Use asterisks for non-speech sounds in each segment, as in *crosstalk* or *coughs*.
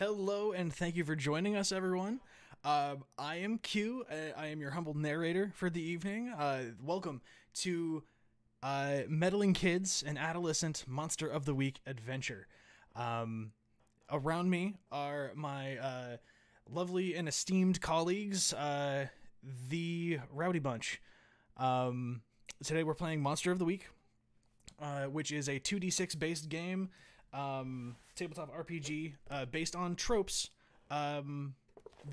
Hello, and thank you for joining us, everyone. Uh, I am Q. Uh, am your humble narrator for the evening. Uh, welcome to uh, Meddling Kids, an adolescent monster of the week adventure. Um, around me are my uh, lovely and esteemed colleagues, uh, the Rowdy Bunch. Um, today we're playing Monster of the Week, which is a 2d6 based game, um, tabletop RPG uh, based on tropes um,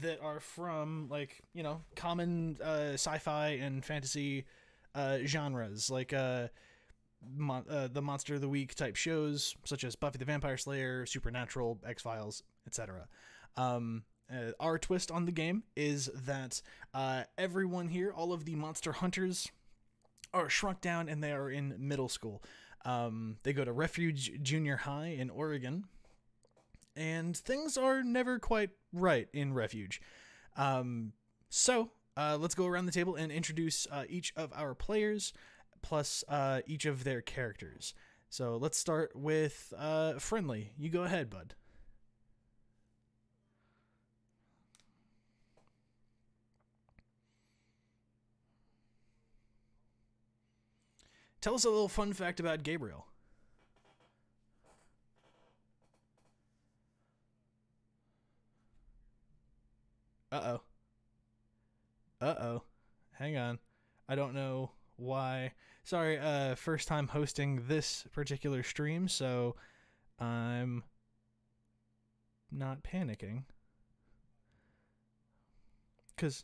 that are from, like, you know, common uh, sci fi and fantasy uh, genres, like uh, mon- uh, the Monster of the Week type shows, such as Buffy the Vampire Slayer, Supernatural, X Files, etc. Um, uh, our twist on the game is that uh, everyone here, all of the monster hunters, are shrunk down and they are in middle school. Um, they go to Refuge Junior High in Oregon, and things are never quite right in Refuge. Um, so uh, let's go around the table and introduce uh, each of our players, plus uh, each of their characters. So let's start with uh, Friendly. You go ahead, bud. Tell us a little fun fact about Gabriel. Uh oh. Uh oh. Hang on. I don't know why. Sorry, uh, first time hosting this particular stream, so I'm not panicking. Cause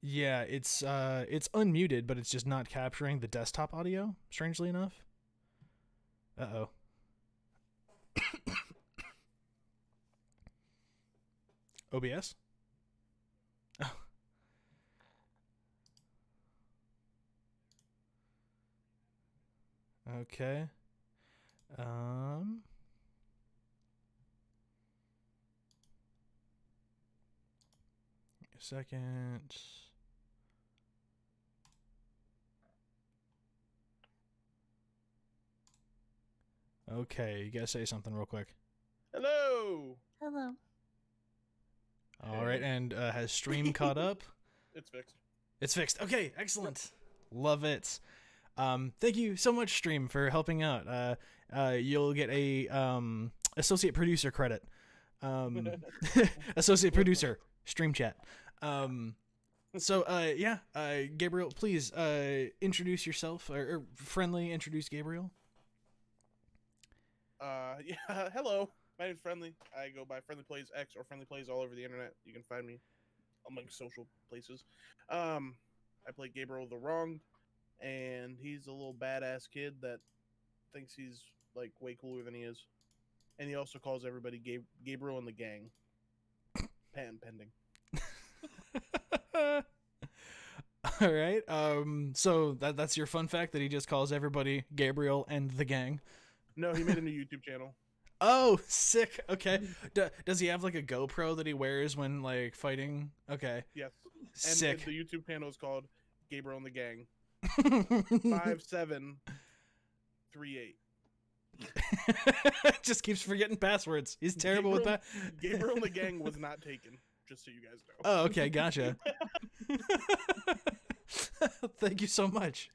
yeah, it's uh it's unmuted, but it's just not capturing the desktop audio, strangely enough. Uh-oh. *coughs* OBS? Oh. Okay. Um second. Okay, you gotta say something real quick. Hello. Hello. All right, and uh, has stream *laughs* caught up? It's fixed. It's fixed. Okay, excellent. Love it. Um, thank you so much, Stream, for helping out. Uh, uh, you'll get a um, associate producer credit. Um, *laughs* associate producer, Stream Chat. Um, so, uh, yeah, uh, Gabriel, please uh, introduce yourself, or, or friendly introduce Gabriel. Uh, *laughs* yeah. Hello. My name's Friendly. I go by Friendly Plays X or Friendly Plays all over the internet. You can find me among social places. Um, I play Gabriel the Wronged, and he's a little badass kid that thinks he's like way cooler than he is, and he also calls everybody Gab- Gabriel and the gang. *coughs* Patent pending. *laughs* All right. Um, so that that's your fun fact that he just calls everybody Gabriel and the gang. No, he made a new YouTube channel. *laughs* Oh, sick. Okay. D- does he have like a GoPro that he wears when like fighting? Okay. Yes. And Sick. the YouTube channel is called Gabriel and the Gang. *laughs* Five seven three eight. *laughs* just keeps forgetting passwords. He's terrible with Gabriel- that. Gabriel and the Gang was not taken, just so you guys know. Oh, okay, gotcha. Thank you so much.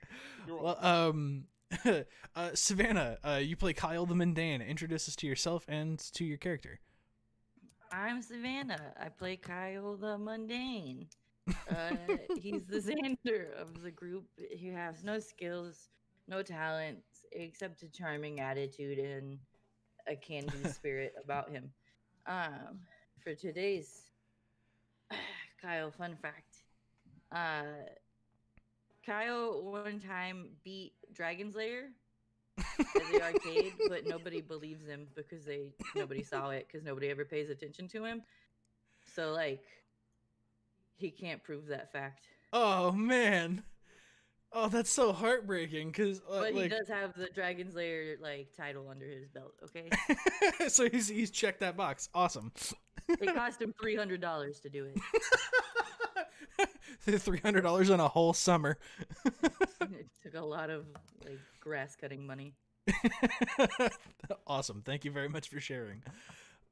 Well, um, *laughs* uh, Savannah, uh, you play Kyle the Mundane. Introduce us to yourself and to your character. I'm Savannah. I play Kyle the Mundane. Uh, he's the Xander of the group. He has no skills, no talents, except a charming attitude and a can-do *laughs* spirit about him. Um, for today's *sighs* Kyle fun fact, uh, Kyle one time beat Dragon's Lair at the arcade, but nobody believes him because they nobody saw it because nobody ever pays attention to him. So like, he can't prove that fact. Oh man. Oh, that's so heartbreaking. Cause uh, But he like, does have the Dragon's Lair like title under his belt. Okay, *laughs* so he's he's checked that box. Awesome. it cost him three hundred dollars to do it. *laughs* *laughs* Three hundred dollars on a whole summer. *laughs* it took a lot of like grass cutting money. *laughs* awesome. Thank you very much for sharing.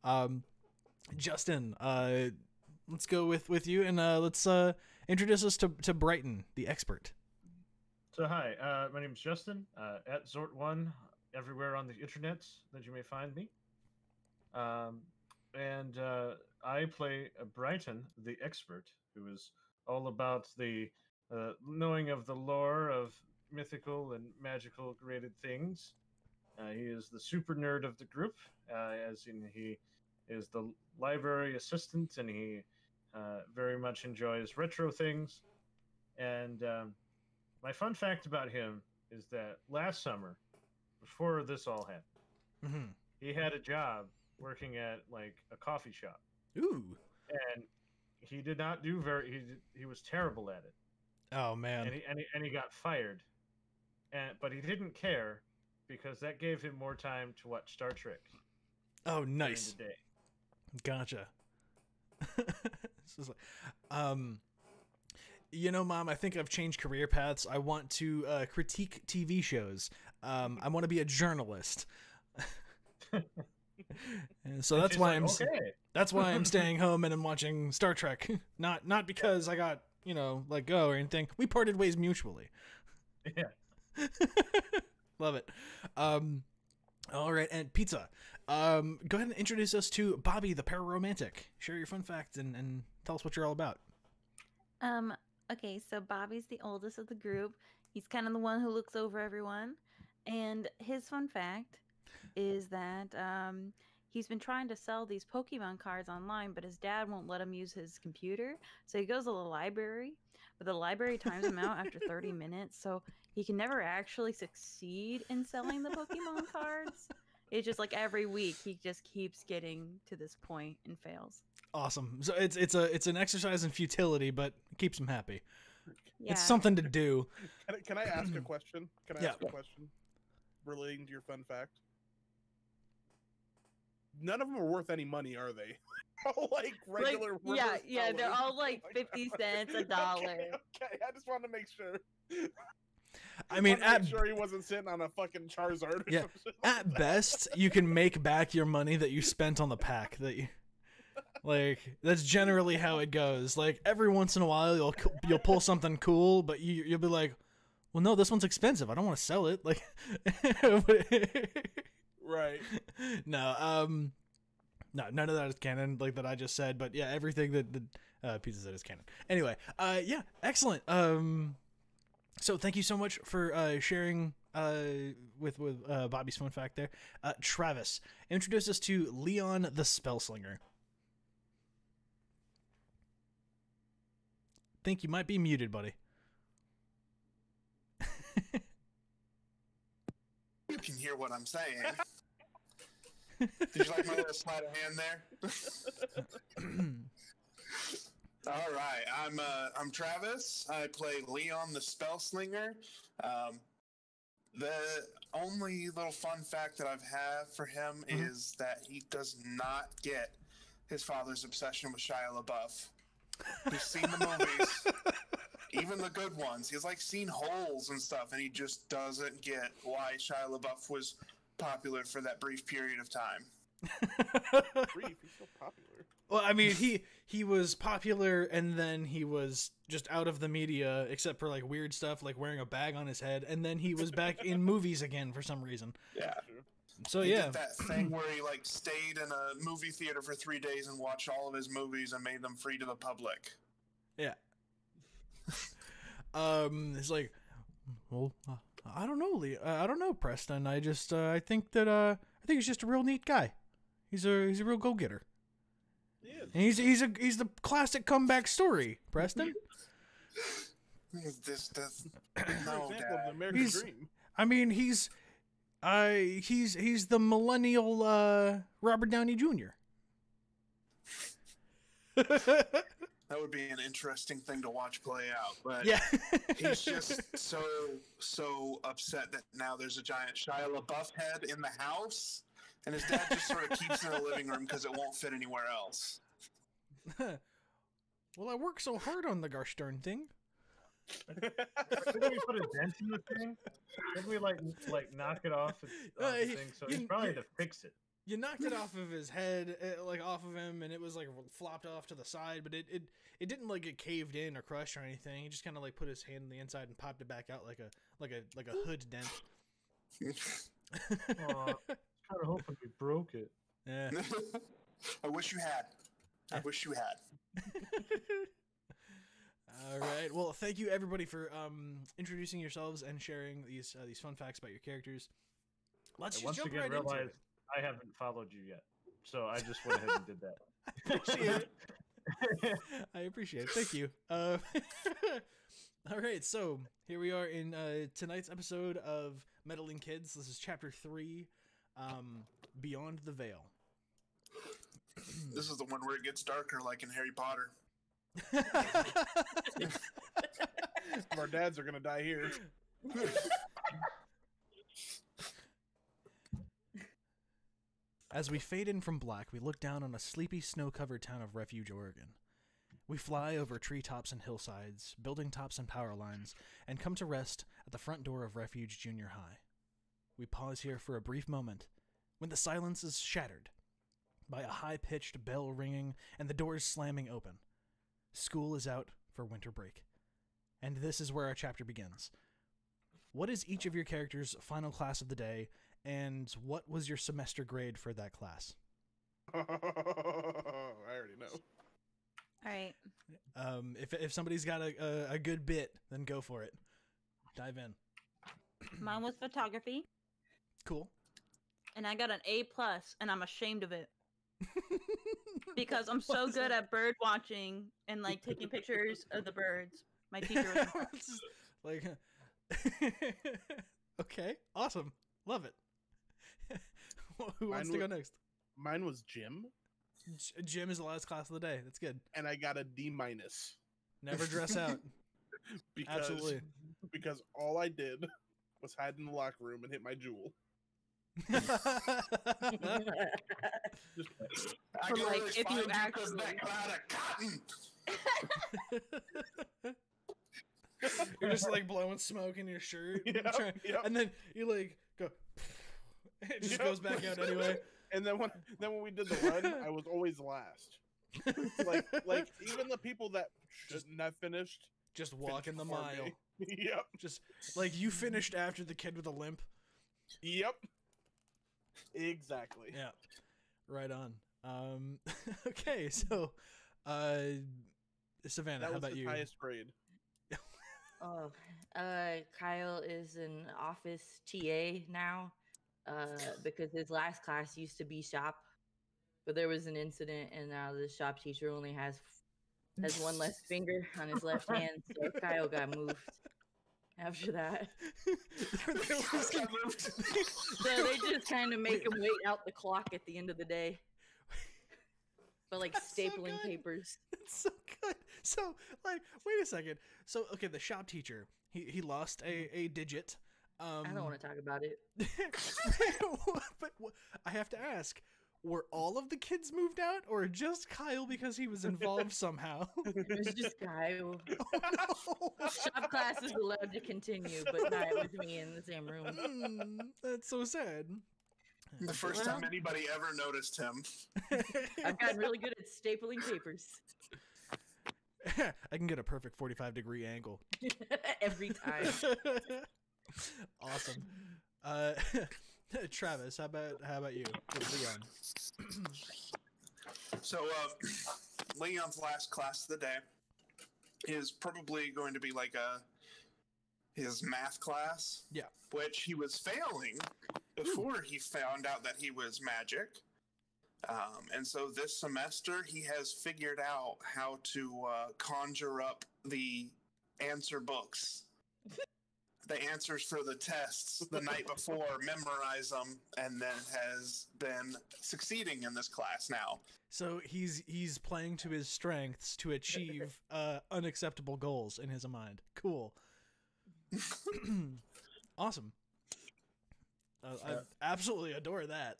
Um, Justin, uh, let's go with with you and uh, let's uh, introduce us to to Brighton, the expert. So hi, uh, my name is Justin. Uh, at Zort1 everywhere on the internet that you may find me. Um, and uh, I play uh, Brighton, the expert, who is all about the uh, knowing of the lore of mythical and magical created things. Uh, he is the super nerd of the group, uh, as in he is the library assistant, and he uh, very much enjoys retro things. And um, my fun fact about him is that last summer, before this all happened, Mm-hmm. he had a job working at like a coffee shop, Ooh. and he did not do very. He did- he was terrible at it, Oh man. and he, and he and he got fired. And but he didn't care because that gave him more time to watch Star Trek oh nice. Gotcha. *laughs* This is like- um, you know, mom, I think I've changed career paths. I want to uh, critique TV shows. Um, I want to be a journalist. *laughs* and so And that's why like, I'm okay. that's why I'm *laughs* staying home and I'm watching Star Trek. *laughs* not not because I got you know let go or anything. We parted ways mutually. Yeah. *laughs* Love it. Um, all right, and pizza. Um, go ahead and introduce us to Bobby, the pararomantic. Share your fun fact and, and tell us what you're all about. Um, okay, so Bobby's the oldest of the group. He's kind of the one who looks over everyone. And his fun fact is that um, he's been trying to sell these Pokemon cards online, but his dad won't let him use his computer. So he goes to the library, but the library times him out after 30 *laughs* minutes. So he can never actually succeed in selling the Pokemon cards. It's just like every week he just keeps getting to this point and fails. Awesome. So it's it's a it's an exercise in futility, but keeps him happy. Yeah. It's something to do. Can I, can I ask a *clears throat* question? Can I Yeah. ask a question relating to your fun fact? None of them are worth any money, are they? *laughs* All like Like, regular. yeah, reverse yeah, they're all *laughs* like Like, 50 cents, a *laughs* dollar. Okay, I just wanted to make sure. I mean, Wanted at sure he wasn't sitting on a fucking Charizard. Or Yeah, some like at that. best, you can make back your money that you spent on the pack. That you, like that's generally how it goes. Like every once in a while, you'll you'll pull something cool, but you you'll be like, well, no, this one's expensive. I don't want to sell it. Like, Right. *laughs* no, um, no, none of that is canon, like that I just said. But yeah, everything that the uh, pizza said is canon. Anyway, uh, yeah, excellent. Um, so thank you so much for uh, sharing uh, with with uh, Bobby's fun fact there. Uh, Travis, introduce us to Leon the Spellslinger. Think you might be muted, buddy. *laughs* Can hear what I'm saying. Did you like my little sleight of hand there? *clears throat* All right, I'm uh, I'm Travis. I play Leon the Spellslinger. Um, the only little fun fact that I've had for him Mhm. is that he does not get his father's obsession with Shia LaBeouf. He's seen the movies, *laughs* even the good ones. He's like seen holes and stuff, and he just doesn't get why Shia LaBeouf was popular for that brief period of time. *laughs* Brief. He's so popular. Well, I mean, he he was popular, and then he was just out of the media, except for like weird stuff, like wearing a bag on his head, and then he was back in *laughs* movies again for some reason. Yeah. So he yeah, did that thing where he like stayed in a movie theater for three days and watched all of his movies and made them free to the public. yeah. *laughs* um, it's like, well, uh, I don't know, Lee. Uh, I don't know, Preston. I just uh, I think that uh, I think he's just a real neat guy. He's a he's a real go getter, He is. and he's he's a he's the classic comeback story, Preston. *laughs* This does no, *clears throat* example of the Dad. American He's- dream. I mean, he's, uh, he's he's the millennial uh, Robert Downey Jr. *laughs* That would be an interesting thing to watch play out. But yeah, he's *laughs* just so so upset that now there's a giant Shia LaBeouf head in the house, and his dad just sort of keeps it in the living room because it won't fit anywhere else. *laughs* well, I worked so hard on the Garstern thing. Couldn't we put a dent in the thing? Couldn't we like like knock it off and, Uh, off the he- thing? So you- he probably you- had to fix it. You knocked it *laughs* off of his head, uh, like off of him, and it was like flopped off to the side, but it it, it didn't like get caved in or crushed or anything. He just kind of like put his hand on the inside and popped it back out like a like a like a hood dent. *laughs* Aw, kind of hoping you broke it. yeah. *laughs* I wish you had. I wish you had. All right. Well, thank you everybody for um introducing yourselves and sharing these uh, these fun facts about your characters. Let's I just once jump again right into it. I haven't followed you yet, so I just went ahead and did that. *laughs* appreciate it. *laughs* I appreciate it. Thank you. Uh, *laughs* all right, so here we are in uh, tonight's episode of Meddling Kids. This is chapter three, um, Beyond the Veil. *clears throat* This is the one where it gets darker, like in Harry Potter. Our dads are gonna die here. As we fade in from black, we look down on a sleepy, snow covered town of Refuge, Oregon. We fly over treetops and hillsides, building tops and power lines, and come to rest at the front door of Refuge Junior High. We pause here for a brief moment when the silence is shattered by a high pitched bell ringing and the doors slamming open. School is out for winter break. And this is where our chapter begins. What is each of your characters' final class of the day, and what was your semester grade for that class? *laughs* I already know. All right. Um, if if somebody's got a, a, a good bit, then go for it. Dive in. Mine was photography, Cool. and I got an A plus, and I'm ashamed of it *laughs* because I'm so good that? at bird watching and like taking pictures of the birds. My teacher was impressed. It's just like, *laughs* okay, awesome, love it. *laughs* Who wants Mine to go wa- next? Mine was gym. J- gym is the last class of the day. That's good. and I got a D minus Never dress out. *laughs* because Absolutely. because all I did was hide in the locker room and hit my Juul. Just *laughs* I can like, always if you find 'cause actually- that cloud of cotton. You're just like blowing smoke in your shirt, Yep, trying- yep. and then you like go. *laughs* It just Yep. goes back out anyway. *laughs* And then when then when we did the run, I was always last. *laughs* Like like even the people that shouldn't have finished. just walking the mile. me. yep. Just like you finished after the kid with a limp. Yep. Exactly. Yeah. Right on. Um okay, so uh Savannah, That how was about his you? highest grade. Oh, uh, Kyle is an office TA now, uh, because his last class used to be shop, but there was an incident, and now the shop teacher only has has one less *laughs* finger on his left hand, so Kyle got moved after that. *laughs* So they just *laughs* kind of make him wait out the clock at the end of the day. But like That's stapling good. papers. It's so good. So, like, wait a second. So, okay, the shop teacher, he he lost a a digit. Um, I don't want to talk about it. *laughs* but I have to ask: Were all of the kids moved out, or just Kyle because he was involved somehow? *laughs* It was just Kyle. *laughs* oh no! Shop class is allowed to continue, but not with me in the same room. Mm, that's so sad. The first time anybody ever noticed him. I've gotten really good at stapling papers I can get a perfect forty-five degree angle. every time. Awesome. Uh, *laughs* Travis, how about how about you, Leon? So, uh, Leon's last class of the day is probably going to be like a his math class. Yeah. Which he was failing before he found out that he was magic. Um, and so this semester he has figured out how to uh, conjure up the answer books. *laughs* the answers for the tests the night before, memorize them, and then has been succeeding in this class now. So he's he's playing to his strengths to achieve *laughs* uh, unacceptable goals in his mind. Cool. *clears throat* awesome. Uh, I absolutely adore that.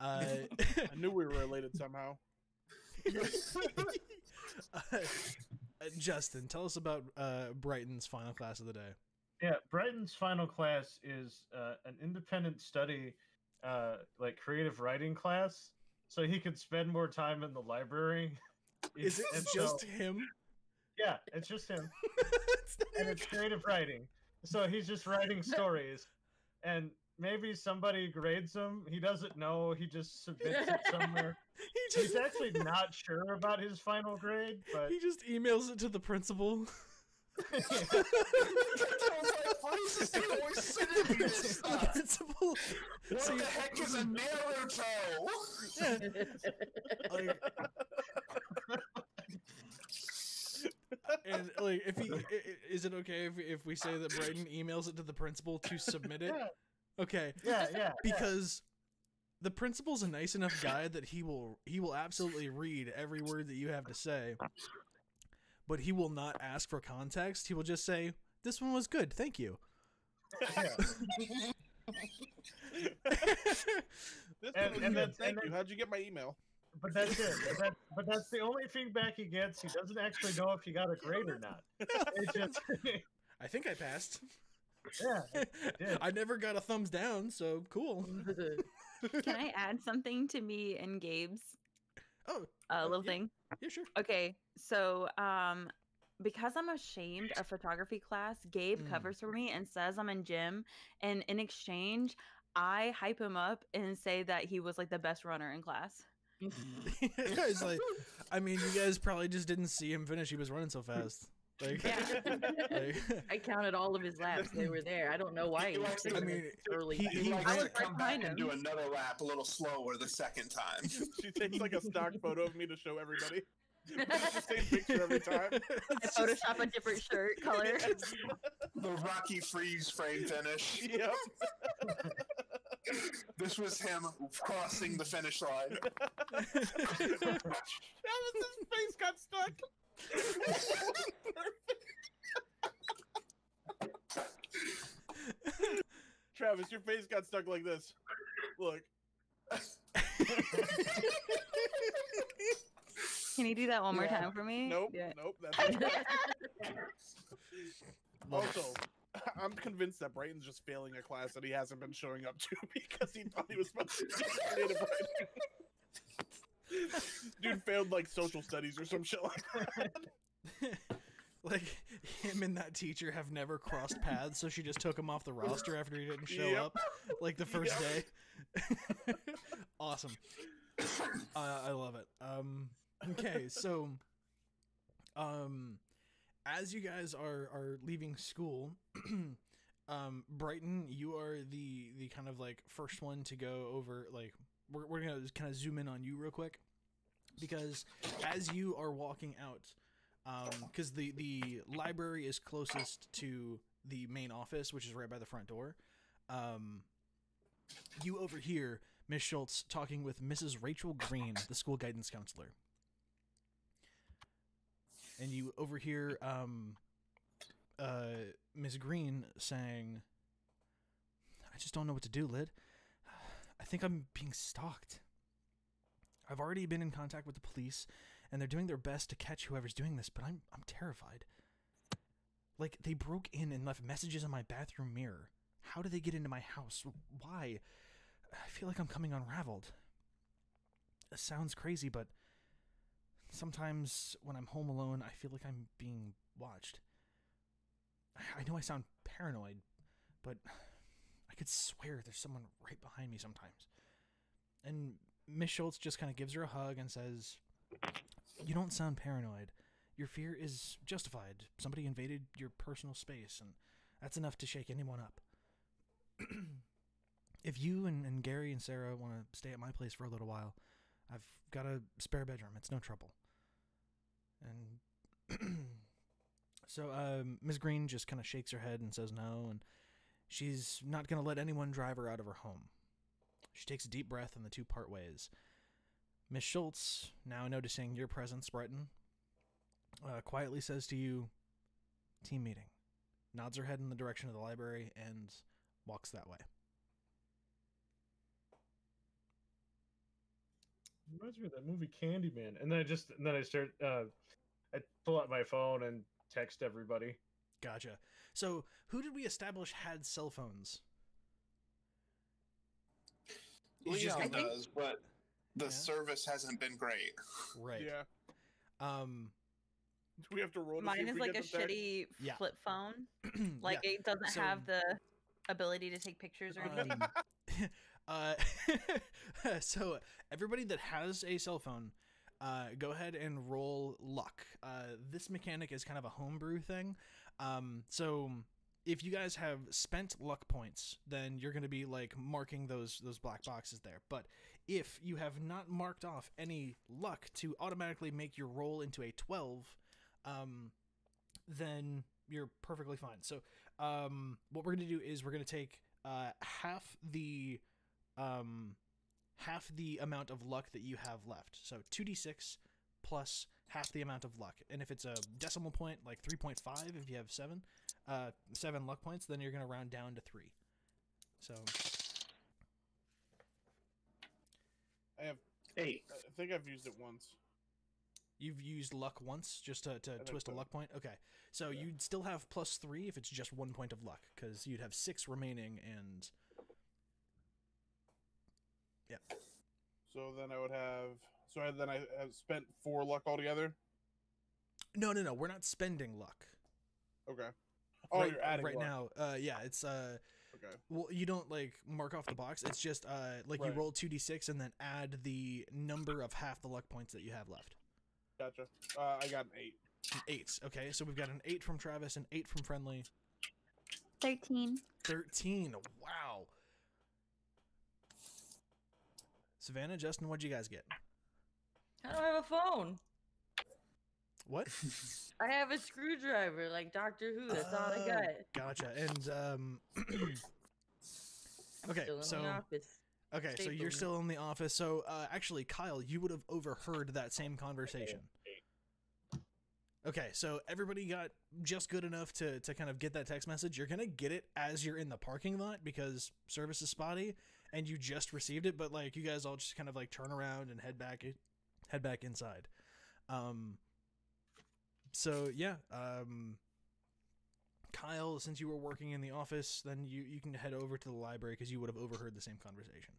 Uh, *laughs* I knew we were related somehow. *laughs* uh, Justin, tell us about uh, Brighton's final class of the day. Yeah, Brighton's final class is uh, an independent study uh, like creative writing class, so he could spend more time in the library. *laughs* Is it And just so- him? yeah, it's just him, *laughs* It's and it's creative writing. So he's just writing *laughs* stories, and maybe somebody grades him. He doesn't know. He just submits it somewhere. he He's actually not sure about his final grade, but he just emails it to the principal. I was like, why is this dude always sending me this the stuff? principal. What See- the heck is a Naruto? Like, and like, if he is it okay if if we say that Brighton emails it to the principal to submit it? Okay, yeah, yeah. because the principal's a nice enough guy that he will he will absolutely read every word that you have to say but he will not ask for context he will just say this one was good thank you yeah. This *laughs* And- and good. that's- Thank and you. How'd you get my email? But that's it. But, that, but that's the only feedback he gets. He doesn't actually know if he got a grade or not. It's just, *laughs* i think i passed yeah. i never got a thumbs down so cool *laughs* Can I add something to me and Gabe's oh uh, little yeah. thing? yeah sure Okay, so um, because I'm ashamed of photography class, Gabe Mm. covers for me and says I'm in gym, and in exchange, I hype him up and say that he was like the best runner in class. *laughs* it's like i mean you guys probably just didn't see him finish he was running so fast like, Yeah. *laughs* like- *laughs* I counted all of his laps. They were there. I don't know why. He he was likes to- six I mean, minutes early. he- He he likes ran- to come back behind and do him. another lap a little slower the second time. She takes like a stock photo of me to show everybody. It's the same picture every time. *laughs* I Photoshop a different shirt color. *laughs* Yes. the Rocky freeze frame finish. Yep. *laughs* This was him crossing the finish line. That was his face got stuck. Travis, your face got stuck like this. Look. Can you do that one more Yeah. time for me? Nope. Yeah. Nope. That's *laughs* also. *laughs* I'm convinced that Brighton's just failing a class that he hasn't been showing up to *laughs* because he thought he was supposed to do creative writing. Dude failed like social studies or some shit like that. like him and that teacher have never crossed paths, so she just took him off the roster after he didn't show Yep. up, like the first Yep. day. awesome. Uh, I love it. Um, okay, so, um, as you guys are are leaving school, *clears throat* um, Brighton, you are the the kind of like first one to go over. Like, we're we're gonna kind of zoom in on you real quick, because as you are walking out, um because the the library is closest to the main office, which is right by the front door. Um, you overhear Miss Schultz talking with Mrs. Rachel Green, the school guidance counselor, and you overhear um, uh, Miss Green saying, "I just don't know what to do, Lid. I think I'm being stalked. I've already been in contact with the police." and they're doing their best to catch whoever's doing this, but I'm I'm terrified. Like they broke in and left messages on my bathroom mirror. How did they get into my house? Why? I feel like I'm coming unraveled. It sounds crazy, but sometimes when I'm home alone, I feel like I'm being watched. I- know I sound paranoid, but I could swear there's someone right behind me sometimes. And Miss Schultz just kind of gives her a hug and says, you don't sound paranoid. Your fear is justified. Somebody invaded your personal space, and that's enough to shake anyone up. *clears throat* if you and, and Gary and Sarah want to stay at my place for a little while, I've got a spare bedroom. It's no trouble. And *clears throat* so um. Green just kind of shakes her head and says no, and she's not going to let anyone drive her out of her home. She takes a deep breath, and the two part ways. Miss Schultz, now noticing your presence, Brighton, uh, quietly says to you, Team meeting. Nods her head in the direction of the library and walks that way. Reminds me of that movie Candyman. And then I just and then I start uh I pull out my phone and text everybody. Gotcha. So, who did we establish had cell phones? He's just Leon gonna- does, but the Yeah. service hasn't been great. right. Yeah. Um. Do we have to roll? To Mine is like a get the text? shitty Yeah. flip phone. *clears throat* yeah. Like it doesn't so- have the ability to take pictures or anything. Um, *laughs* *laughs* uh, *laughs* so everybody that has a cell phone, uh, go ahead and roll luck. Uh, this mechanic is kind of a homebrew thing. Um, so if you guys have spent luck points, then you're going to be like marking those those black boxes there. But if you have not marked off any luck to automatically make your roll into a 12, um, then you're perfectly fine. So um, what we're going to do is we're going to take uh, half the um, half the amount of luck that you have left. So 2d6 plus half the amount of luck. And if it's a decimal point, like 3.5, if you have seven, uh, seven luck points, then you're going to round down to three. So I have. Eight. I think I've used it once. you've used luck once just to, to twist a luck point. Okay, so Yeah. you'd still have plus three if it's just one point of luck, because you'd have six remaining. And So then I would have. So I, then I have spent four luck altogether. no, no, no, we're not spending luck. Okay. Oh, right, you're adding right luck. now. Uh, yeah, it's uh. Okay. Well, you don't like mark off the box. It's just uh like you roll two d six and then add the number of half the luck points that you have left. Gotcha. Uh, I got an eight. An eight. Okay, so we've got an eight from Travis, an eight from Friendly, Thirteen. thirteen. Wow. Savannah, Justin, what'd you guys get? I don't have a phone. What? *laughs* I have a screwdriver like Doctor Who. That's all I Oh, got. Gotcha. And um. *clears throat* Okay, still in so the office. okay, so you're me. still in the office. So uh, actually, Kyle, you would have overheard that same conversation. Okay, so everybody got just good enough to, to kind of get that text message. You're gonna get it as you're in the parking lot because service is spotty, and you just received it. But like, you guys all just kind of like turn around and head back, head back inside. Um. So yeah, um. Kyle, since you were working in the office, then you you can head over to the library because you would have overheard the same conversation.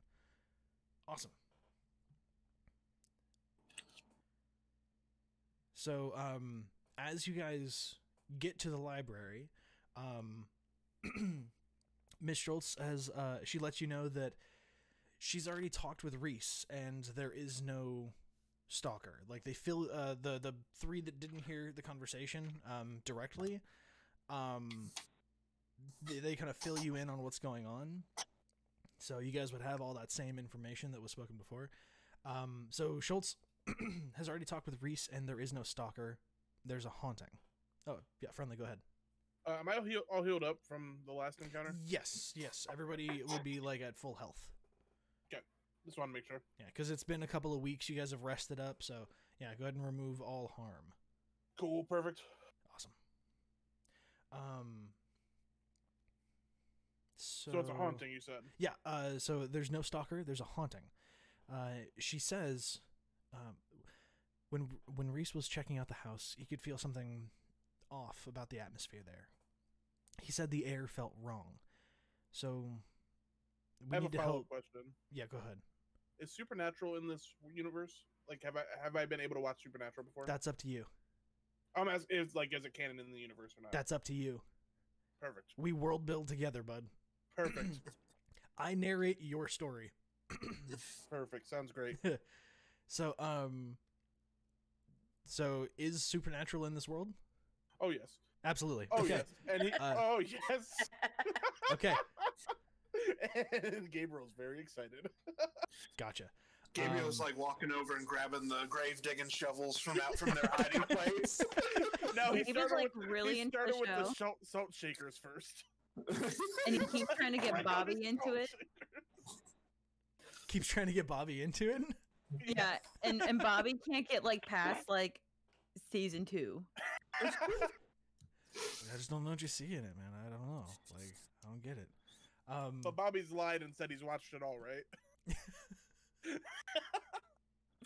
Awesome. So, um, as you guys get to the library, um, *clears throat* Miss Schultz has uh, she lets you know that she's already talked with Reese, and there is no stalker. Like they fill uh, the the three that didn't hear the conversation um, directly. Um, they, they kind of fill you in on what's going on. So you guys would have all that same information that was spoken before. Um, so Schultz *clears throat* has already talked with Reese, and there is no stalker. There's a haunting. Oh, yeah, friendly. Go ahead. Uh, am I all, heal- all healed up from the last encounter? Yes, yes. Everybody would be like at full health. Okay, just want to make sure. Yeah, because it's been a couple of weeks. You guys have rested up, so yeah, go ahead and remove all harm. Cool. Perfect. Awesome. Um. So, So, it's a haunting. You said. Yeah. Uh. So there's no stalker. There's a haunting. Uh. She says, um, when when Reese was checking out the house, he could feel something off about the atmosphere there. He said the air felt wrong. So we I have need a to follow up question. Yeah. Go ahead. Is supernatural in this universe? Like, have I have I been able to watch Supernatural before? That's up to you. um, as is like as a canon in the universe or not? That's up to you. perfect. We world build together, bud. Perfect. *clears throat* I narrate your story. *coughs* perfect. Sounds great. *laughs* So, um, so is supernatural in this world? Oh yes. Absolutely. Oh okay. yes. And he. Uh, oh yes. *laughs* Okay. and Gabriel's very excited. Gotcha. Gabriel's Um, like walking over and grabbing the grave digging shovels from out from their hiding place. *laughs* no, he Gabriel's, started like, with, really he into started the with the show. salt, salt shakers first. *laughs* And he keeps trying to get Like, Bobby these into it. shakers. Keeps trying to get Bobby into it. Yeah, and and Bobby can't get like past like season two. I just don't know what you see in it, man. I don't know. Like, I don't get it. Um, But Bobby's lied and said he's watched it all, right? *laughs*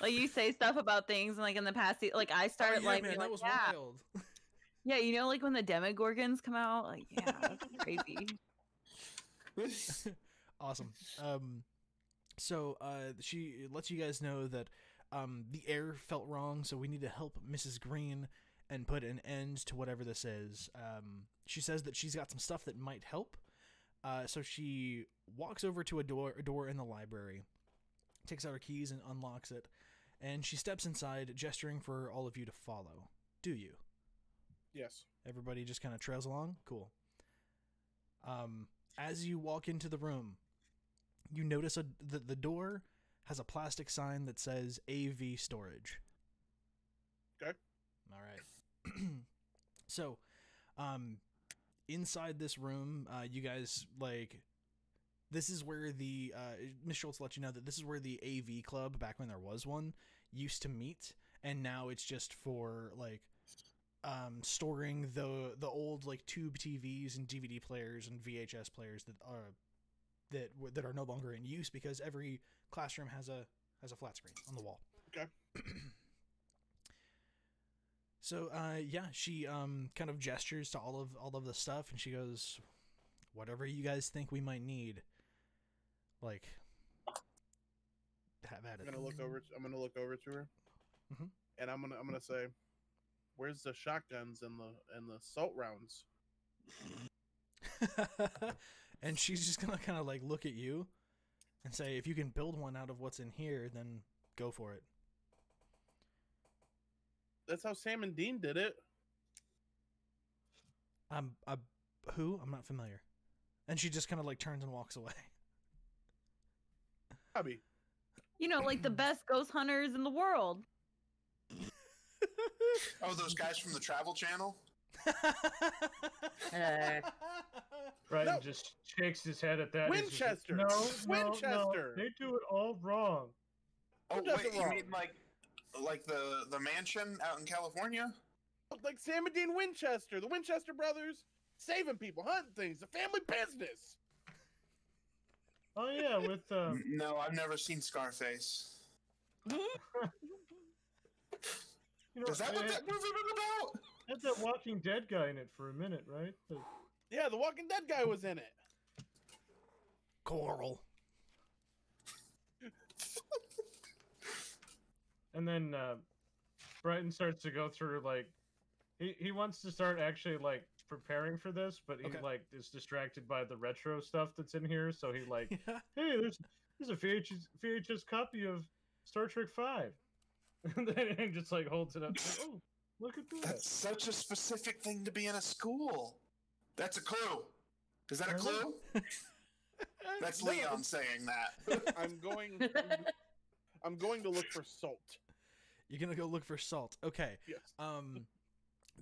Like you say stuff about things and like in the past, like I oh, started yeah, like, man, that like, was yeah, wild. *laughs* yeah, you know, like when the Demogorgons come out, like yeah, that's *laughs* crazy. awesome. Um, So uh, she lets you guys know that um, the air felt wrong, so we need to help Mrs. Green and put an end to whatever this is. Um, she says that she's got some stuff that might help. Uh, so she walks over to a door, a door in the library, takes out her keys and unlocks it, and she steps inside, gesturing for all of you to follow. Do you? Yes. Everybody just kind of trails along. Cool. Um, as you walk into the room, you notice a the, the door has a plastic sign that says AV storage. Okay. All right. *clears throat* so, um, inside this room, uh, you guys like. This is where the uh, Miss Schultz let you know that this is where the AV club, back when there was one, used to meet, and now it's just for like um, storing the the old like tube TVs and DVD players and VHS players that are that that are no longer in use because every classroom has a has a flat screen on the wall. Okay. *clears throat* so uh, yeah, she um, kind of gestures to all of all of the stuff and she goes, "Whatever you guys think we might need, like, have at I'm gonna look over. I'm gonna look over to her, Mhm. and I'm gonna I'm gonna say, "Where's the shotguns and the and the salt rounds?" *laughs* and she's just gonna kind of like look at you and say, "If you can build one out of what's in here, then go for it." That's how Sam and Dean did it. I'm I, who? I'm not familiar. And she just kind of like turns and walks away. *laughs* Bobby. You know, like the *clears throat* best ghost hunters in the world. *laughs* Oh, those guys from the Travel Channel. *laughs* Uh, Brighton No. just shakes his head at that. He's just like, Winchester! no, no, no, Winchester! they do it all wrong. Oh does wait, it you mean like like the the mansion out in California? Like Sam and Dean Winchester, the Winchester brothers, saving people, hunting things, the family business. Oh yeah, with um, No, I've never seen Scarface. *laughs* you know, Is that what that movie was about? had that Walking Dead guy in it for a minute, right? The- Yeah, the Walking Dead guy was in it. Coral. And then uh, Brighton starts to go through like he he wants to start actually like preparing for this, but he Okay. like is distracted by the retro stuff that's in here. So he like, *laughs* Yeah. hey, there's there's a VHS VHS copy of Star Trek Five, *laughs* and then he just like holds it up. Like, oh, look at that! That's such a specific thing to be in a school. That's a clue. Is that a clue? *laughs* That's Leon saying that. I'm going. I'm going to look for salt. You're gonna go look for salt. Okay. Yes, Um,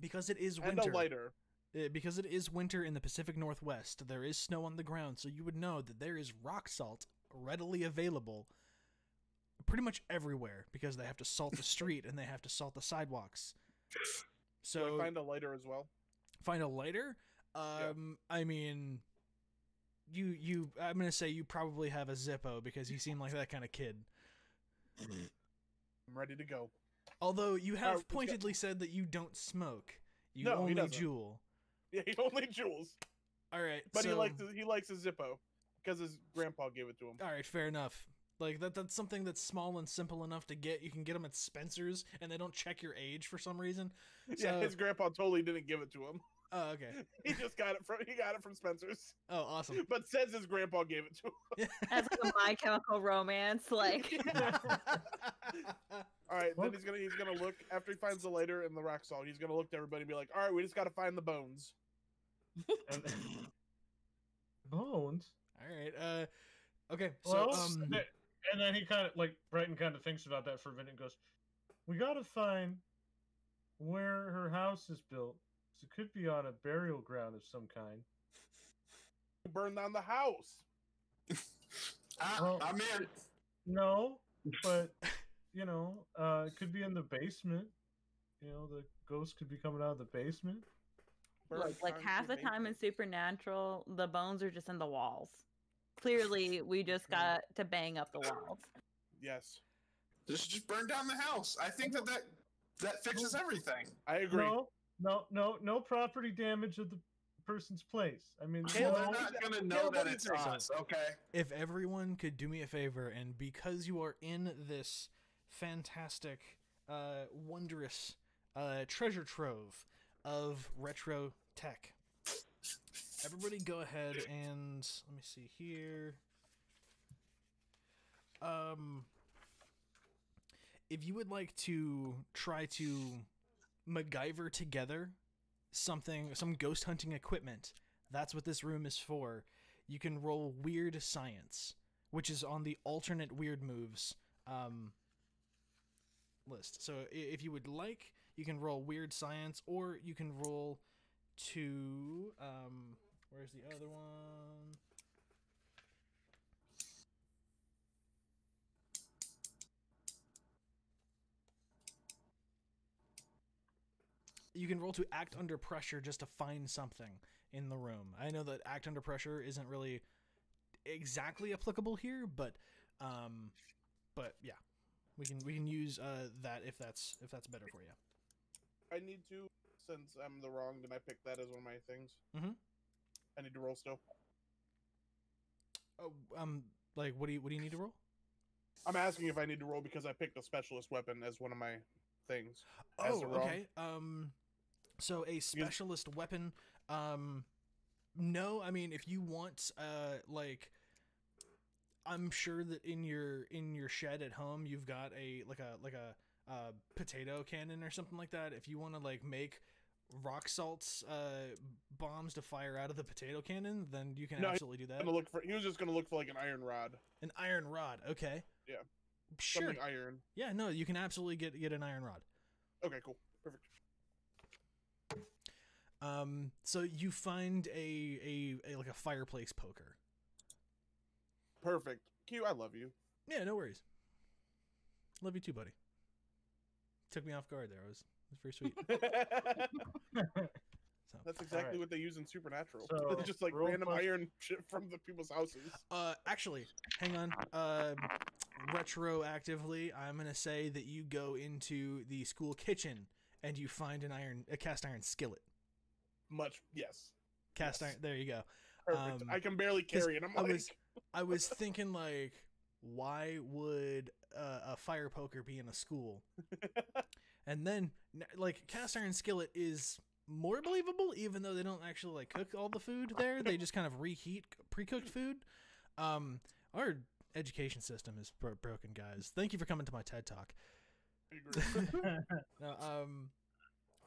because it is winter. and a lighter. uh, because it is winter in the Pacific Northwest, there is snow on the ground, so you would know that there is rock salt readily available pretty much everywhere because they have to salt the *laughs* street and they have to salt the sidewalks. So find a lighter as well. find a lighter. Um, I mean, you you I'm gonna say you probably have a Zippo because you seem like that kind of kid. I'm ready to go. Although you have got- pointedly said that you don't smoke, you No, he only doesn't. Juul. Yeah, he only Juuls, All right, but he likes he likes a Zippo because his grandpa gave it to him. All right, fair enough. Like that that's something that's small and simple enough to get. You can get them at Spencer's and they don't check your age for some reason. yeah, his grandpa totally didn't give it to him. Oh, okay. *laughs* He just got it from he got it from Spencer's, Oh, awesome. but says his grandpa gave it to him. *laughs* As like a My Chemical Romance, like *laughs* All right, then he's gonna he's gonna look after he finds the lighter and the rock salt. He's gonna look to everybody and be like, "All right, we just got to find the bones." And, Bones. All right. Uh okay. So Well, um and then he kind of like Brighton kind of thinks about that for a minute and goes, "We got to find where her house is built. 'Cause It could be on a burial ground of some kind." Burn down the house. *laughs* Ah, Well- I'm in. No, but you know, uh, it could be in the basement. You know, the ghost could be coming out of the basement. Look, like half the concrete time in. Supernatural, the bones are just in the walls. Clearly, we just got to bang up the walls. Yes, Just just burn down the house. I think that that that fixes everything. I agree. No, no, no, no property damage of the person's place. I mean, Caleb, Well, no- they're not gonna know Caleb, that what do you it's think? us, okay? if everyone could do me a favor and because you are in this fantastic uh wondrous uh treasure trove of retro tech everybody go ahead and let me see here um if you would like to try to MacGyver together something some ghost hunting equipment. That's what this room is for. You can roll weird science which is on the alternate weird moves um, list. So if you would like you can roll weird science or you can roll to um, where's the other one you can roll to act under pressure just to find something in the room. I know that act under pressure isn't really exactly applicable here, but um but yeah. We can we can use uh that if that's if that's better for you. I need to, since I'm the wrong, and I picked that as one of my things. Mm-hmm. I need to roll still. Oh, um like what do you what do you need to roll? I'm asking if I need to roll because I picked a specialist weapon as one of my things. Oh, okay. Um so a specialist weapon um no, I mean if you want uh like I'm sure that in your in your shed at home you've got a like a like a uh, potato cannon or something like that. If you want to like make rock salts uh, bombs to fire out of the potato cannon, then you can No, absolutely do that. Gonna look for. He was just gonna look for like an iron rod, An iron rod, okay. Yeah. Sure. something iron. Yeah, no, you can absolutely get get an iron rod. Okay, cool, perfect. Um, so you find a, a, a like a fireplace poker. Perfect. Q, I love you. Yeah, no worries. Love you too, buddy. Took me off guard there. It was it was very sweet. *laughs* *laughs* So, That's exactly Alright. what they use in Supernatural. So, *laughs* just like random plus- iron shit from the people's houses. uh, actually, hang on. Uh, retroactively, I'm gonna say that you go into the school kitchen and you find an iron, a cast iron skillet. Much, yes. Cast Yes. iron. There you go. Perfect. Um, I can barely carry it. I'm I like, was- *laughs* I was thinking like, why would uh, a fire poker be in a school? and then like cast iron skillet is more believable, even though they don't actually like cook all the food there. They just kind of reheat pre-cooked food. Um, our education system is bro- broken, guys. Thank you for coming to my TED talk. *laughs* *laughs* No, um,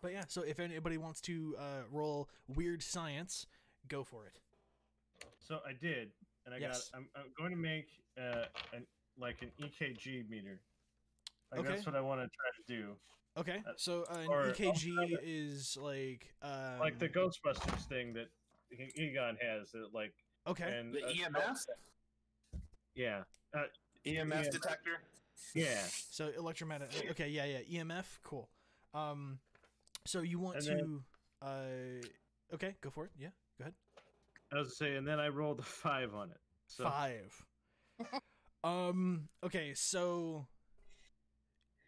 but yeah. So if anybody wants to uh, roll weird science, go for it. So I did, and I Yes. got. I'm, I'm going to make uh, an like an EKG meter. Like Okay. That's what I want to try to do. Okay, Uh, so uh, an or- EKG is like um, like the Ghostbusters thing that Egon has. That like Okay, and The uh, EMF? Yeah. Uh, EMF Yeah. E detector? yeah. so electromagnetic. Okay, yeah, yeah, EMF, cool. Um, so you want And to? then- uh, okay, go for it. Yeah, go ahead. I was saying, and then I rolled a five on it. So Five. *laughs* um. Okay, so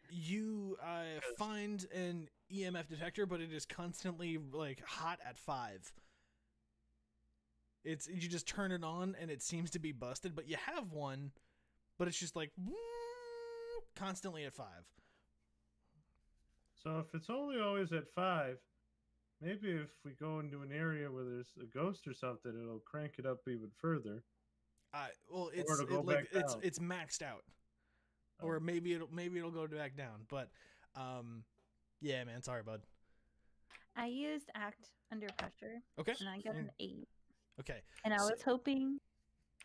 you uh find an EMF detector, but it is constantly like hot at five. It's you just turn it on and it seems to be busted, but you have one, but it's just like constantly at five. So if it's only always at five, maybe if we go into an area where there's a ghost or something, it'll crank it up even further. Uh, well, it's it'll it, like back it's down. it's maxed out, Oh. or maybe it'll maybe it'll go back down. But um, yeah, man, sorry, bud. I used act under pressure Okay, and I got an eight. okay, And I So- was hoping,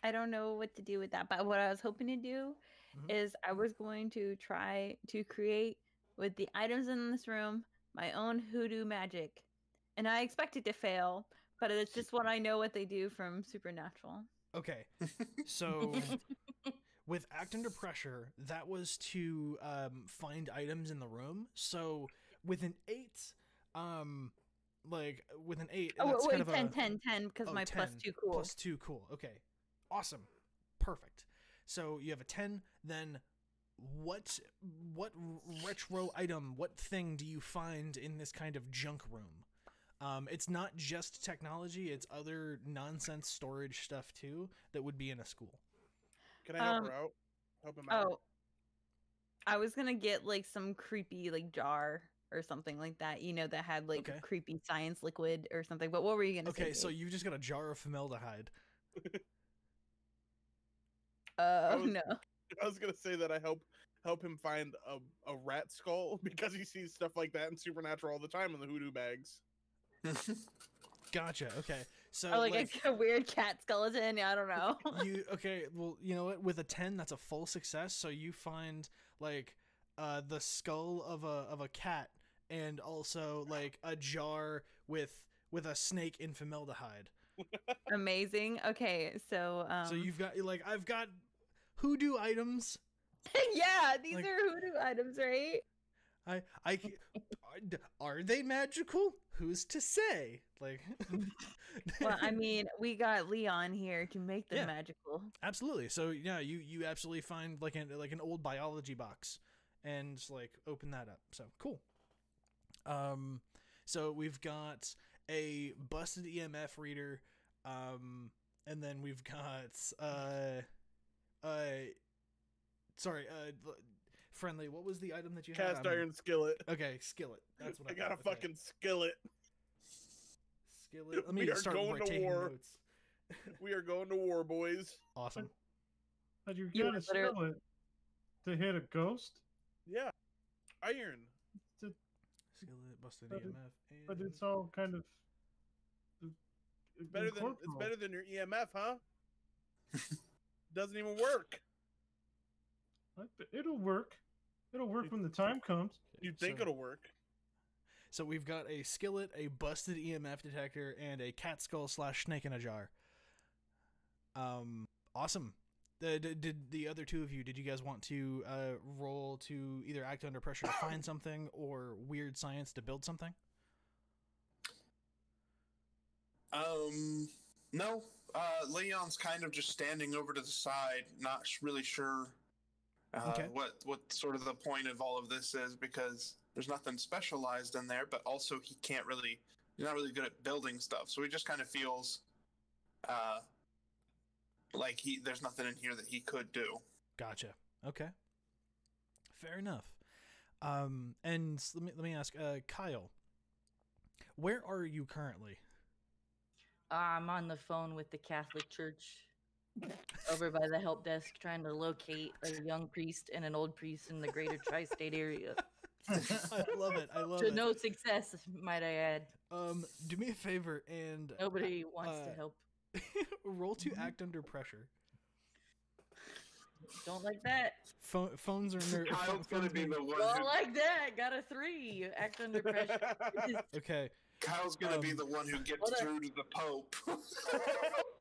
I don't know what to do with that, but what I was hoping to do Mhm. is I was going to try to create with the items in this room my own hoodoo magic. And I expect it to fail, but it's just what I know what they do from Supernatural. okay. *laughs* So with act under pressure, that was to um, find items in the room. So with an eight, um, like with an eight, Oh, wait, kind of 10, a, 10, 10, because oh, my plus 10, two cool. Plus two, cool. Okay, awesome, perfect. So you have a ten. Then what? What retro item? What thing do you find in this kind of junk room? Um, it's not just technology; it's other nonsense storage stuff too that would be in a school. Can I help Um, her out? Help him out. Oh, I was gonna get like some creepy like jar or something like that. You know, that had like Okay. creepy science liquid or something. But what were you gonna say? Okay, so Gabe? you've just got a jar of formaldehyde. uh, no. *laughs* I was gonna say that I help help him find a, a rat skull *laughs* because he sees stuff like that in Supernatural all the time in the hoodoo bags. *laughs* Gotcha. Okay, so or like, like, a, a weird cat skeleton. Yeah, I don't know. you okay? Well, you know what? With a ten, that's a full success. So you find like uh, the skull of a of a cat, and also like a jar with with a snake in formaldehyde. Amazing. Okay, so um, so you've got like I've got hoodoo items. *laughs* yeah, these like- are hoodoo items, right? I I are they magical? Who's to say? Like, *laughs* Well, I *laughs* mean, we got Leon here to make them Yeah. magical. absolutely. So yeah, you you absolutely find like an like an old biology box and like open that up. So cool. Um, so we've got a busted EMF reader, um, and then we've got uh, uh, sorry, uh, friendly. What was the item that you had? Cast iron skillet. Okay, skillet. That's what I, *laughs* I got a thought. Okay. fucking skillet. skillet. Let We me are start going right to war. notes. *laughs* We are going to war, boys. Awesome. But you You got were a literally- skillet to hit a ghost, Yeah, iron. Skillet, busted But it- EMF, but it's all kind of uh, Better than it's better than your EMF, huh? *laughs* Doesn't even work. It'll work. It'll work when the time comes. You think so, it'll work? So we've got a skillet, a busted EMF detector, and a cat skull slash snake in a jar. Um, awesome. Uh, did, did the other two of you? Did you guys want to uh, roll to either act under pressure to find something or weird science to build something? Um, no. Uh, Leon's kind of just standing over to the side, not really sure uh, Okay. what what sort of the point of all of this is because there's nothing specialized in there, but also he can't really he's not really good at building stuff, so he just kind of feels uh like he there's nothing in here that he could do. Gotcha. Okay. Fair enough. Um, and let me let me ask, uh, Kyle, where are you currently? I'm on the phone with the Catholic Church over by the help desk trying to locate a young priest and an old priest in the greater tri state area. I love it. I love it. To it. no success, might I add. Um, do me a favor and Nobody wants to Uh, help. *laughs* roll to act under pressure. Don't like that. Phone, phones are ner- *laughs* Kyle's pho- gonna phones be are- the one Don't who like that. Got a three. Act under pressure. *laughs* Okay. Kyle's gonna be um, the one who gets hold through to the Pope. *laughs*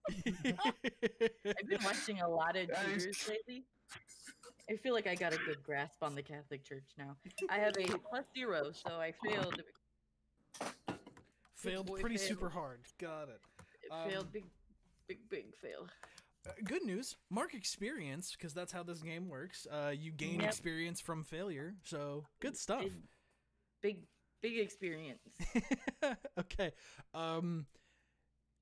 *laughs* I've been watching a lot of That is- Tudors lately. I feel like I got a good grasp on the Catholic Church now. I have a plus zero, so I failed. Failed boy pretty failed. super hard. Got it. It Um, failed big, big, big fail. Uh, good news. Mark experience because that's how this game works. Uh, you gain Yep. experience from failure. So good stuff. Big, big, big experience. *laughs* okay. Um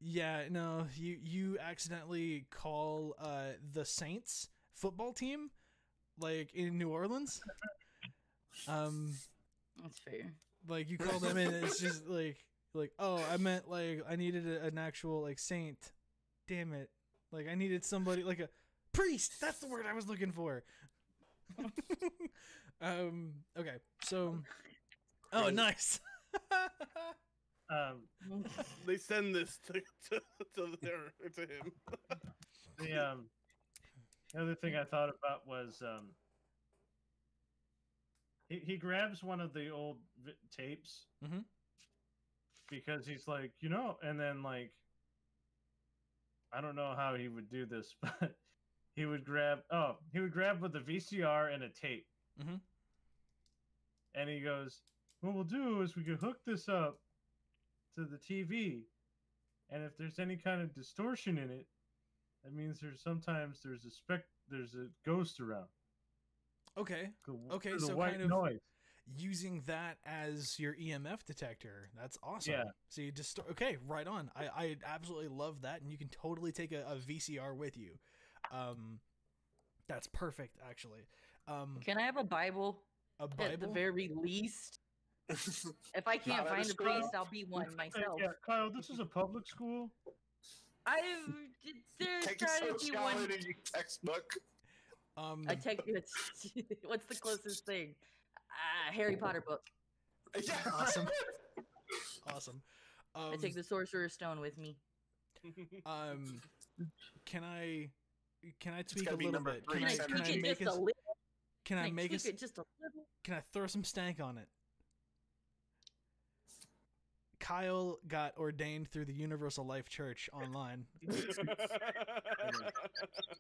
yeah, no, you you accidentally call uh the Saints football team like in New Orleans. *laughs* Um That's fair. like you call them and it's just *laughs* like like oh, I meant like I needed a, an actual like saint. Damn it. Like I needed somebody like a priest. That's the word I was looking for. um okay. So Oh, Great. nice. *laughs* Um, they send this to to, to their to him. the um, the other thing I thought about was um, he he grabs one of the old vi- tapes Mhm. because he's like, you know, and then like, I don't know how he would do this, *laughs* but he would grab oh he would grab with a VCR and a tape, Mhm. and he goes, what we'll do is we can hook this up to the TV, and if there's any kind of distortion in it, that means there's sometimes there's a spec there's a ghost around. okay. The, Okay, so white kind of- noise. using that as your EMF detector. That's awesome. Yeah. So you just start, okay, right on. I, I absolutely love that, and you can totally take a, a VCR with you. Um, that's perfect, actually. Um, Can I have a Bible, a Bible at the very least? *laughs* If I can't Not at a find a place, I'll be one Hey, *laughs* myself. Yeah, Kyle, this is a public school. I *laughs* there's Take a trying to be one. sociology textbook. Um, I take it's, what's the closest thing? Ah, Harry Potter book. Yeah. Awesome. awesome. Um, I take the Sorcerer's Stone with me. um, can I can I It's tweak a little bit? three, Can I, Can can I tweak it make just a little? Can I make it just a little? Can I throw some stank on it? Kyle got ordained through the Universal Life Church online.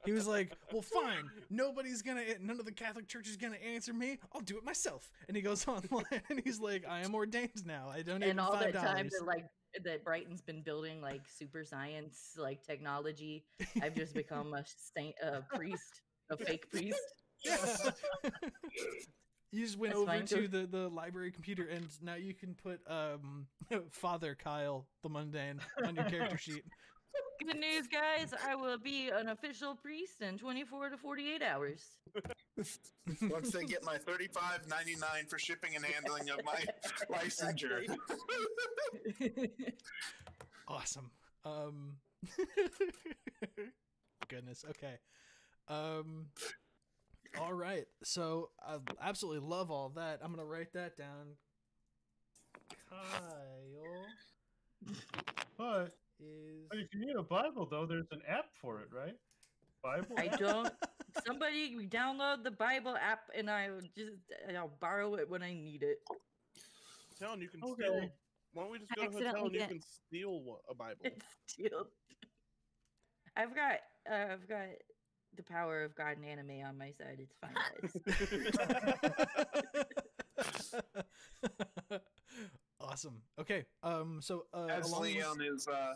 He was like, "Well, fine. Nobody's gonna. None of the Catholic Church is gonna answer me. I'll do it myself." And he goes *laughs* online and he's like, "I am ordained now. I don't and need all five that time dollars." that like that Brighton's been building like super science like technology, I've just become a saint, a priest, a fake *laughs* priest. *laughs* you just went That's over fine, to the, the library computer and now you can put um *laughs* Father Kyle the mundane on your character *laughs* sheet. Good news, guys! I will be an official priest in 24 to 48 hours. *laughs* Once they get my thirty-five ninety-nine for shipping and handling of my licensure. Awesome. Um goodness. Okay. Um all right. So I absolutely love all that. I'm going to write that down. Kyle But is but if you need a Bible, though, there's an app for it, right? Bible. I app? don't. *laughs* Somebody download the Bible app, and I'll just I'll borrow it when I need it. Telling you can Okay. steal. Why don't we just I go to a hotel accidentally and you can steal a Bible? *laughs* It's still. I've got uh, I've got the power of God and anime on my side. It's fine, guys. *laughs* awesome. Okay. Um. So uh, As along with- Leon is uh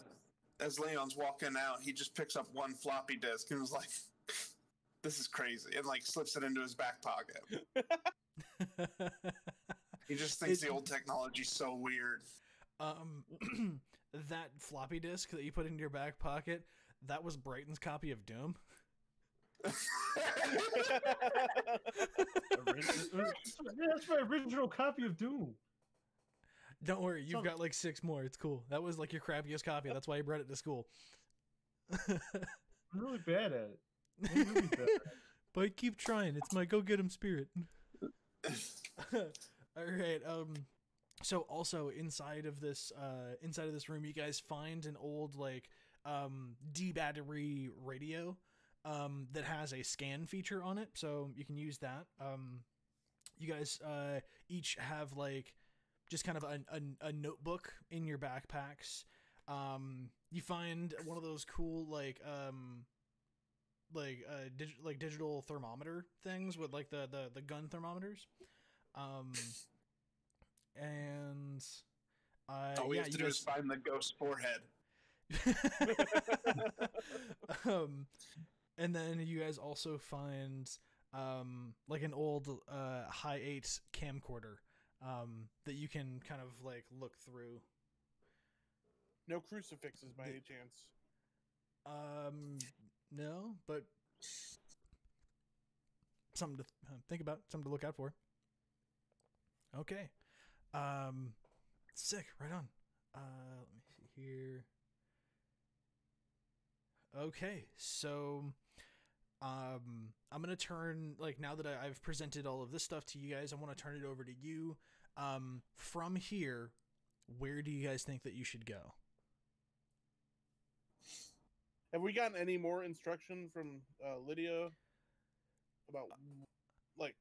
as Leon's walking out, he just picks up one floppy disk and was like *laughs* this is crazy and like slips it into his back pocket. *laughs* He just thinks It- the old technology's so weird. um, *clears throat* that floppy disk that you put into your back pocket, that was Brighton's copy of Doom. *laughs* That's my original copy of Doom. Don't worry, you've So- got like six more. It's cool. That was like your crappiest copy. That's why you brought it to school. I'm really bad at it. Really *laughs* bad at it. but keep trying. It's my go get 'em spirit. *laughs* All right. Um. So also inside of this, uh, inside of this room, you guys find an old like um D battery radio, um, that has a scan feature on it, so you can use that. Um, you guys uh each have like just kind of a a, a notebook in your backpacks. Um, you find one of those cool like um like uh dig- like digital thermometer things with like the the the gun thermometers um and uh All we yeah have to do is find the ghost forehead. *laughs* *laughs* um and then you guys also find um like an old uh high 8 camcorder um that you can kind of like look through no crucifixes by The- any chance. Um, no, but something to uh, think about, something to look out for. Okay. Um, sick. Right on. Uh, let me see here. Okay, so um, I'm gonna turn like now that I, I've presented all of this stuff to you guys, I want to turn it over to you. Um, from here, where do you guys think that you should go? Have we gotten any more instruction from uh, Lydia about like?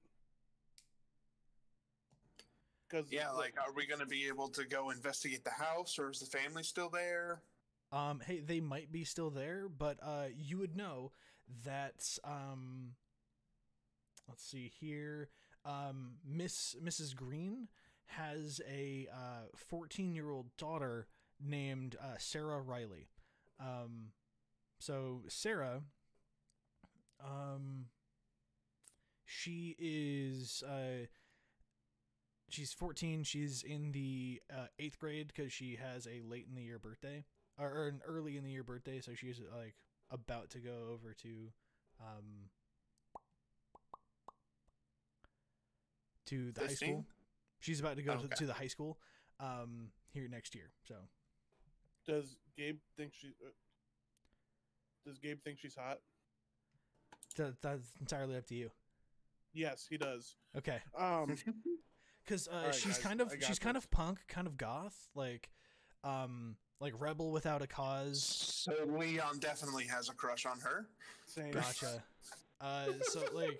Because Yeah, like, are we going to be able to go investigate the house, or is the family still there? Um, hey, they might be still there, but uh, you would know that. Um, let's see here. Um, Miss Mrs. Green has a fourteen-year-old daughter named uh, Sarah Riley. Um, so Sarah, um, she is uh, she's 14. She's in the uh, eighth grade because she has a late in the year birthday or an early in the year birthday. So she's like about to go over to um to the high school. She's about to go to, Okay. to the high school um here next year. So Does Gabe think she? Uh, does Gabe think she's hot? that, that's entirely up to you. Yes, he does. Okay. Um, *laughs* because uh, Alright, she's guys, kind of I got she's kind of punk, kind of goth, like um like rebel without a cause. So Leon definitely has a crush on her. same. Gotcha. *laughs* uh, so like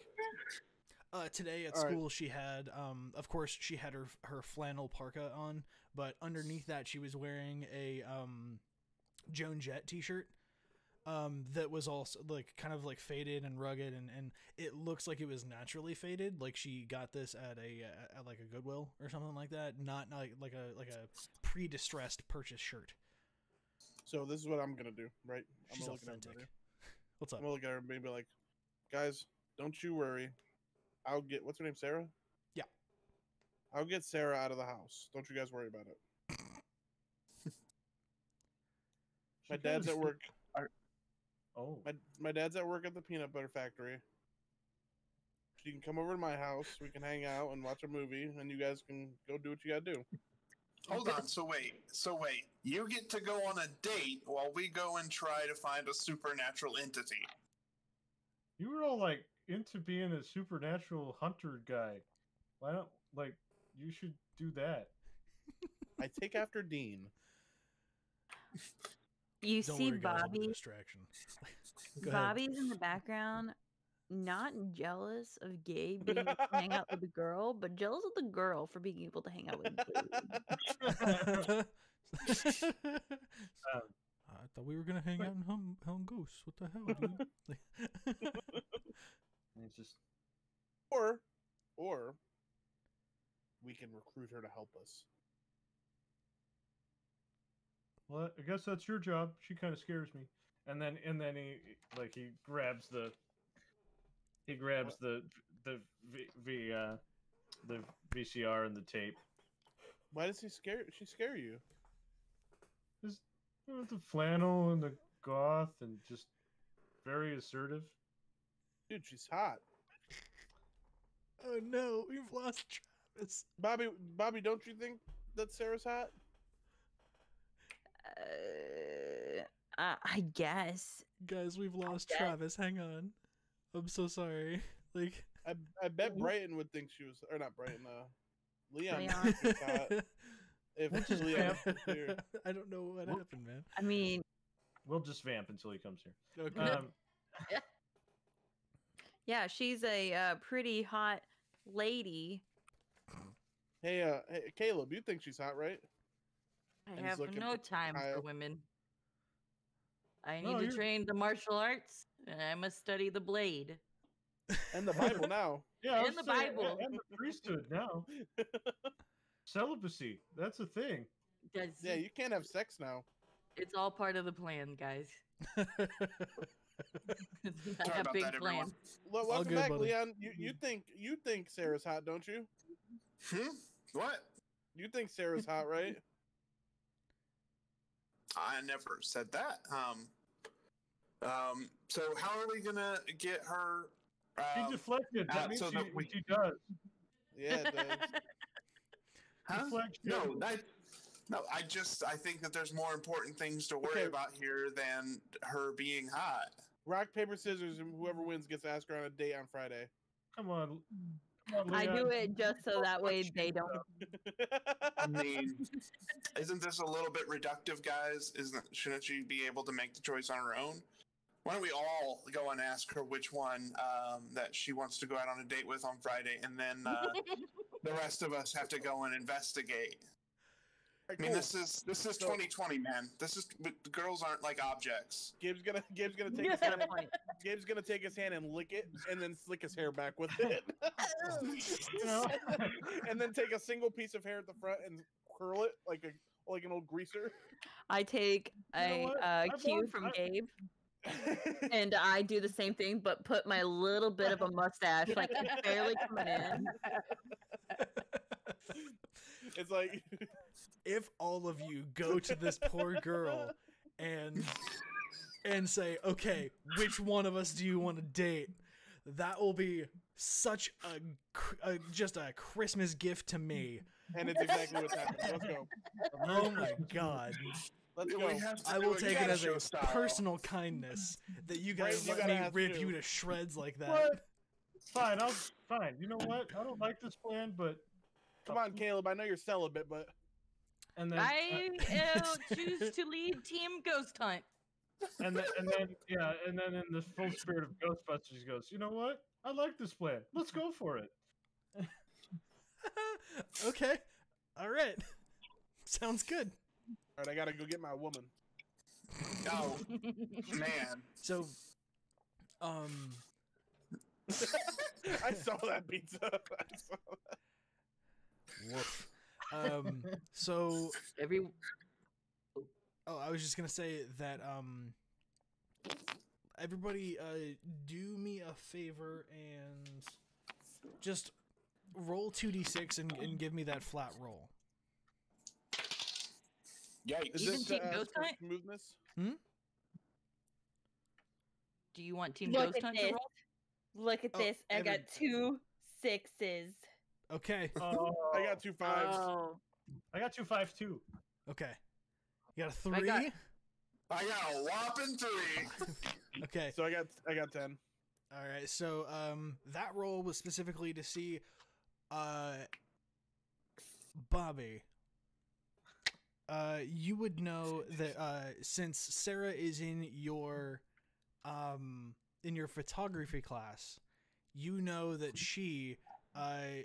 uh, today at Alright. school she had um of course she had her her flannel parka on, but underneath that she was wearing a um Joan Jett t-shirt. Um, that was also like kind of like faded and rugged and, and it looks like it was naturally faded like she got this at a at like a goodwill or something like that not like like a like a pre-distressed purchase shirt So this is what I'm gonna do, right? I'm she's gonna look at authentic everybody. *laughs* what's I'm gonna look at her and be like, guys, don't you worry. I'll get what's her name, Sarah? Yeah. I'll get Sarah out of the house. Don't you guys worry about it. *laughs* My dad's at st- work. Oh, My my dad's at work at the peanut butter factory. She can come over to my house. We can hang out and watch a movie, and you guys can go do what you gotta do. *laughs* Hold on. So wait. So wait. You get to go on a date while we go and try to find a supernatural entity. you were all like into being a supernatural hunter guy. Why don't like you should do that? *laughs* I take after Dean. You Don't see worry, guys, I'm a Bobby. distraction *laughs* Bobby's in the background, not jealous of Gabe being able to hang out with *laughs* the girl, but jealous of the girl for being able to hang out with Gabe. *laughs* *laughs* Um, I thought we were gonna hang out in Hum Hum Ghosts. What the hell, dude? Like- and it's just Or, or we can recruit her to help us. well, I guess that's your job. She kind of scares me. And then and then he like he grabs the he grabs the the v, v uh the VCR and the tape. Why does he scare? She scare you? Just you know, the flannel and the goth and just very assertive. Dude, she's hot. oh no, we've lost Travis. Bobby, Bobby, don't you think that Sarah's hot? Uh, I, I guess. Guys, we've lost Okay. Travis. Hang on. I'm so sorry. *laughs* Like I, I bet Brighton would think she was, or not Brighton, uh, Leon. would Leon. think she's hot *laughs* if We'll just Leon here. *laughs* I don't know what Whoop. happened, man. I mean, We'll just vamp until he comes here. Okay. Um, yeah, she's a uh, pretty hot lady. Hey, uh, hey, Caleb, you think she's hot, right? I And have no time Kyle. for women. I No, need to you're- train the martial arts, and I must study the blade. And the Bible now. *laughs* yeah, I In the saying, Bible. and the priesthood now. *laughs* Celibacy. That's a thing. That's, Yeah, you can't have sex now. it's all part of the plan, guys. *laughs* I Sorry have about big that, everyone. plans. Well, welcome good, back, buddy. Leon. You you think you think Sarah's hot, don't you? Hmm? What? You think Sarah's hot, right? I never said that. Um. Um. So how are we gonna get her? She Um, deflected. uh, That means so she, that we- she does. Yeah, it does. *laughs* huh? Deflection. No, I, no. I just I think that there's more important things to worry Okay. about here than her being hot. Rock paper scissors, and whoever wins gets to ask her on a date on Friday. Come on. Come on I do it just so that way they don't. *laughs* *laughs* I mean, isn't this a little bit reductive, guys? Isn't shouldn't she be able to make the choice on her own? Why don't we all go and ask her which one um, that she wants to go out on a date with on Friday, and then uh, *laughs* the rest of us have to go and investigate. I mean, this is this is So- 2020, man. This is girls aren't like objects. Gabe's gonna Gabe's gonna take his *laughs* hand, a point. Gabe's gonna take his hand and lick it, and then slick his hair back with it, *laughs* You know? and then take a single piece of hair at the front and curl it like a like an old greaser. I take You a uh, cue from I- Gabe and I do the same thing, but put my little bit of a mustache, like it's barely coming in. It's like if all of you go to this poor girl and and say, "Okay, which one of us do you want to date?" That will be such a, a just a Christmas gift to me. and it's exactly what's happening. Let's go. Oh my god. Let's We go. I will take it as a style. personal kindness that you guys Right, let gotta me rip to. you to shreds like that. What? Fine, I'll fine. You know what? I don't like this plan, but Come on, Caleb. I know you're celibate, but and then I uh, choose to lead Team Ghost Hunt. and then and then yeah, and then in the full spirit of Ghostbusters, he goes, you know what? I like this plan. Let's go for it. *laughs* okay. All right. *laughs* Sounds good. All right, I gotta go get my woman. Oh *laughs* man, So um *laughs* I saw that pizza. *laughs* I saw that. woof. Um so Every Oh, I was just gonna say that um everybody uh do me a favor and just roll two D six and, and give me that flat roll. Yikes! Is Even this Team uh, Ghost for Hunt? smoothness? do you want Team Look Ghost at Hunt this. to roll? Look at Oh, this. I got two sixes. Okay. *laughs* Oh, I got two fives. Oh, I got two five two. Okay. You got a I three? got- I got a whopping three. *laughs* okay. So I got I got ten. All right. So um that roll was specifically to see uh Bobby. Uh you would know that uh since Sarah is in your um in your photography class, you know that she uh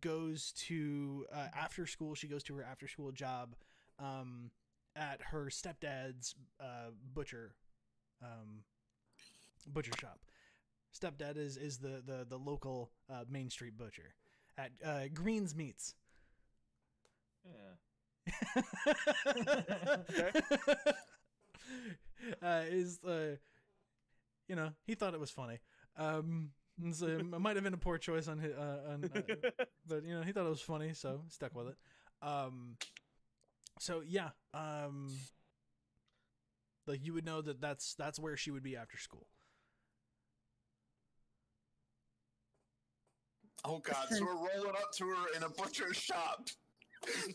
goes to uh, after school she goes to her after school job um at her stepdad's uh butcher um butcher shop stepdad is is the the the local uh, main street butcher at uh, Greens Meats. Yeah. *laughs* uh, is uh, you know he thought it was funny. Um, so it might have been a poor choice on his, uh, on, uh, *laughs* but you know he thought it was funny, so stuck with it. Um, so yeah, um, like you would know that that's that's where she would be after school. Oh god, so we're rolling up to her in a butcher's shop.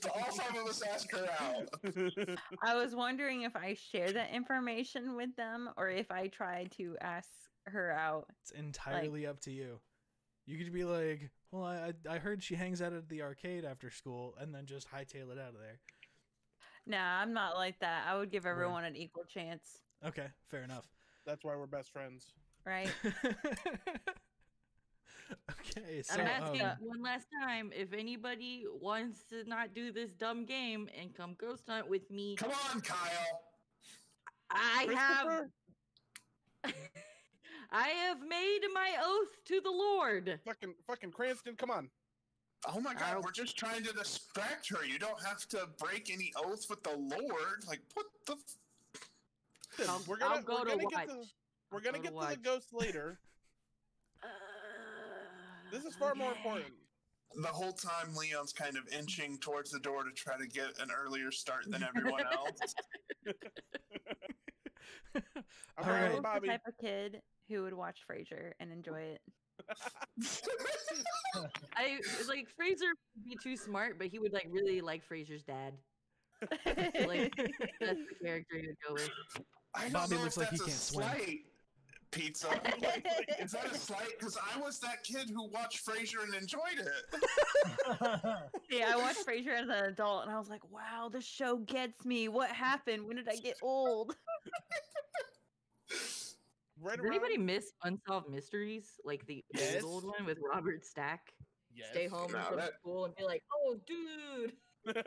So all five of us ask her out. *laughs* I was wondering if I share that information with them or if I try to ask her out. It's entirely up to you. You could be like, "Well, I I I heard she hangs out at the arcade after school," and then just hightail it out of there. Nah, I'm not like that. I would give Right. everyone an equal chance, Okay, fair enough. That's why we're best friends. right? *laughs* *laughs* okay, so I'm asking um, one last time if anybody wants to not do this dumb game and come Ghost Hunt with me. Come on, Kyle. I have *laughs* I have made my oath to the Lord. Fucking fucking Cranston, come on. Oh my god, I'll- we're just trying to distract her. You don't have to break any oath with the Lord. Like, what the? F- Listen, I'll- we're gonna, I'll go we're to gonna watch. get to we're gonna go get to to the watch. ghost later. *laughs* This is far more important. the whole time, Leon's kind of inching towards the door to try to get an earlier start than everyone *laughs* else. I'm All riding right. with the type of kid who would watch Frasier and enjoy it. *laughs* I was like Frasier would be too smart, but he would like really like Frasier's dad. Like *laughs* that's the character he would go with. I Bobby looks like he can't swim. Slight, Pizza. *laughs* Like, is that a slight? Because I was that kid who watched Frasier and enjoyed it. *laughs* Yeah, I watched Frasier as an adult and I was like, wow, this show gets me. What happened? When did I get old? *laughs* Right Does anybody miss Unsolved Mysteries? Like the Yes. old one with Robert Stack? Stay home No, from that- school and be like, oh, dude,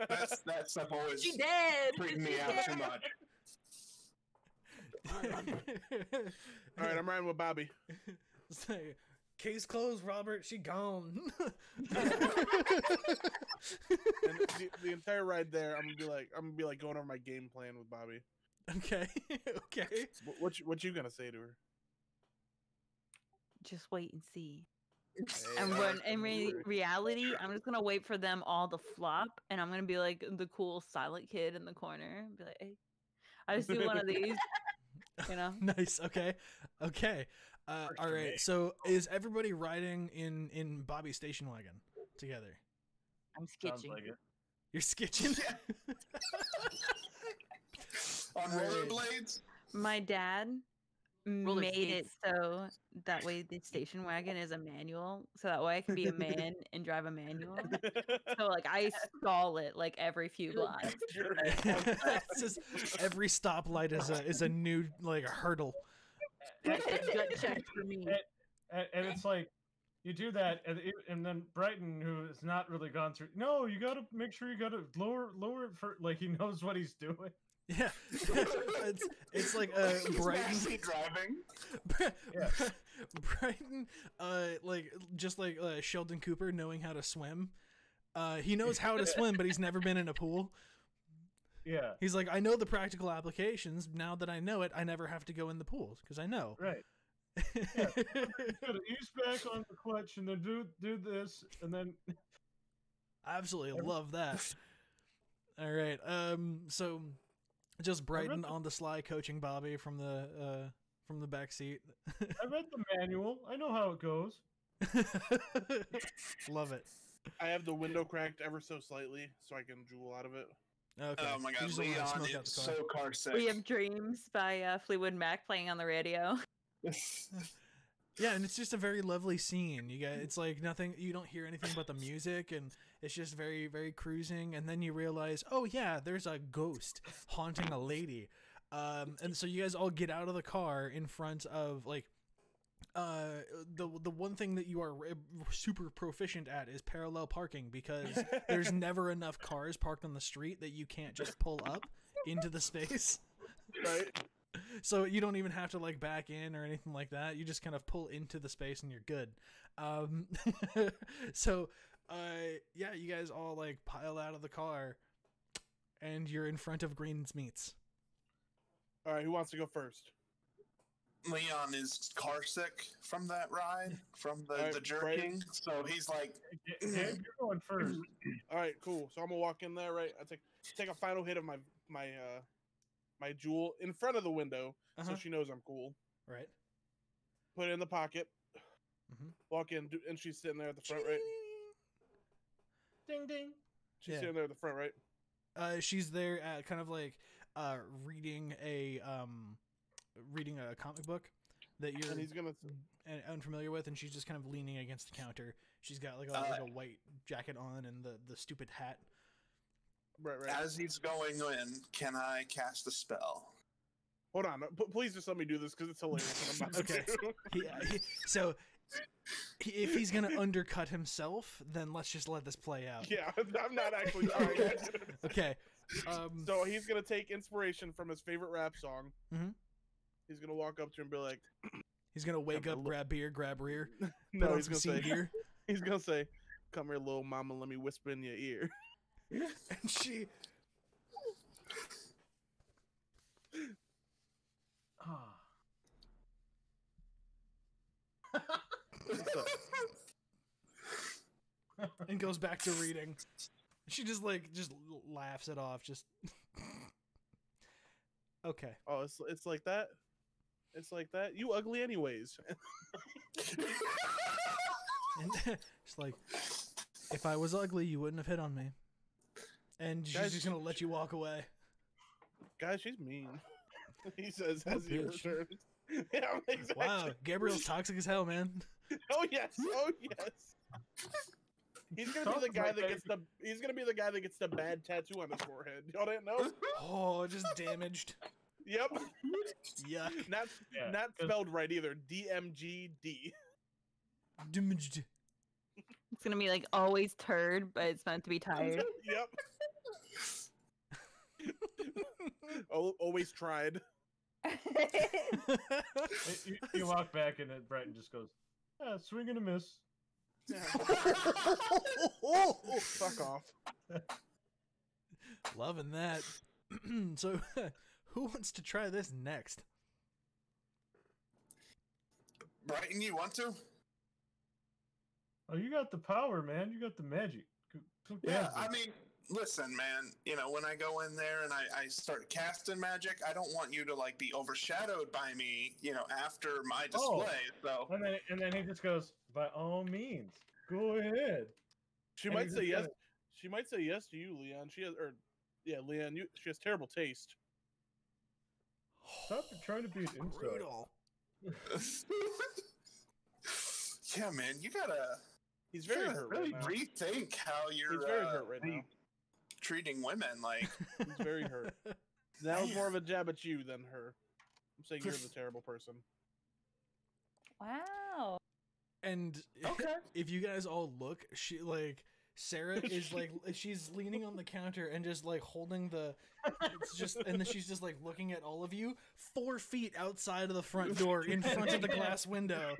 That's that stuff always she dead. freaked me She's out too much. *laughs* All right, I'm riding with Bobby. *laughs* Say, case closed, Robert. She gone. *laughs* And the, the entire ride there, I'm gonna be like, I'm gonna be like going over my game plan with Bobby. okay, okay. What what you, what you gonna say to her? Just wait and see. And Uh, when in re- reality, I'm just gonna wait for them all to flop, and I'm gonna be like the cool silent kid in the corner. Be like, hey, I just do one of these, you know. *laughs* nice. Okay. Okay. Uh, Works all for right. me. So is everybody riding in in Bobby's station wagon together? I'm Sounds sketching. like. You're sketching. on *laughs* *laughs* rollerblades. My dad Roller made it so that way the *laughs* station wagon is a manual, so that way I can be a man and drive a manual. So like I stall it like every few blocks. *laughs* it's just every stoplight is a is a new like a hurdle. *laughs* check for me. And, and it's like you do that, and it, and then Brighton, who has not really gone through. No, you got to make sure you got to lower lower it for like he knows what he's doing. Yeah, *laughs* it's it's like uh, Brighton. Backseat driving. Yeah. *laughs* Brighton, uh, like just like uh, Sheldon Cooper knowing how to swim. Uh, he knows how to swim, but he's never been in a pool. Yeah, He's like, I know the practical applications. Now that I know it, I never have to go in the pools because I know. right. You gotta ease back on the clutch, and then do do this, and then Absolutely love that. *laughs* All right. Um. So, just Brighton the- on the sly coaching Bobby from the uh from the back seat. I read the manual. I know how it goes. *laughs* love it. I have the window cracked ever so slightly, so I can Juul out of it. Okay. Oh my god, just don't Leon smoke out is the car. so car sick. We have Dreams by uh, Fleetwood Mac playing on the radio. *laughs* Yeah, and it's just a very lovely scene. You get it's like nothing you don't hear anything but the music and it's just very very cruising and then you realize, "Oh yeah, there's a ghost haunting a lady." Um and so you guys all get out of the car in front of like uh the the one thing that you are re- super proficient at is parallel parking because *laughs* there's never enough cars parked on the street that you can't just pull up into the space. right. *laughs* so you don't even have to like back in or anything like that you just kind of pull into the space and you're good um *laughs* so uh yeah you guys all like pile out of the car and you're in front of green's meats All right, who wants to go first? Leon is car sick from that ride, from the, Alright, the jerking. So he's like, Ga- you're going first. All right, cool. So I'm gonna walk in there, right? I take take a final hit of my my uh my Juul in front of the window, Uh-huh. so she knows I'm cool. right Put it in the pocket. Mm-hmm. Walk in, and she's sitting there at the front, right? Ding ding. She's Yeah. sitting there at the front, right? uh she's there at kind of like uh reading a um reading a comic book that you're And he's gonna. un- unfamiliar with and she's just kind of leaning against the counter she's got like a, like Uh, a white jacket on and the the stupid hat Right, right. as he's going in, can I cast a spell? Hold on. p- Please just let me do this because it's hilarious. What I'm about *laughs* Okay. to do. he, he- so he, if he's gonna undercut himself, then let's just let this play out. yeah, I'm not actually trying. *laughs* Okay. Um, So he's gonna take inspiration from his favorite rap song. Mhm. He's gonna walk up to him and be like, he's gonna wake up, on, grab beer, grab rear, *laughs* "No, he's gonna say, gear, *laughs* he's gonna say, come here, little mama, let me whisper in your ear." and she. Ah. And goes back to reading. She just like just laughs it off. Just *laughs* okay. Oh, it's it's like that. It's like that. You ugly anyways. And *laughs* she's like, if I was ugly, you wouldn't have hit on me. And she's Guys, just gonna let you walk away. Guys, she's mean. *laughs* he says as he returns. yeah, exactly. Wow, Gabriel's toxic as hell, man. *laughs* Oh yes. Oh yes. He's gonna Talk be the guy about that gets the. He's gonna be the guy that gets the bad tattoo on his forehead. Y'all didn't know? Oh, just damaged. Yep. Yuck. Not Yeah, not 'cause- spelled right either. D M G D. Damaged. It's gonna be like always turd, but it's meant to be *laughs* tired. Yep. *laughs* Al- Always tried. you, you walk back and then Brighton just goes, ah, swing and a miss. *laughs* Fuck off. *laughs* Loving that. *clears throat* so, *laughs* who wants to try this next? Brighton, you want to? Oh, you got the power, man. You got the magic. Go, go Yeah, I mean, listen, man. You know, when I go in there and I, I start casting magic, I don't want you to like be overshadowed by me. You know, after my display. Oh. display. So And then, and then he just goes, by all means, go ahead. She And might say yes. gonna- She might say yes to you, Leon. She has, or yeah, Leon. You, she has terrible taste. Stop trying to be an incel. *sighs* Brutal. *laughs* yeah, man, you gotta, He's very gotta hurt really right now. rethink how you're He's very uh, hurt right now. Treating women. Like, *laughs* He's very hurt. *laughs* That was more of a jab at you than her. I'm saying you're the *laughs* terrible person. Wow. And Okay. if you guys all look, she like Sarah is like she's leaning on the counter and just like holding the it's just and then she's just like looking at all of you four feet outside of the front door in front of the glass window.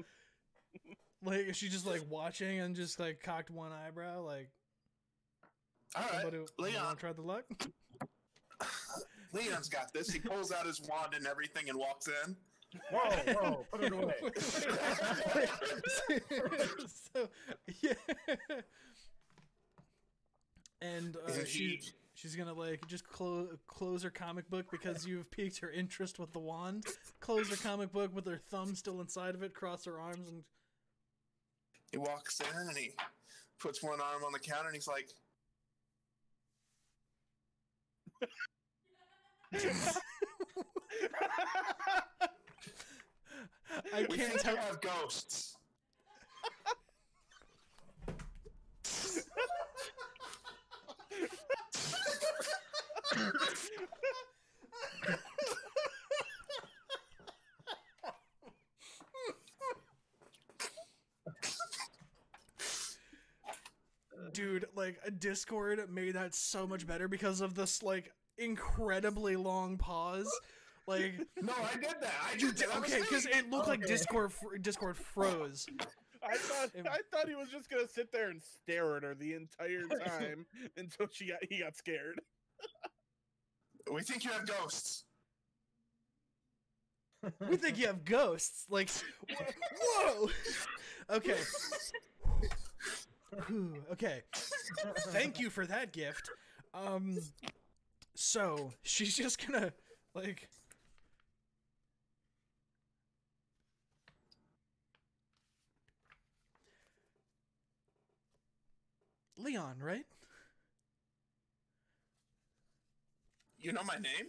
Like she's just like watching and just like cocked one eyebrow like all right, somebody Leon. wanna try the luck. *laughs* Leon's got this. He pulls out his wand and everything and walks in. Whoa, whoa, put it away. *laughs* so yeah. And uh, she she's gonna like just close close her comic book because you've piqued her interest with the wand. Close her comic book with her thumb still inside of it. Cross her arms and He walks in and he puts one arm on the counter and he's like, I "We can't tell. you have ghosts." *laughs* Dude, like a Discord made that so much better because of this like incredibly long pause. Like *laughs* No, I did that. I you did did, that. okay, because it looked like Discord fr- Discord froze. *laughs* I thought I thought he was just gonna sit there and stare at her the entire time *laughs* until she got he got scared. We think you have ghosts. We think you have ghosts. Like, whoa. Okay. Whew, okay. Thank you for that gift. Um. So she's just gonna like. Leon, right? You know my name?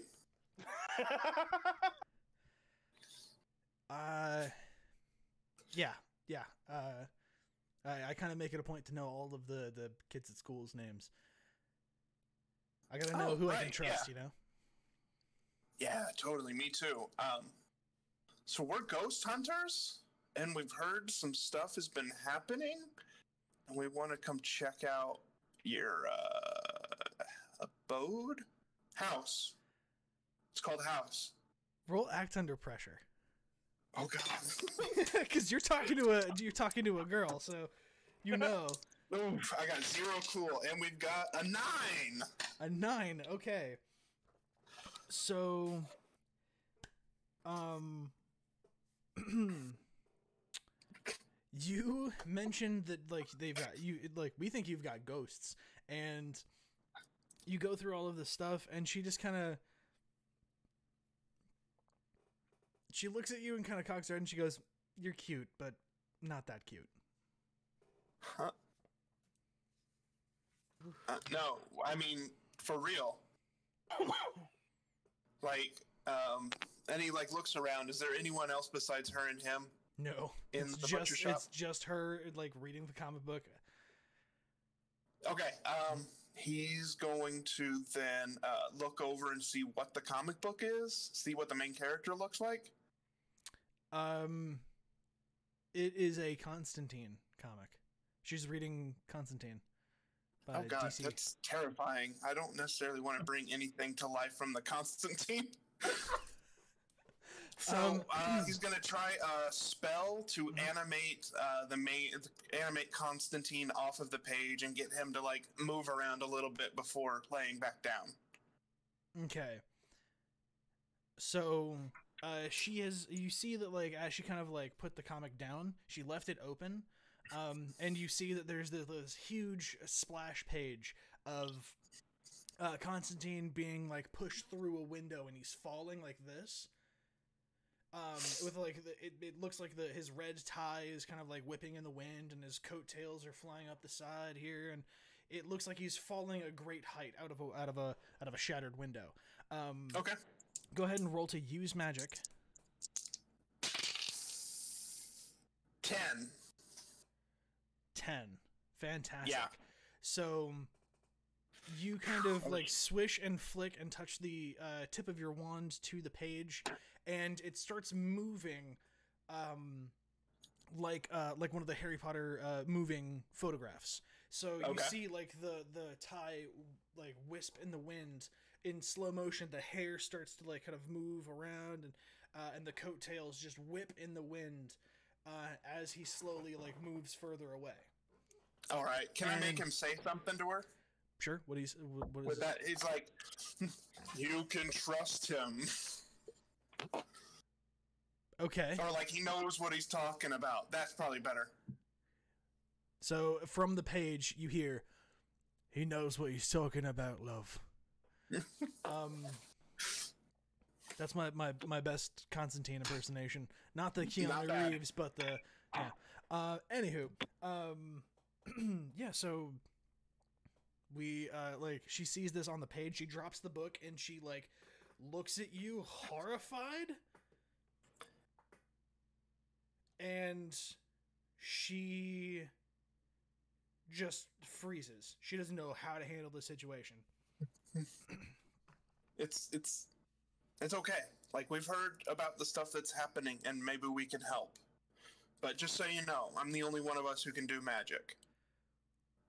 Uh, yeah, yeah. Uh, I, I kind of make it a point to know all of the the kids at school's names. I gotta know Oh, who I can trust, yeah. you know. Yeah, totally. Me too. Um, so we're ghost hunters, and we've heard some stuff has been happening, and we want to come check out your uh, abode, house. It's called house. Roll act under pressure, Oh God. *laughs* because you're talking to a you're talking to a girl, so you know *laughs* Oof, I got zero cool, and we've got a nine. a nine. Okay. So, um, *clears throat* you mentioned that like they've got you like we think you've got ghosts, and you go through all of this stuff, and she just kind of she looks at you and kind of cocks her head, and she goes, "You're cute, but not that cute." Huh? Uh, no, I mean for real. *laughs* like, um, and he like looks around. Is there anyone else besides her and him? No, In it's the butcher just shop? it's just her like reading the comic book. Okay. Um, he's going to then uh, look over and see what the comic book is. See what the main character looks like. Um, it is a Constantine comic. She's reading Constantine by oh God, DC. that's terrifying. I don't necessarily want to *laughs* bring anything to life from the Constantine. *laughs* So Um, uh, he's gonna try a spell to animate uh, the main animate Constantine off of the page and get him to like move around a little bit before laying back down. Okay. So, uh, she has. You see that like as she kind of like put the comic down, she left it open. um, and you see that there's this, this huge splash page of uh, Constantine being like pushed through a window and he's falling like this. Um, with like the, it, it looks like the his red tie is kind of like whipping in the wind and his coattails are flying up the side here and it looks like he's falling a great height out of a out of a out of a shattered window. Um, Okay. Go ahead and roll to use magic. Ten. 10 fantastic Yeah. so you kind of like swish and flick and touch the uh, tip of your wand to the page and it starts moving um like uh like one of the harry potter uh moving photographs so you Okay. see like the the tie like wisp in the wind in slow motion the hair starts to like kind of move around and uh, and the coattails just whip in the wind uh, as he slowly like moves further away All right. Can I make him say something to her? Sure. What he's what, what is With it? that, he's like, "You can trust him," Okay. or like he knows what he's talking about. That's probably better. So from the page, you hear, "He knows what he's talking about, love." *laughs* um, that's my, my my best Constantine impersonation. Not the Not Keanu bad. Reeves, but the yeah. Uh, anywho, um, *clears throat* yeah. So we uh like she sees this on the page. She drops the book and she like looks at you horrified, and she just freezes. She doesn't know how to handle the situation. It's it's it's okay. Like we've heard about the stuff that's happening, and maybe we can help. But just so you know, I'm the only one of us who can do magic.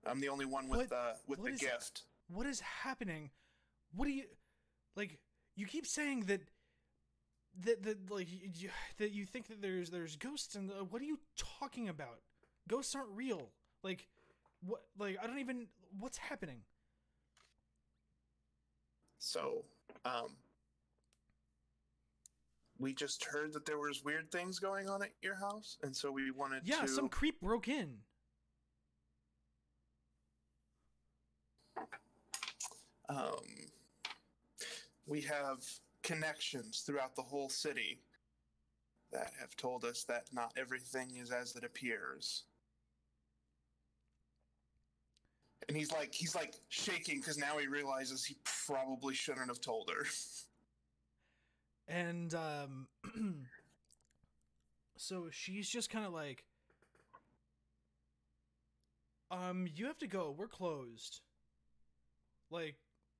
I'm the only one with What- the with what the is- gift. What is happening? What do you like? You keep saying that that that like you, that you think that there's there's ghosts and uh, what are you talking about? Ghosts aren't real. Like what? Like I don't even. What's happening? So, um, we just heard that there was weird things going on at your house, and so we wanted Yeah, to. some creep broke in. um, we have connections throughout the whole city that have told us that not everything is as it appears. And he's like he's like shaking because now he realizes he probably shouldn't have told her. *laughs* and um *clears throat* so she's just kind of like um you have to go we're closed like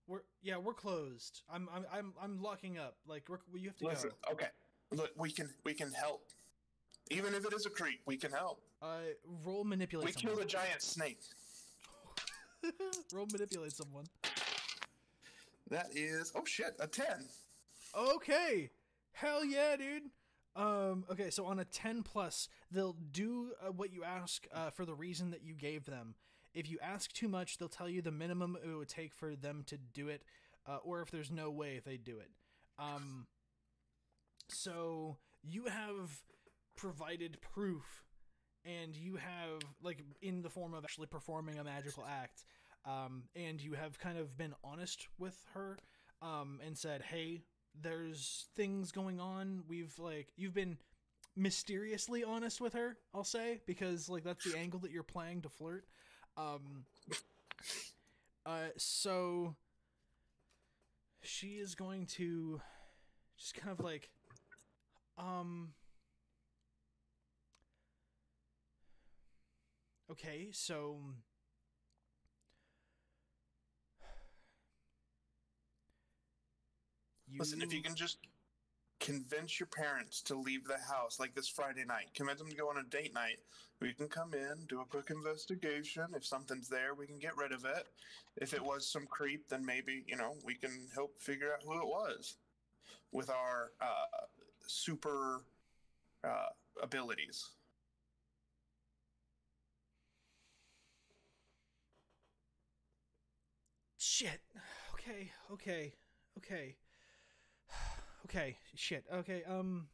we're yeah we're closed i'm i'm i'm, I'm locking up like we're, you have to Listen, go okay, look, we can we can help, even if it is a creep. We can help. uh roll manipulate We someone killed a giant snake. *laughs* roll manipulate someone That is oh shit, a ten. Okay. Hell yeah, dude. Um, okay, so on a 10 plus, they'll do uh, what you ask uh, for the reason that you gave them. If you ask too much, they'll tell you the minimum it would take for them to do it, uh, or if there's no way they do it. Um, so you have provided proof, and you have, like, in the form of actually performing a magical act, um, and you have kind of been honest with her um, and said, "Hey, there's things going on. We've like you've been mysteriously honest with her. I'll say because like that's the angle that you're playing to flirt. Um, uh, so she is going to just kind of like, um." Okay, so you Listen, if you can just convince your parents to leave the house like this Friday night, convince them to go on a date night. We can come in, do a quick investigation. If something's there, we can get rid of it. If it was some creep, then maybe, you know, we can help figure out who it was with our uh, super uh, abilities. Shit. Okay, okay, okay. *sighs* Okay, shit. Okay, um.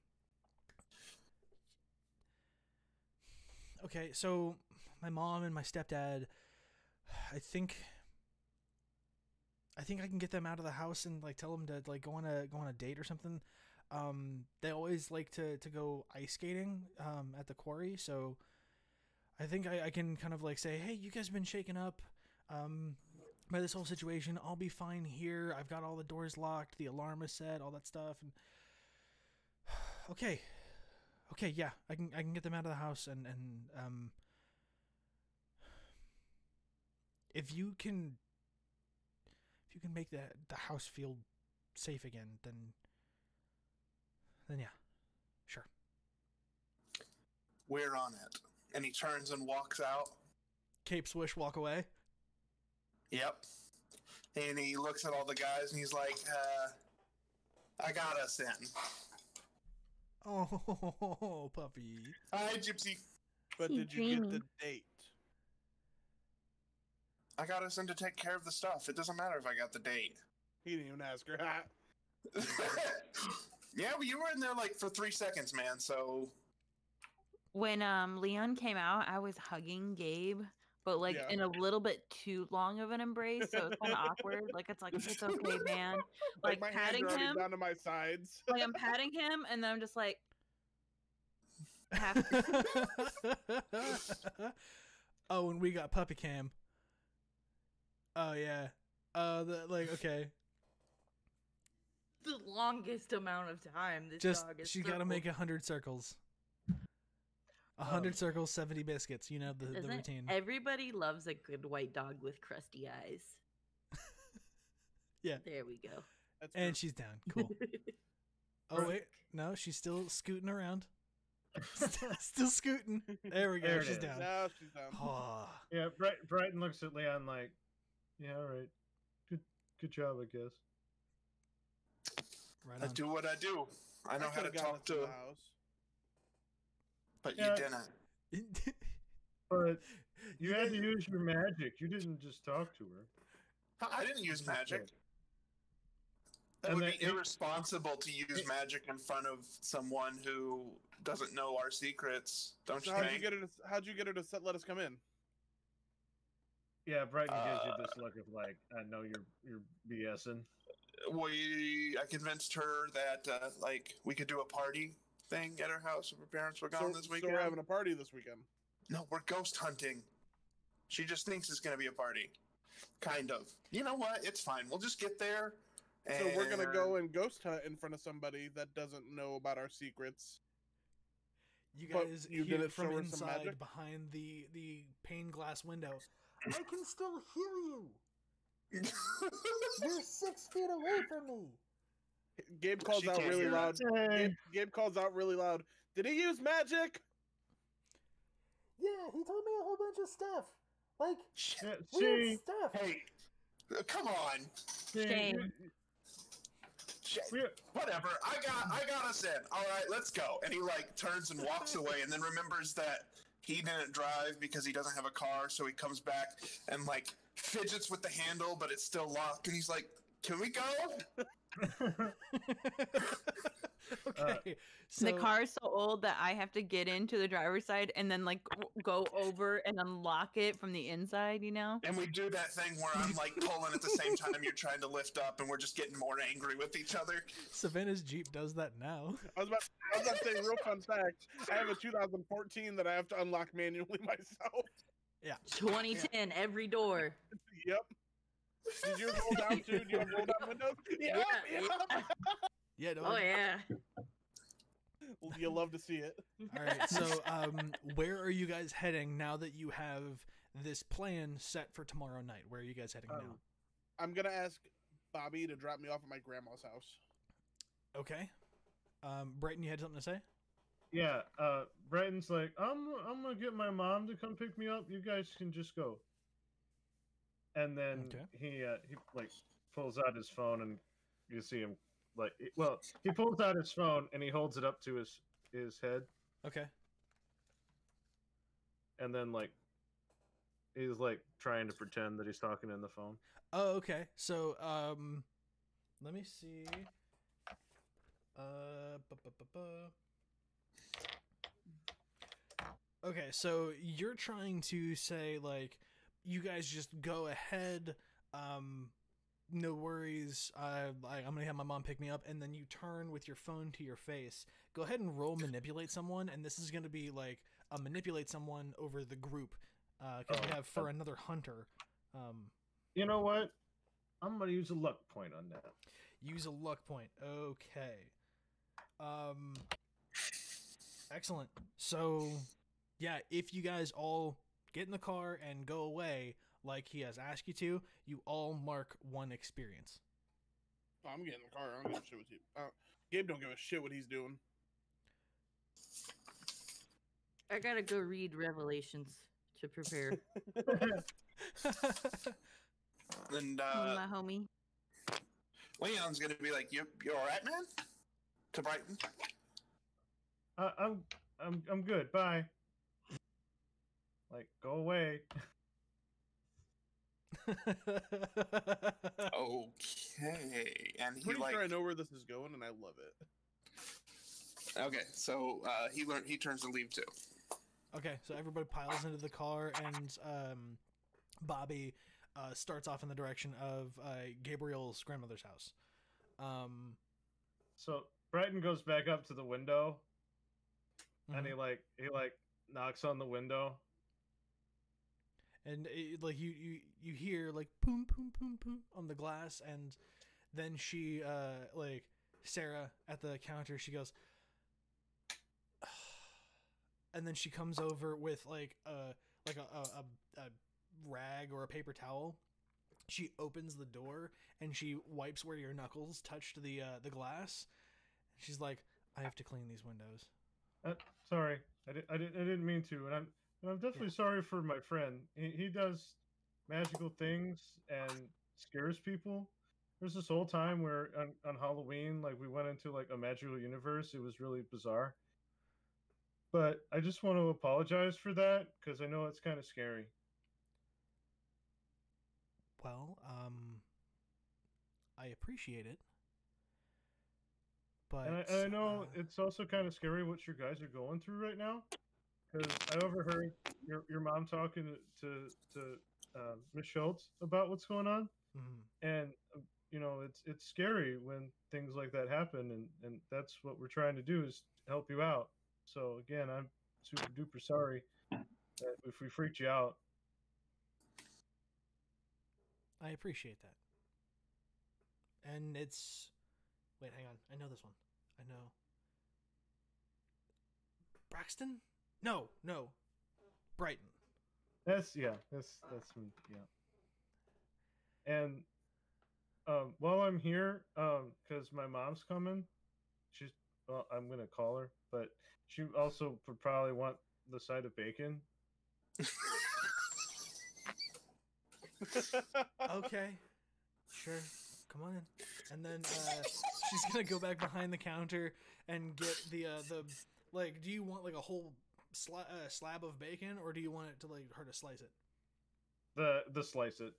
Okay, so my mom and my stepdad. I think. I think I can get them out of the house and like tell them to like go on a go on a date or something. Um, they always like to to go ice skating um, at the quarry, so I think I, I can kind of like say, hey, you guys have been shaken up um, by this whole situation. I'll be fine here. I've got all the doors locked, the alarm is set, all that stuff, and *sighs* okay, okay, yeah, I can I can get them out of the house and and um, if you can if you can make the the house feel safe again, then then yeah, sure. We're on it. And he turns and walks out. Cape swish, walk away. Yep. And he looks at all the guys and he's like, uh, I got us in. Oh, *laughs* puppy. Hi, Gypsy. But He did you get the date? I got us in to take care of the stuff. It doesn't matter if I got the date. He didn't even ask her. *laughs* *laughs* yeah, well, you were in there like for three seconds, man. So When um Leon came out, I was hugging Gabe, but like Yeah. in a little bit too long of an embrace, so it's kind of awkward. Like it's like it's okay, *laughs* man. Like, my hands patting are him. down to my sides. Like I'm patting him, and then I'm just like, *laughs* *laughs* oh, and we got puppy cam. Oh yeah. Uh, the, like okay. the longest amount of time this Just dog is she got to make a hundred circles. A hundred Um, circles, seventy biscuits. You know the, the routine. Everybody loves a good white dog with crusty eyes. Yeah. There we go. That's and true. she's down. Cool. *laughs* Oh wait, no, she's still scooting around. *laughs* still, still scooting. There we go. There she's is. down. now she's down. Oh, Yeah, Bright, Brighton looks at Leon like, yeah, all right, good, good job, I guess. right I do what I do. I know how to talk to, the house. But Yeah. you didn't. *laughs* But you had to use your magic. You didn't just talk to her. I didn't use magic. That And would then be it- irresponsible to use it- magic in front of someone who doesn't know our secrets. Don't So you how'd you think? get her? To, how'd you get her to set, let us come in? Yeah, Brighton gives you Uh, this look of like, I know you're you're BSing. we I convinced her that uh, like we could do a party thing at her house if her parents were gone So, this so weekend. we're having a party this weekend. No, we're ghost hunting. She just thinks it's gonna be a party. Kind of. You know what? It's fine. We'll just get there. So we're gonna go and- and ghost hunt in front of somebody that doesn't know about our secrets. You But guys you hear didn't from show her some inside behind the the pane glass window. I can still hear you. *laughs* You're six feet away from me. Gabe calls She out really loud. us. Gabe, Gabe calls out really loud. Did he use magic? Yeah, he told me a whole bunch of stuff. Like Shit. Yeah, see, stuff. Hey, come on. see, Shame. Shit. Whatever. I got I got us in. All right, let's go. And he like turns and walks away, and then remembers that he didn't drive because he doesn't have a car. So he comes back and like fidgets with the handle, but it's still locked. And he's like, "Can we go?" *laughs* *laughs* *laughs* okay. Uh, so the car is so old that I have to get into the driver's side and then like go over and unlock it from the inside. You know. And we do that thing where I'm like pulling at the same time you're trying to lift up, and we're just getting more angry with each other. Savannah's Jeep does that now. I was about, I was about to say, real fun fact. I have a 2014 that I have to unlock manually *laughs* myself. Yeah. 2010, every door. Yep. Did yours roll down too? Do you have roll down *laughs* windows? Yep, Yeah, yep. Yeah. No, Oh yeah. You love to see it. All right. So, um, where are you guys heading now that you have this plan set for tomorrow night? Where are you guys heading Um, now? I'm gonna ask Bobby to drop me off at my grandma's house. Okay. Um, Brighton, you had something to say? yeah, uh, Brighton's like, I'm I'm gonna get my mom to come pick me up. You guys can just go. And then Okay. he uh, he like pulls out his phone and you see him like well he pulls out his phone and he holds it up to his his head Okay. and then like he's like trying to pretend that he's talking in the phone. Oh, okay. So, um, let me see. Uh, bu- bu- bu- bu. Okay, so you're trying to say like you guys just go ahead, um, no worries. Uh, I, I'm gonna have my mom pick me up, and then you turn with your phone to your face. Go ahead and roll manipulate someone, and this is gonna be like a manipulate someone over the group, because we Oh, have for uh, another hunter. Um, You know what? I'm gonna use a luck point on that. use a luck point. Okay. Um. Excellent. So, yeah, if you guys all get in the car and go away like he has asked you to, you all mark one experience. Oh, I'm getting in the car. I don't give a shit what you. Uh, Gabe don't give a shit what he's doing. I gotta go read Revelations to prepare. *laughs* And uh, my homie. Leon's gonna be like, "You, you all right, man?" To Brighton. Uh, I'm I'm I'm good. Bye. Like, go away. Okay, and he Pretty like. sure I know where this is going, and I love it. Okay, so uh, he learned. He turns to leave too. okay, so everybody piles into the car, and um, Bobby uh, starts off in the direction of uh, Gabriel's grandmother's house. Um, So Brighton goes back up to the window and he mhm. like he like knocks on the window. And it, like you you you hear like boom boom boom boom on the glass. And then she uh like sarah at the counter she goes *sighs* and then she comes over with like a like a, a, a, rag or a paper towel. She opens the door and she wipes where your knuckles touched the uh the glass. She's like i have to clean these windows. Uh, sorry, I, di- I, didn't I didn't mean to, and I'm and I'm definitely sorry for my friend. He he does magical things and scares people. There's this whole time where on, on Halloween, like we went into like a magical universe. It was really bizarre. But I just want to apologize for that because I know it's kind of scary. Well, um, I appreciate it, but I, I know uh, it's also kind of scary what your guys are going through right now. Because I overheard your, your mom talking to to, to uh, Miss Schultz about what's going on, mhm. and uh, you know it's it's scary when things like that happen, and and that's what we're trying to do is help you out. So again, I'm super duper sorry that if we freaked you out. I appreciate that. And it's wait, hang on. I know this one. I know. Braxton? No, no. Brighton. That's yeah. That's that's me. Yeah. And um, while I'm here, um, because my mom's coming, she's well, I'm gonna call her, but she also would probably want the side of bacon. Okay. Sure. Come on in. And then uh, she's gonna go back behind the counter and get the uh, the like. Do you want like a whole sla- uh, slab of bacon, or do you want it to like her to slice it? The the slice it.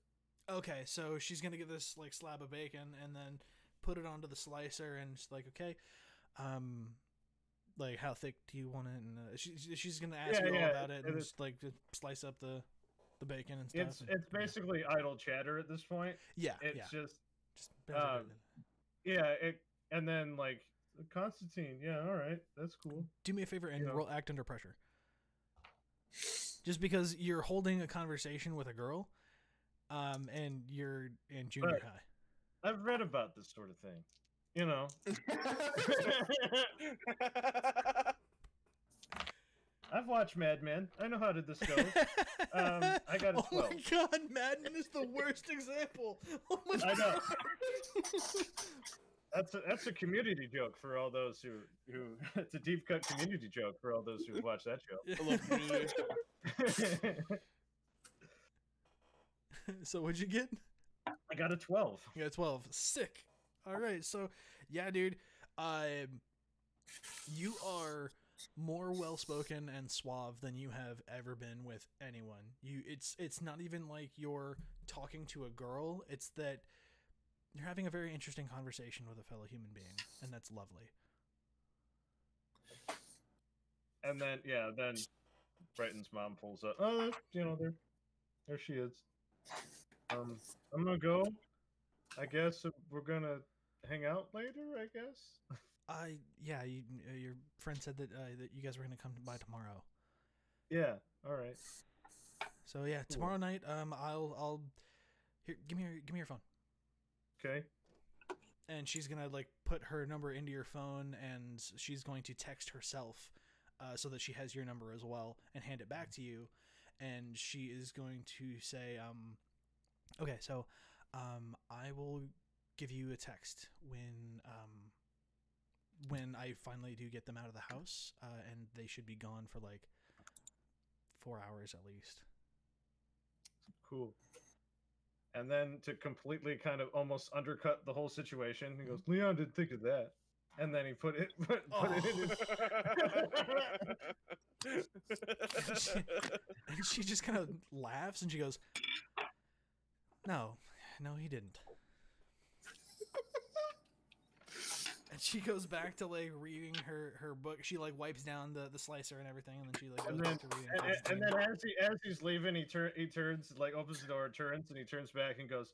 Okay, so she's gonna get this like slab of bacon and then put it onto the slicer, and she's like, okay, um, like how thick do you want it? And uh, she, she- she's gonna ask Yeah, you all about it it and is- just like just slice up the the bacon and stuff. It's and- it's basically idle chatter at this point. yeah, It's yeah. just Just um, yeah. It and then like Constantine. Yeah, all right, that's cool. do me a favor and know. roll act under pressure. Just because you're holding a conversation with a girl, um, and you're in junior Right. high. I've read about this sort of thing. You know. *laughs* I've watched Mad Men. I know how did this go. Um, I got a *laughs* oh 12. my god, Mad Men is the worst example. Oh my I know. *laughs* God. That's a, that's a community joke for all those who who. *laughs* It's a deep cut community joke for all those who watch that I love community. show. *laughs* so what'd you get? I got a twelve. You got 12. Sick. All right. So, yeah, dude. Um, you are more well spoken and suave than you have ever been with anyone. You it's it's not even like you're talking to a girl. It's that you're having a very interesting conversation with a fellow human being, and that's lovely. And then yeah, then Brighton's mom pulls up. Oh, you know, there, there she is. Um, I'm gonna go. I guess we're gonna hang out later. I guess. I yeah, you, uh, your friend said that uh, that you guys were gonna come by tomorrow. Yeah. All right. So yeah, Cool. tomorrow night, um, I'll I'll here give me your give me your phone, Okay. and she's gonna like put her number into your phone, and she's going to text herself, uh, so that she has your number as well, and hand it back to you, and she is going to say, um, okay, so, um, I will give you a text when um when I finally do get them out of the house, uh, and they should be gone for like four hours at least. Cool. And then to completely kind of almost undercut the whole situation, he goes, "Leon didn't think of that." And then he put it *laughs* put, put it in his. *laughs* And she just kind of laughs and she goes, "No, no, he didn't." And she goes back to like reading her her book. She like wipes down the the slicer and everything, and then she like goes And back then- to reading. And, and, and then as he as he's leaving, he turn he turns like opens the door, turns, and he turns back and goes,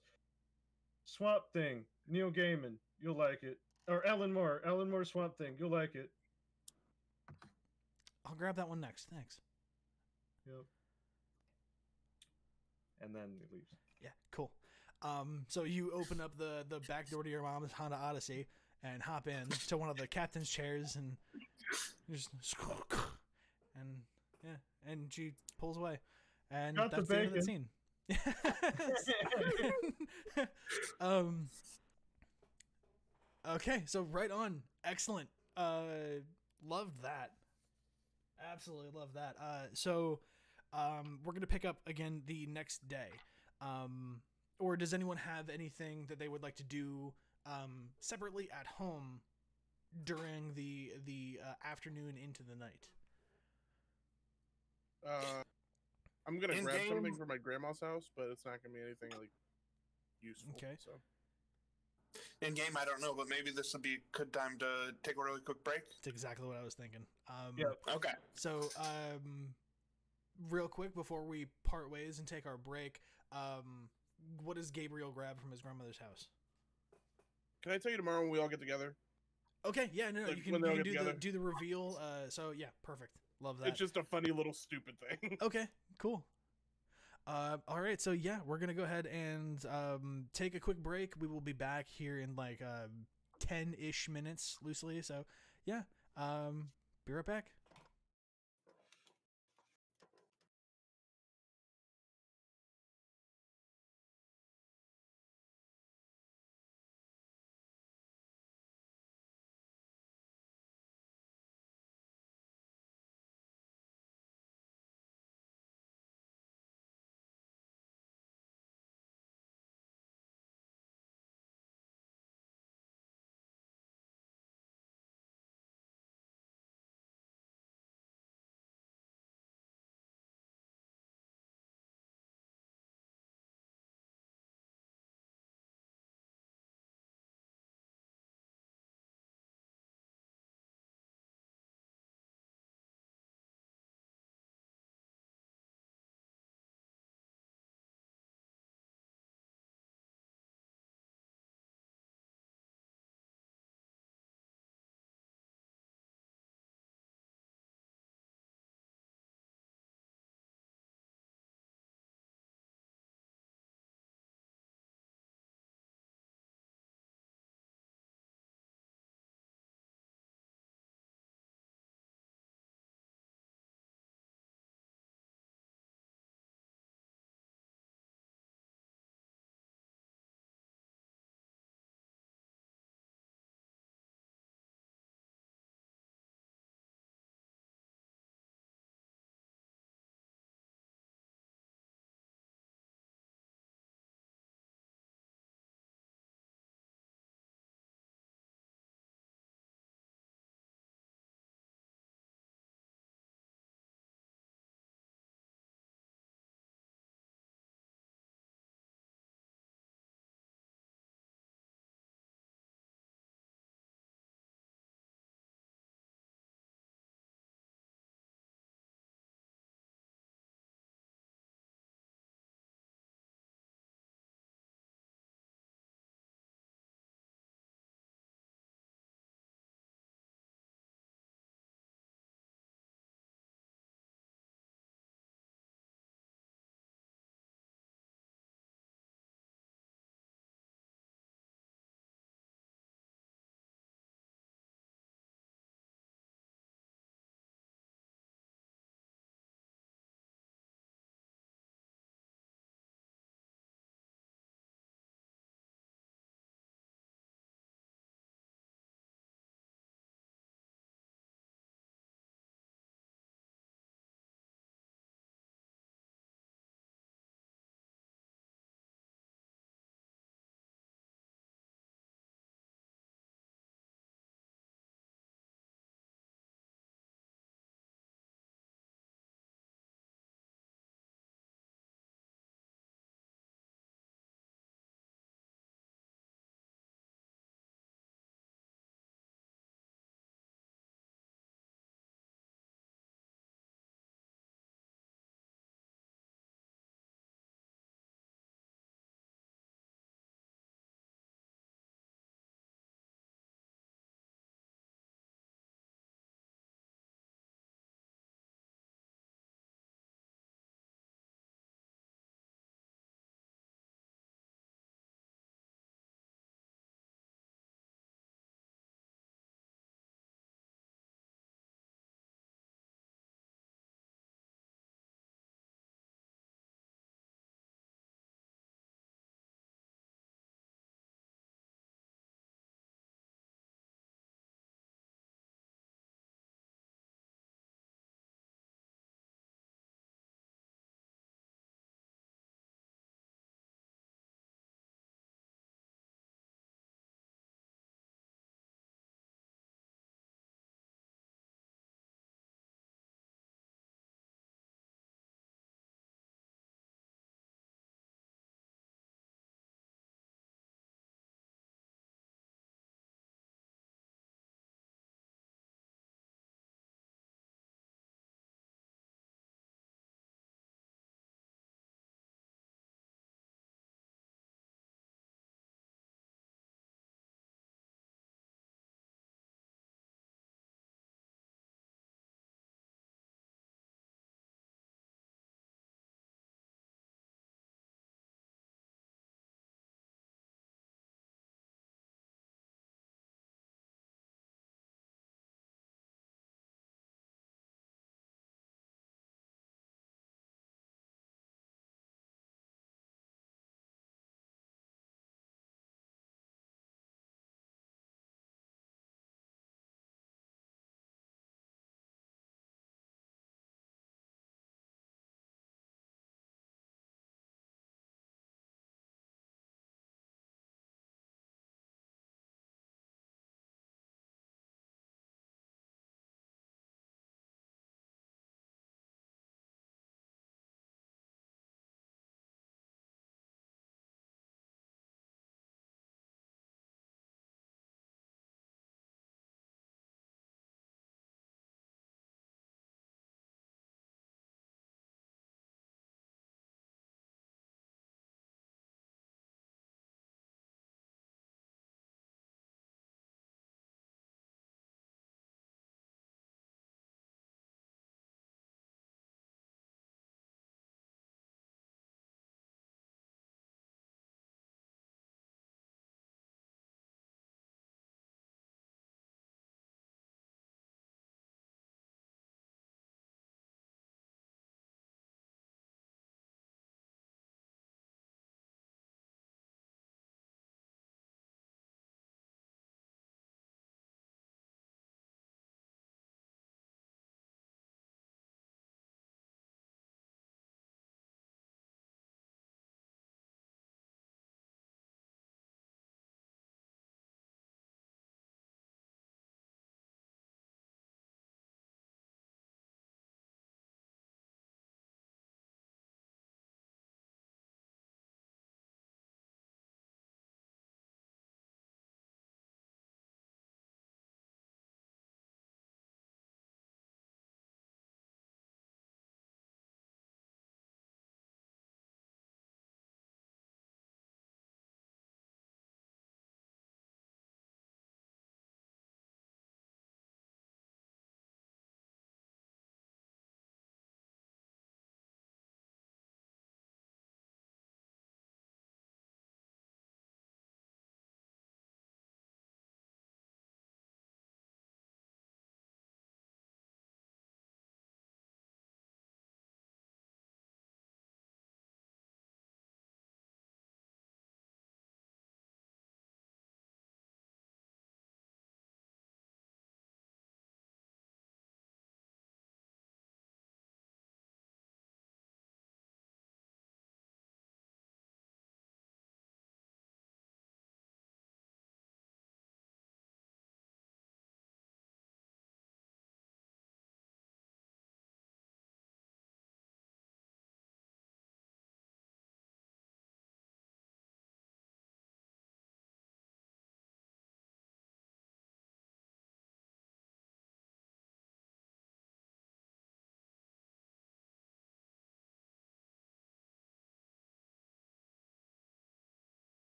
"Swamp Thing, Neil Gaiman, you'll like it." Or Alan Moore, Alan Moore Swamp Thing, you'll like it. I'll grab that one next. Thanks. Yep. And then he leaves. Yeah, cool. Um, so you open up the the back door to your mom's Honda Odyssey and hop in to one of the captain's chairs and just *laughs* and yeah, and she pulls away, and Got that's the, end of the scene. *laughs* *laughs* um. Okay, so right on, excellent. Uh, loved that. Absolutely love that. Uh, so, um, we're gonna pick up again the next day. Um, or does anyone have anything that they would like to do um, separately at home during the the uh, afternoon into the night? Uh, I'm gonna In grab something game- from my grandma's house, but it's not gonna be anything like useful. Okay. So In game, I don't know, but maybe this would be a good time to take a really quick break. That's exactly what I was thinking. Um, Yep. Okay. So, um, real quick before we part ways and take our break, um, what does Gabriel grab from his grandmother's house? Can I tell you tomorrow when we all get together? Okay, yeah, no, no, Like, you can, you can do the do the reveal. Uh, so yeah, perfect. Love that. It's just a funny little stupid thing. *laughs* Okay, cool. Uh, all right, so yeah, we're gonna go ahead and um, take a quick break. We will be back here in like uh, ten ish minutes, loosely. So yeah, um, be right back.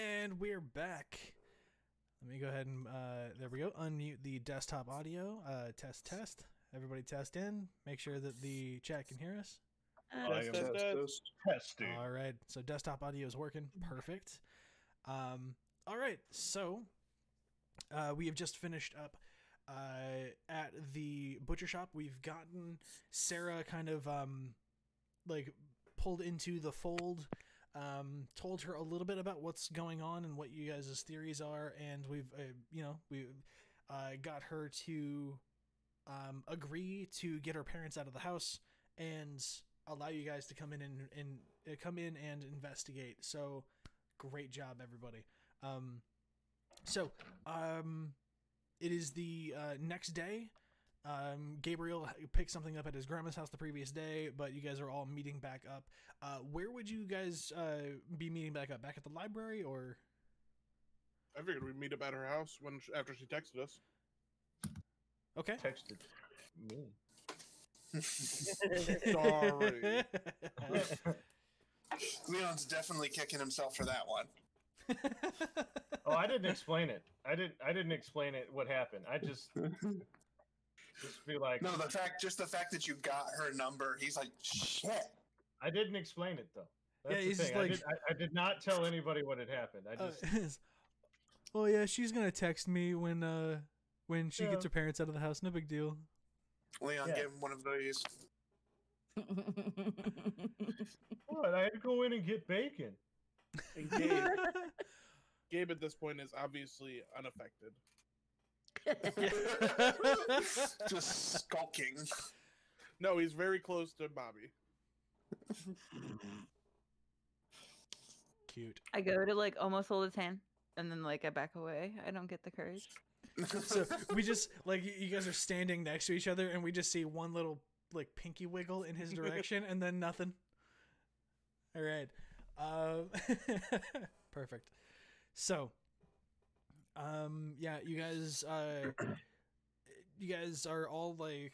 And we're back. Let me go ahead and uh, there we go. Unmute the desktop audio. Uh, test test. Everybody test in. Make sure that the chat can hear us. Uh, I Test, am test, test. Those- Testing. All right. So desktop audio is working. Perfect. Um, all right. So uh, we have just finished up uh, at the butcher shop. We've gotten Sarah kind of um, like pulled into the fold. Um, told her a little bit about what's going on and what you guys' theories are, and we've uh, you know we uh, got her to um, agree to get her parents out of the house and allow you guys to come in and, and uh, come in and investigate. So great job, everybody. Um, so um, it is the uh, next day. Um, Gabriel picked something up at his grandma's house the previous day, but you guys are all meeting back up. Uh, where would you guys uh, be meeting back up? Back at the library or? I figured we'd meet up at her house when sh- after she texted us. Okay. Texted me. *laughs* Sorry. *laughs* Leon's definitely kicking himself for that one. Oh, I didn't explain it. I didn't. I didn't explain it. What happened? I just *laughs* just be like, No, the fact, just the fact that you got her number, he's like, shit. I didn't explain it though. Yeah, That's he's the just thing. like- I, did, I, I did not tell anybody what had happened. I Uh, just *laughs* oh yeah, she's gonna text me when uh when she Yeah. gets her parents out of the house. No big deal. Leon Yeah. gave him one of these. *laughs* what? I had to go in and get bacon. And Gabe, *laughs* Gabe at this point is obviously unaffected. Just *laughs* skulking. No, he's very close to Bobby. Cute. I go to like almost hold his hand, and then like I back away. I don't get the courage. *laughs* So we just like you guys are standing next to each other, and we just see one little like pinky wiggle in his direction, and then nothing. All right, um, *laughs* perfect. So, um, yeah, you guys, uh, you guys are all like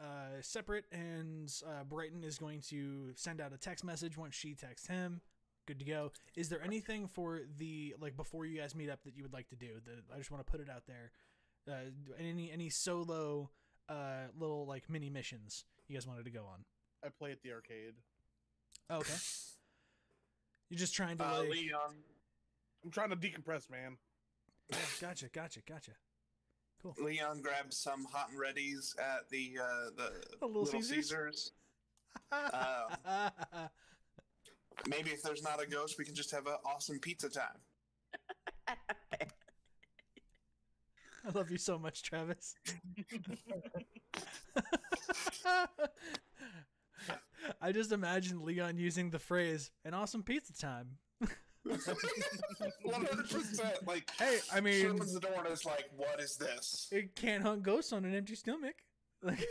uh separate, and uh, Brighton is going to send out a text message once she texts him. Good to go. Is there anything for the like before you guys meet up that you would like to do? That I just want to put it out there. Uh, any any solo uh little like mini missions you guys wanted to go on? I play at the arcade. Oh, okay. *laughs* You're just trying to Uh, like. Leon, I'm trying to decompress, man. Gotcha, gotcha, gotcha. Cool. Leon grabbed some hot and readies at the uh, the The Little Caesars? Caesars. Uh, maybe if there's not a ghost, we can just have an awesome pizza time. I love you so much, Travis. *laughs* I just imagine Leon using the phrase "an awesome pizza time." *laughs* One hundred percent. Like, Hey, I she mean, opens the door and it's like, "What is this?" it can't hunt ghosts on an empty stomach. Like,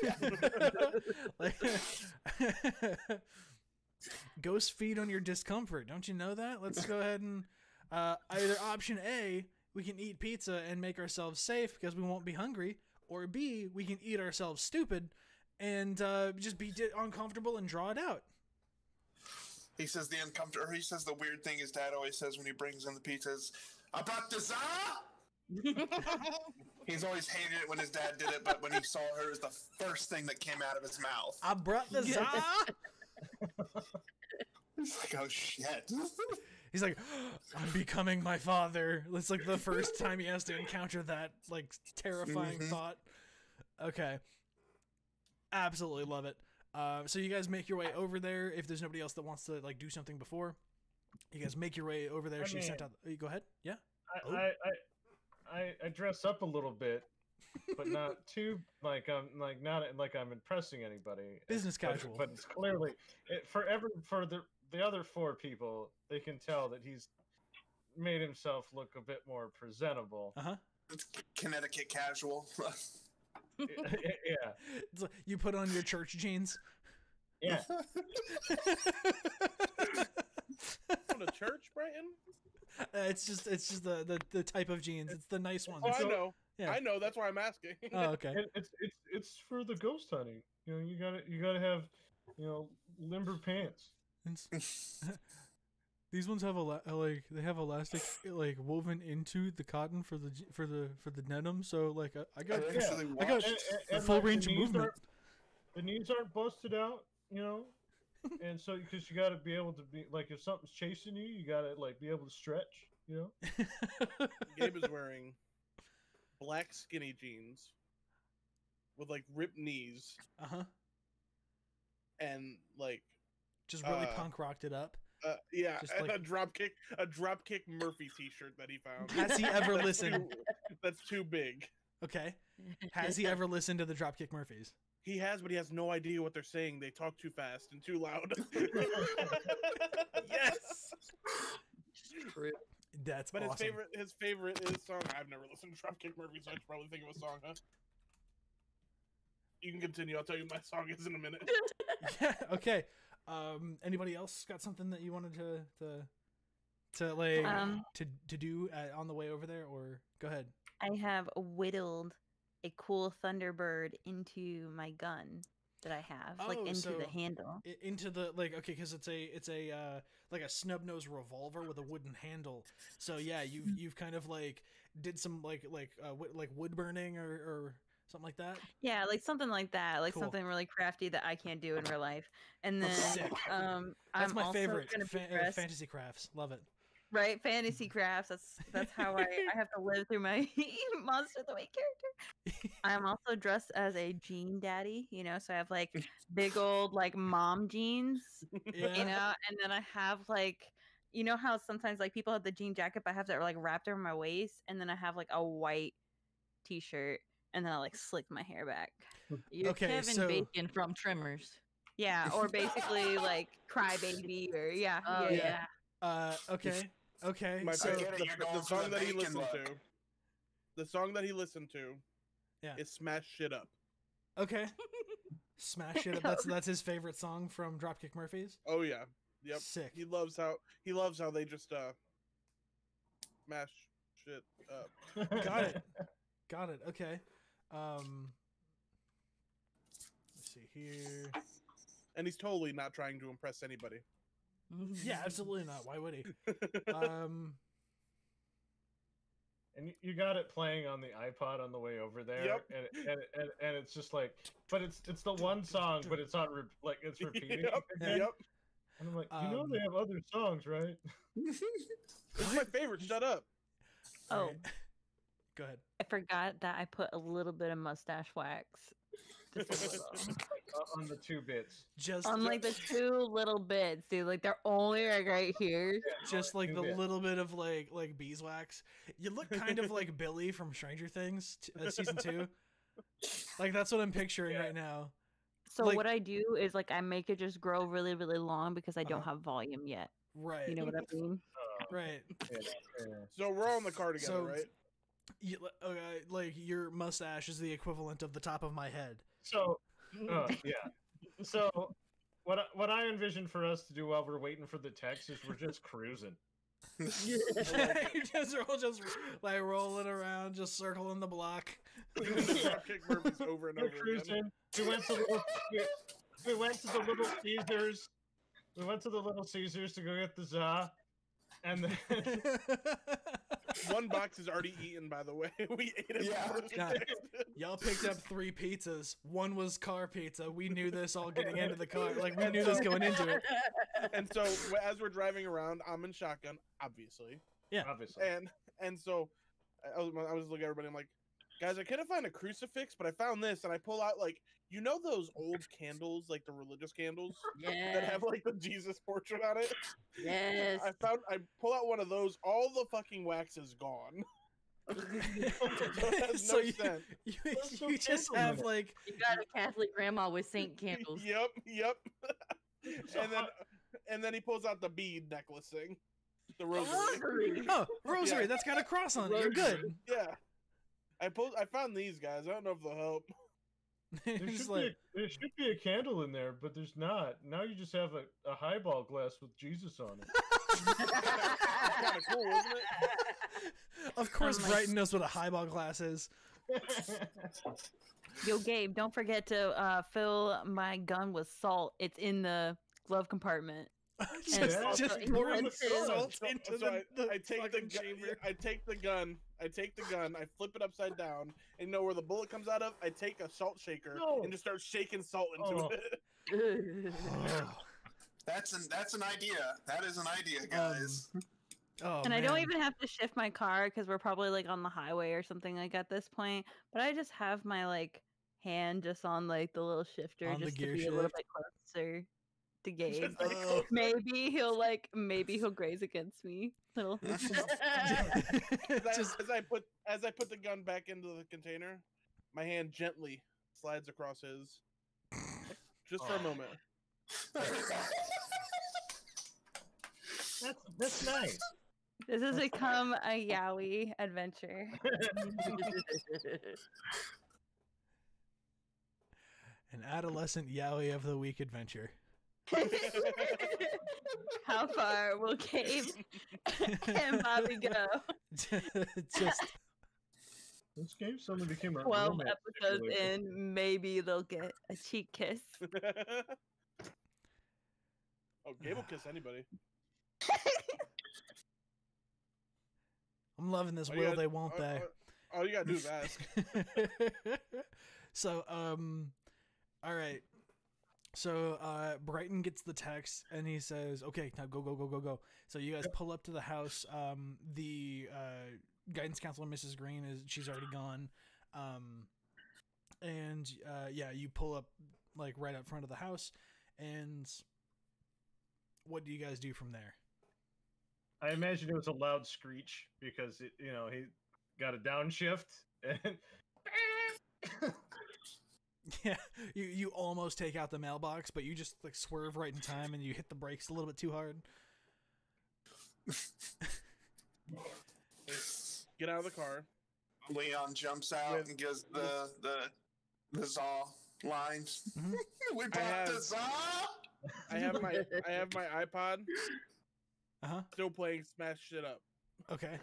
*laughs* like *laughs* ghosts feed on your discomfort. Don't you know that? Let's go ahead and uh, either option A, we can eat pizza and make ourselves safe because we won't be hungry, or B, we can eat ourselves stupid and uh, just be di- uncomfortable and draw it out. He says the uncomfortable. He says the weird thing his dad always says when he brings in the pizzas. About the za. *laughs* He's always hated it when his dad did it, but when he saw her, it was the first thing that came out of his mouth. I brought the za. *laughs* He's like, "Oh shit." *laughs* He's like, I'm becoming my father. It's like the first time he has to encounter that like terrifying Mhm. thought. Okay. Absolutely love it. Uh, so you guys make your way over there. If there's nobody else that wants to like do something before, you guys make your way over there. I she sent out. You go ahead. Yeah. I, Oh. I, I, I, I dress up a little bit, but not *laughs* too like I'm like not like I'm impressing anybody. Business But- casual. But, it's clearly it, for every for the the other four people, they can tell that he's made himself look a bit more presentable. Uh huh. It's Connecticut casual. *laughs* yeah, like you put on your church jeans. yeah. *laughs* Go to church, Brighton? Uh, it's just it's just the, the the type of jeans. It's the nice ones. Oh, I know. Yeah. I know. That's why I'm asking. Oh, okay. It, it's it's it's for the ghost hunting. You know, you gotta you gotta have you know limber pants. *laughs* It's- these ones have a la- like they have elastic like woven into the cotton for the for the for the denim. So like I, I got I actually I got And- and- and, full like, the range of movement. aren't- The knees aren't busted out, you know, *laughs* and so because you got to be able to be like if something's chasing you, you got to like be able to stretch, you know. *laughs* Gabe is wearing black skinny jeans with like ripped knees uh huh. and like Just really Uh, punk rocked it up. Uh, yeah, Just and like- a dropkick, a dropkick Murphy T-shirt that he found. Has he ever That's listened? too- that's too big. Okay. Has he ever listened to the Dropkick Murphys? He has, but he has no idea what they're saying. They talk too fast and too loud. yes. That's But awesome. his favorite, his favorite is song. I've never listened to Dropkick Murphys, so I should probably think of a song, huh? You can continue. I'll tell you my song is in a minute. *laughs* yeah. Okay. Um. Anybody else got something that you wanted to to to like Um, to to do uh, on the way over there, or go ahead. I have whittled a cool Thunderbird into my gun that I have, like Oh, into so- the handle. Into the like okay because it's a it's a uh like a snub nose revolver with a wooden handle so yeah you've you've kind of like did some like like uh like wood burning or or something like that Yeah, like something like that, like Cool. something really crafty that I can't do in real life. And then, um, that's I'm my favorite fa- uh, fantasy crafts love it right? Fantasy crafts. That's that's how I, I have to live through my *laughs* monster the way character. I'm *laughs* also dressed as a jean daddy, you know, so I have like big old like mom jeans, yeah you know, and then I have like you know how sometimes like people have the jean jacket, but I have that like wrapped around my waist, and then I have like a white t-shirt, and then I like slick my hair back. You're Okay, Kevin so- Bacon from Tremors. Yeah, or basically like crybaby, or yeah, Oh yeah, yeah. uh okay okay My so favorite, the, the song that he listened look. to, the song that he listened to, Yeah. is "Smash Shit Up." okay *laughs* smash it up that's that's his favorite song from dropkick murphys Oh yeah, yep. sick He loves how he loves how they just uh smash shit up. got it *laughs* got it okay um let's see here And he's totally not trying to impress anybody. *laughs* yeah absolutely not why would he *laughs* um and you- you got it playing on the iPod on the way over there, Yep. and, and and and it's just like, but it's it's the one song, but it's on re- like it's *laughs* repeating. yep, again. yep. And I'm like, you know Um, they have other songs, right? This is my favorite. Shut up. Oh. alright. Go ahead I forgot that I put a little bit of mustache wax. Just a little. Uh, on the two bits. just on like the two little bits, dude. Like they're only like right here. just like the bits. little bit of like like beeswax. You look kind of like *laughs* Billy from Stranger Things, t- uh, season two. *laughs* Like that's what I'm picturing Yeah. right now. So Like- what I do is like I make it just grow really, really long because I don't Uh-huh. have volume yet. Right. You know what I *laughs* mean? Uh, Right. yeah, yeah. So we're all in the car together, So- right? You, uh, like your mustache is the equivalent of the top of my head. So, uh, yeah. So, what I, what I envision for us to do while we're waiting for the text is we're just cruising. You *laughs* just roll, just like rolling around, just circling the block. Dropkick Murphys over and We're over again. We went to little, we, we went to the Little Caesars. We went to the Little Caesars to go get the za, and then *laughs* One box is already eaten, by the way. *laughs* We ate it. Yeah. Yeah. Y'all picked up three pizzas. One was car pizza. We knew this all getting into the car. Like we knew this going into it. *laughs* And so as we're driving around, I'm in shotgun, obviously. Yeah, obviously, And and so I was, I was looking at everybody. I'm like, guys, I couldn't find a crucifix, but I found this, and I pull out like you know those old candles, like the religious candles that have like the Jesus portrait on it. Yes. I found I pull out one of those. All the fucking wax is gone. *laughs* so *laughs* So no you- sense. *laughs* You, you just have in like You got a Catholic grandma with saint candles. Yep, yep. And then and then he pulls out the bead necklace thing, the rosary. Rosary. oh rosary. Yeah. That's got a cross on it. You're good. Yeah. I pulled. I found these guys. I don't know if they'll help. *laughs* there It's should, like be a, there should be a candle in there, but there's not. Now you just have a, a highball glass with Jesus on it. kind of cool, isn't it? *laughs* of course like- Brighton knows what a highball glass is. *laughs* Yo, Gabe, don't forget to uh, fill my gun with salt. It's in the glove compartment. just, And just also pouring salt into so the, I, the I take the fucking gun, chamber. I take the gun. I take the gun. I flip it upside down, and you know where the bullet comes out of. I take a salt shaker No. and just start shaking salt into Oh. it. *laughs* *sighs* That's an that's an idea. That is an idea, um, guys. Oh, and I don't even have to shift my car because we're probably like on the highway or something like at this point. But I just have my like hand just on like the little shifter On the just to gear be a little bit closer to Gabe. Like, like Oh. maybe he'll like maybe he'll graze against me. Little *laughs* *laughs* as, I, as I put as I put the gun back into the container, my hand gently slides across his, just for a Oh. moment. That's that's nice. this has become a yaoi adventure. *laughs* an adolescent yaoi of the week adventure. *laughs* How far will Gabe *laughs* and Bobby go? *laughs* just This game suddenly became a Twelve romance episodes situation. in, maybe they'll get a cheek kiss. oh, Gabe will kiss anybody. I'm loving this. All Will gotta- they? Won't all- they? all- All you gotta do is ask. so um all right so uh brighton gets the text and he says okay now go go go go go. So you guys pull up to the house um the uh guidance counselor mrs green is she's already gone um and uh yeah you pull up like right up front of the house and what do you guys do from there? I imagine it was a loud screech because it, you know he got a downshift *laughs* and *laughs* Yeah, you you almost take out the mailbox, but you just like swerve right in time and you hit the brakes a little bit too hard. *laughs* Get out of the car. Leon jumps out With- and gives the the the Zaw lines. Mhm. *laughs* we bought the have- Zaw. I have my I have my iPod Uh huh. still playing Smash Shit Up. Okay.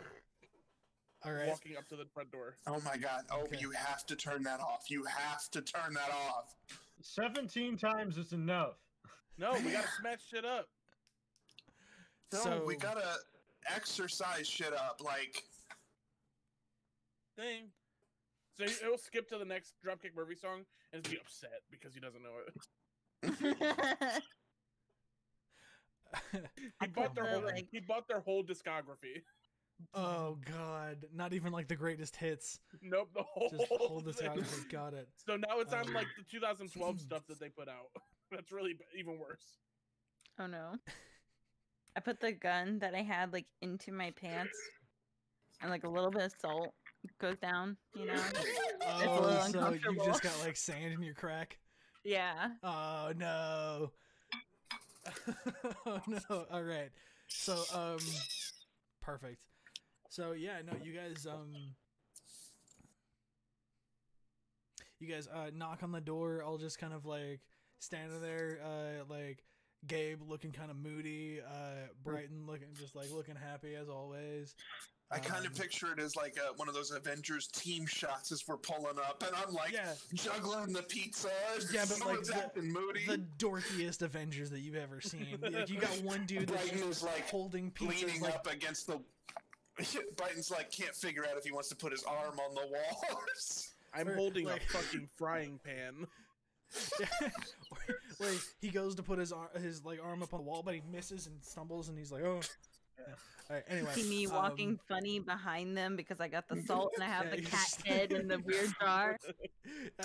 All right. Walking up to the front door. Oh my god! Oh, Okay. you have to turn that off. You have to turn that off. 17 times is enough. No, we gotta smash shit up. No, so we gotta exorcise shit up. Like, Thing. So he- he'll skip to the next Dropkick Murphy song and be upset because he doesn't know it. *laughs* He bought their whole like- he bought their whole discography. Oh god, not even like the greatest hits. Nope, the whole, Just hold this thing. out. Got it. So now it's on Um, like the 2012 *laughs* stuff that they put out. *laughs* That's really even worse. oh no. I put the gun that I had like into my pants and like a little bit of salt goes down, you know? a little Oh, so you just got like sand in your crack. Yeah. Oh no. *laughs* oh no. All right. So um perfect. So yeah, no, you guys um you guys uh knock on the door, I'll just kind of like standing there uh like Gabe looking kind of moody, uh Brighton looking just like looking happy as always. I kind of Um, picture it as like uh one of those Avengers team shots as we're pulling up, and I'm like Yeah. juggling the pizza. Yeah, but, *laughs* like, the- moody. the dorkiest Avengers that you've ever seen. Like you got one dude that's Brighton just is like holding pizzas leaning like up against the. *laughs* Brighton's like can't figure out if he wants to put his arm on the wall. *laughs* I'm Or, holding like- a fucking frying pan. *laughs* like he goes to put his ar- his like arm up on the wall, but he misses and stumbles, and he's like, "Oh." All right. Anyway, See me walking um, funny behind them because I got the salt and I have Yeah, the cat just- head in the weird jar.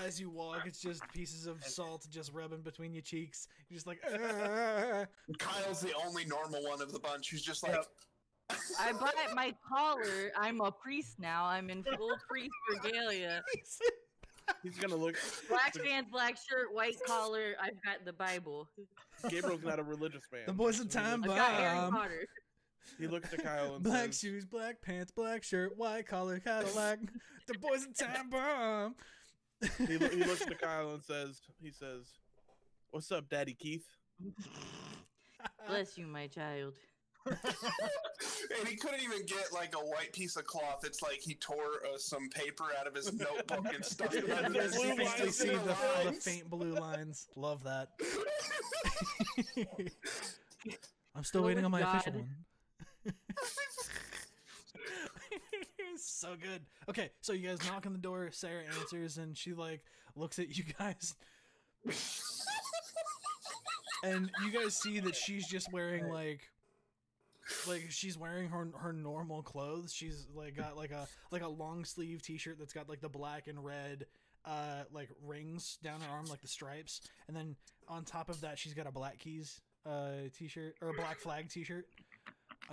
as you walk, it's just pieces of salt just rubbing between your cheeks. You're just like, "Ah." Kyle's the only normal one of the bunch who's just like, Yep. I bought my collar. I'm a priest now. I'm in full *laughs* priest regalia. He's gonna look. Black pants, black shirt, white collar. I've got the Bible. Gabriel's not a religious man. the boys in So he time looks- I've got Harry bomb. Potter. He looks to Kyle and Black says, shoes, black pants, black shirt, white collar, Cadillac. the boys in time bomb. he, lo- he looks to Kyle and says, he says, "What's up, Daddy Keith?" Bless you, my child. *laughs* and he couldn't even get like a white piece of cloth. It's like he tore uh, some paper out of his notebook and stuffed it You under guys his blue can lines still see the, the the faint blue lines. Love that. *laughs* I'm still Go waiting on with my official one. *laughs* so good. Okay, so you guys knock on the door. Sarah answers, and she like looks at you guys, and you guys see that she's just wearing like, like she's wearing her her normal clothes. She's like got like a like a long sleeve T-shirt that's got like the black and red uh like rings down her arm like the stripes and then on top of that she's got a black keys uh t-shirt or a black flag t-shirt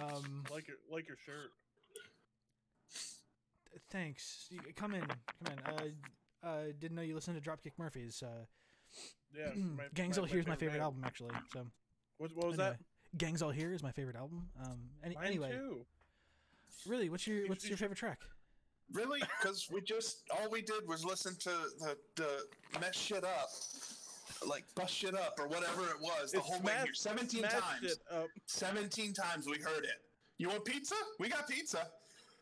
um Like your like your shirt. thanks come in come in uh uh didn't know you listened to dropkick murphys uh Yeah. my- *clears throat* gangs all my- here is my favorite band. album actually so What, what was anyway. that? Gangs all here is my favorite album um any, Mine anyway too. really what's your what's your favorite track Really? Because we just all we did was listen to the the mess shit up, like bust shit up or whatever it was the It's whole way smash- here. Seventeen times. it up. Seventeen times we heard it. You want pizza? We got pizza.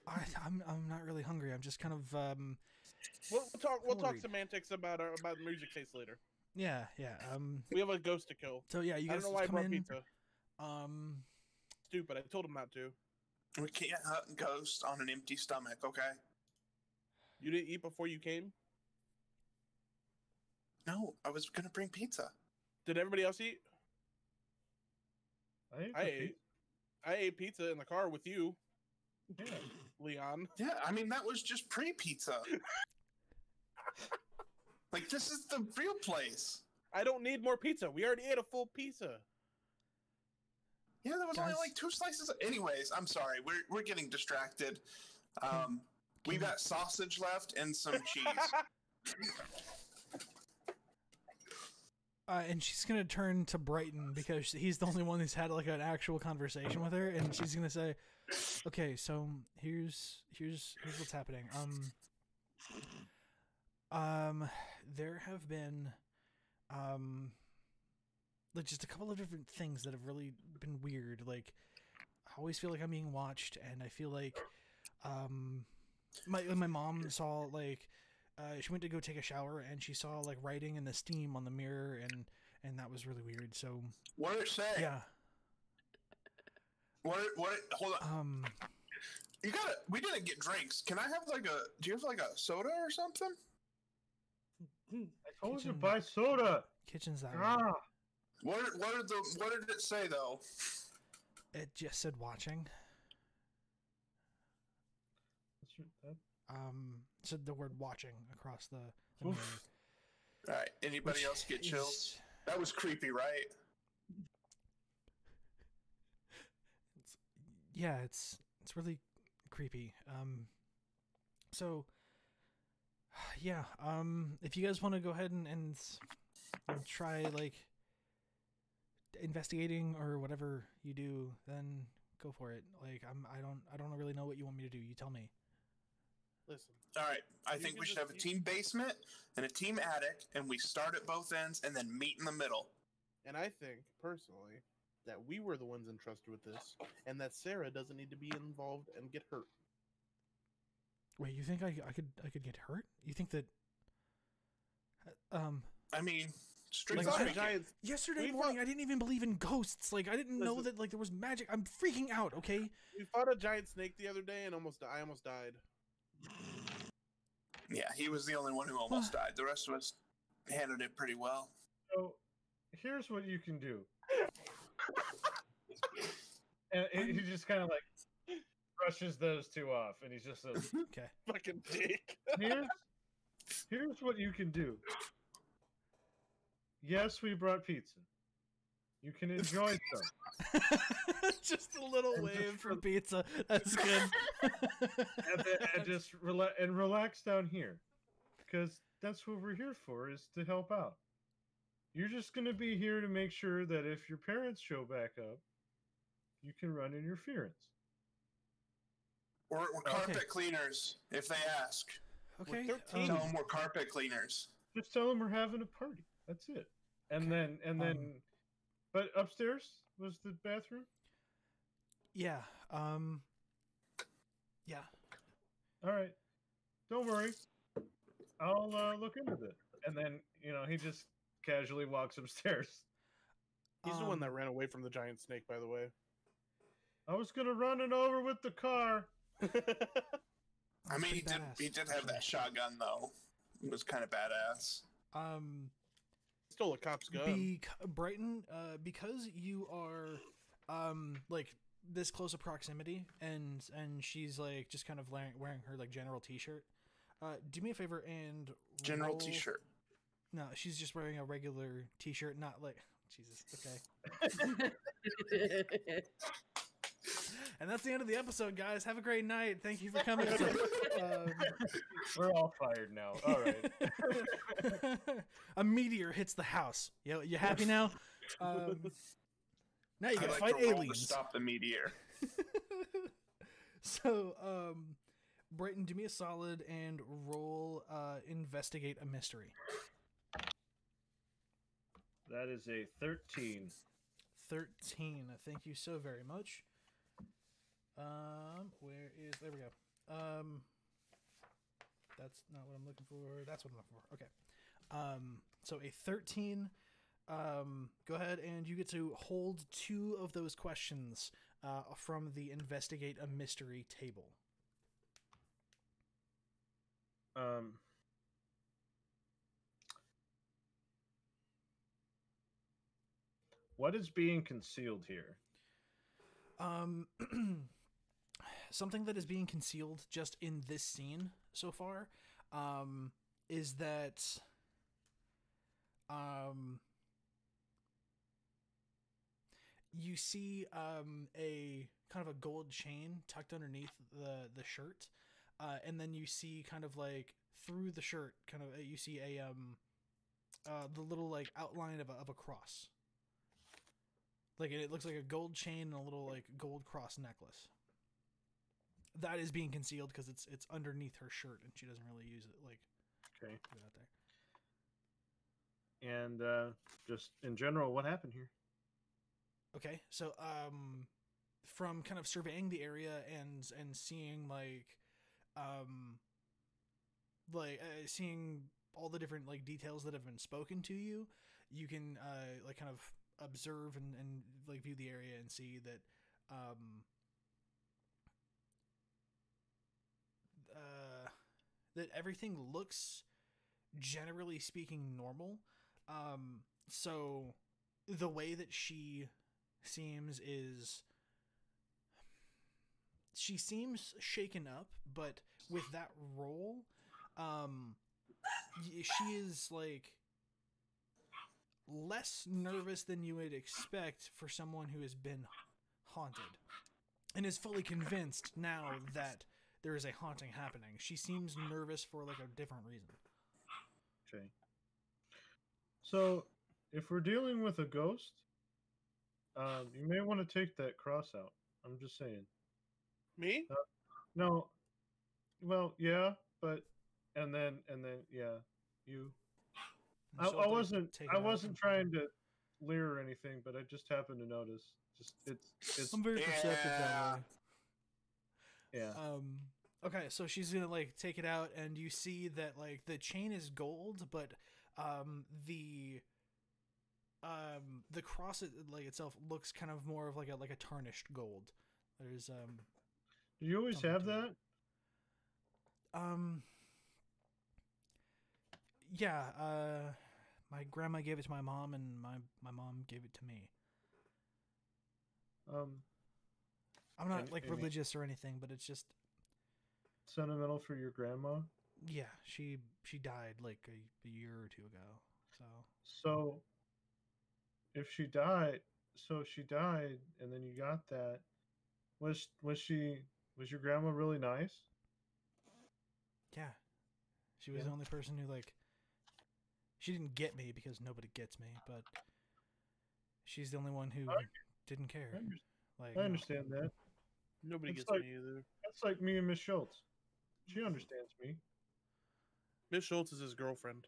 I, I'm I'm not really hungry. I'm just kind of um We'll, we'll talk. We'll talk semantics about our about music taste later. yeah yeah um We have a ghost to kill. so yeah you I guys don't know why I come brought in pizza. Um Stupid. I told him not to. We can't hunt a ghost on an empty stomach, okay? You didn't eat before you came. No, I was gonna bring pizza. Did everybody else eat? I ate. I ate. pizza. I ate pizza in the car with you, Yeah. Leon. Yeah, I mean that was just pre-pizza. *laughs* like this is the real place. I don't need more pizza. We already ate a full pizza. Yeah, there was only like two slices. Anyways, I'm sorry. We're we're getting distracted. Um, we can- got sausage left and some cheese. *laughs* Uh, and she's gonna turn to Brighton because he's the only one who's had like an actual conversation with her, and she's gonna say, "Okay, so here's here's here's what's happening. Um, um, there have been, um, like just a couple of different things that have really been weird. Like, I always feel like I'm being watched, and I feel like, um, my my mom saw like." uh, she went to go take a shower and she saw like writing in the steam on the mirror and and that was really weird so What did it say? yeah What? What? Hold on. um You gotta. We didn't get drinks. Can I have like a? Do you have like a soda or something? I told you Kitchen- buy soda. kitchen's that way. What? did- What did the? What did it say though? it just said watching That's your- that- um said the word watching across the, the Oof. All right. Anybody which else get chills? is- That was creepy, right? it's, yeah it's it's really creepy um so *sighs* yeah um if you guys want to go ahead and, and and try like investigating or whatever you do then go for it like i'm i don't i don't really know what you want me to do you tell me Listen, All right. I You think we should have a you- team basement and a team attic, and we start at both ends and then meet in the middle. and I think personally that we were the ones entrusted with this, and that Sarah doesn't need to be involved and get hurt. wait you think i, I could i could get hurt you think that um I mean, street Like, We fought I- a speaking. giant. yesterday We morning fought- i didn't even believe in ghosts like i didn't know that like there was magic i'm freaking out okay We fought a giant snake the other day, and almost I almost died. Yeah, he was the only one who almost *sighs* died. The rest of us handled it pretty well. So here's what you can do. *laughs* and he he just kind of like brushes those two off, and he's just says, *laughs* okay Fucking dick. here's, *laughs* here's what you can do. Yes, we brought pizza. You can enjoy *laughs* some. *laughs* just a little And wave for for- pizza. That's good. *laughs* and, then, and just rela- and relax down here, because that's what we're here for is to help out. You're just gonna be here to make sure that if your parents show back up, you can run interference. We're, we're Okay. carpet cleaners if they ask. okay. We're 13. Tell um, them we're carpet cleaners. Just tell them we're having a party. That's it. And Okay, then and then, um, but upstairs was the bathroom. yeah. Um. Yeah. All right, don't worry. I'll uh, look into it. And then you know he just casually walks upstairs. He's the one that Um, ran away from the giant snake, by the way. I was gonna run it over with the car. *laughs* I mean, pretty he did. He did have that shotgun though. It was kind of badass. Um, Stole a cop's gun. Bec- Brighton, uh, because you are, um, like this close of proximity, and and she's like just kind of wearing, wearing her like general T-shirt. Uh, do me a favor and General roll- T-shirt. No, she's just wearing a regular T-shirt, not like Jesus. Okay, *laughs* *laughs* and that's the end of the episode, guys. Have a great night. Thank you for *laughs* coming. um, We're all fired now. All right. *laughs* a meteor hits the house. You, you happy now? *laughs* Um, now you I'd gotta like fight to roll to aliens. stop the meteor. so, um, Brighton, do me a solid and roll uh, investigate a mystery. That is a 13. 13. Thank you so very much. Um, where is there we go. Um, that's not what I'm looking for. That's what I'm looking for. Okay. Um, so a 13. Um, go ahead and you get to hold two of those questions uh, from the investigate a mystery table. Um, what is being concealed here? Um, *clears throat* something that is being concealed just in this scene so far, um, is that, um, you see, um, a kind of a gold chain tucked underneath the, the shirt. Uh, and then you see kind of like through the shirt, kind of, uh, you see a, um, uh, the little like outline of a, of a cross. Like it, it looks like a gold chain and a little like gold cross necklace. That is being concealed because it's it's underneath her shirt and she doesn't really use it like Okay. put it out there. And uh, just in general, what happened here? Okay, so um, from kind of surveying the area and and seeing like, um, like uh, seeing all the different like details that have been spoken to you, you can uh like kind of observe and and like view the area and see that um. Uh, that everything looks generally speaking normal. Um, so the way that she seems is she seems shaken up but with that role um she is like less nervous than you would expect for someone who has been haunted and is fully convinced now that there is a haunting happening she seems nervous for like a different reason Okay. So, if we're dealing with a ghost, um, you may want to take that cross out. I'm just saying. Me? No. Well, yeah, but and then and then yeah, you. I, I wasn't. I wasn't trying to leer or anything, but I just happened to notice. Just it's it's i'm very perceptive that way yeah. Um. Okay, so she's gonna like take it out, and you see that like the chain is gold, but um the um the cross it, like itself looks kind of more of like a like a tarnished gold. There's um Do you always have to it. that? um yeah uh my grandma gave it to my mom, and my my mom gave it to me. Um, I'm not And- like and religious or anything, but it's just sentimental for your grandma. yeah she she died like a, a year or two ago, so. So, if she died, so she died, and then you got that. Was was she was your grandma really nice? Yeah. She was Yeah. the only person who like she didn't get me because nobody gets me, but she's the only one who I- didn't care. under- Like I understand that. Nobody It's gets like- me either. That's like me and Miss Schultz. She understands me. Miss Schultz is his girlfriend.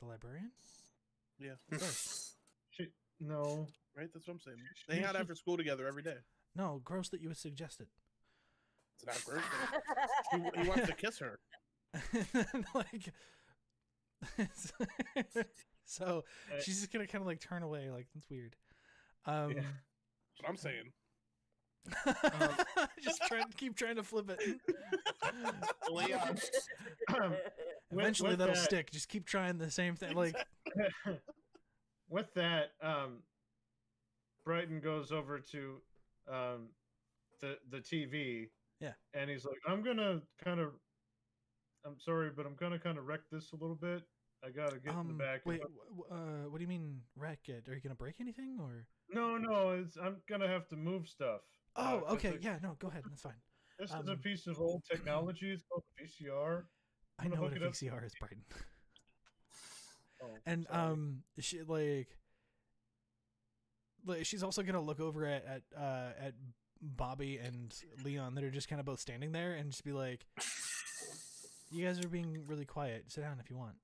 the librarian? Yeah, *laughs* She no. right. That's what I'm saying. They hang out after school together every day. No, gross that you would suggest it. It's not gross. *laughs* he, he wants to kiss her. *laughs* like so Uh, she's just gonna kind of like turn away, like that's weird. Um, Yeah. That's what I'm saying. *laughs* just try keep trying to flip it. Leon, Um, *laughs* with- Eventually with that'll that- stick. Just keep trying the same thing. Like *laughs* with that, um, Brighton goes over to um, the the TV. Yeah. And he's like, "I'm gonna kind of, I'm sorry, but I'm gonna kind of wreck this a little bit. I gotta get in um, the back." wait, uh, what do you mean wreck it? Are you gonna break anything or? No, no, it's I'm gonna have to move stuff. Oh, Uh, okay, it- yeah, no, go ahead, that's fine. This is a Um, piece of old technology. It's called a VCR. I know what a hook it up- VCR is, Brighton. Oh, and sorry. um she like like she's also gonna look over at at uh at bobby and leon that are just kind of both standing there and just be like you guys are being really quiet sit down if you want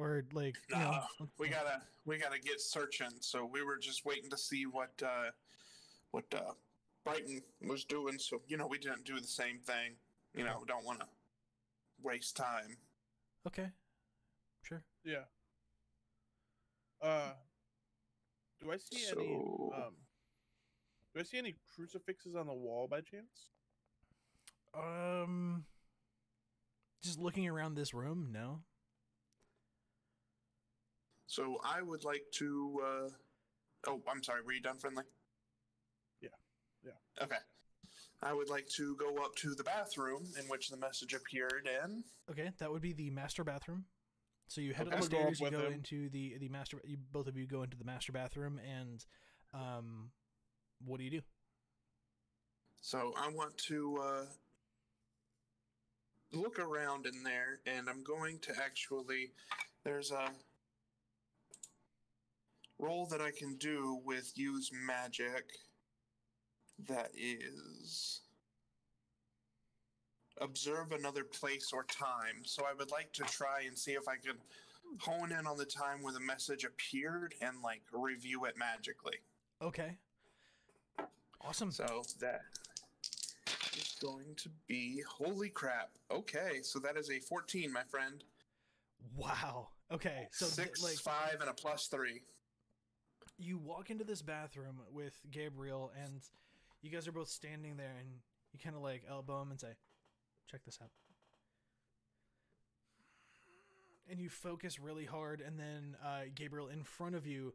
or like you know Nah, let's- we gotta we gotta get searching. So we were just waiting to see what uh, what uh, Brighton was doing. So you know we didn't do the same thing. You know, don't want to waste time. okay sure Yeah. Uh, do I see any? Um, do I see any crucifixes on the wall by chance? um just looking around this room no So I would like to. Uh... Oh, I'm sorry. Were you done, friendly? Yeah, yeah. Okay. I would like to go up to the bathroom in which the message appeared in. okay that would be the master bathroom so you head Okay. up I'm the gonna go up stairs you go him. into the the master you both of you go into the master bathroom and um what do you do So I want to uh, look around in there, and I'm going to actually. There's a roll that I can do with use magic. That is observe another place or time. So I would like to try and see if I could hone in on the time where the message appeared and like review it magically. Okay. Awesome. So that is going to be holy crap. Okay, so that is a 14, my friend. Wow. Okay. So th- Six, like five, and a plus three. You walk into this bathroom with Gabriel and you guys are both standing there and you kind of like elbow him and say, "Check this out." And you focus really hard and then uh, Gabriel in front of you,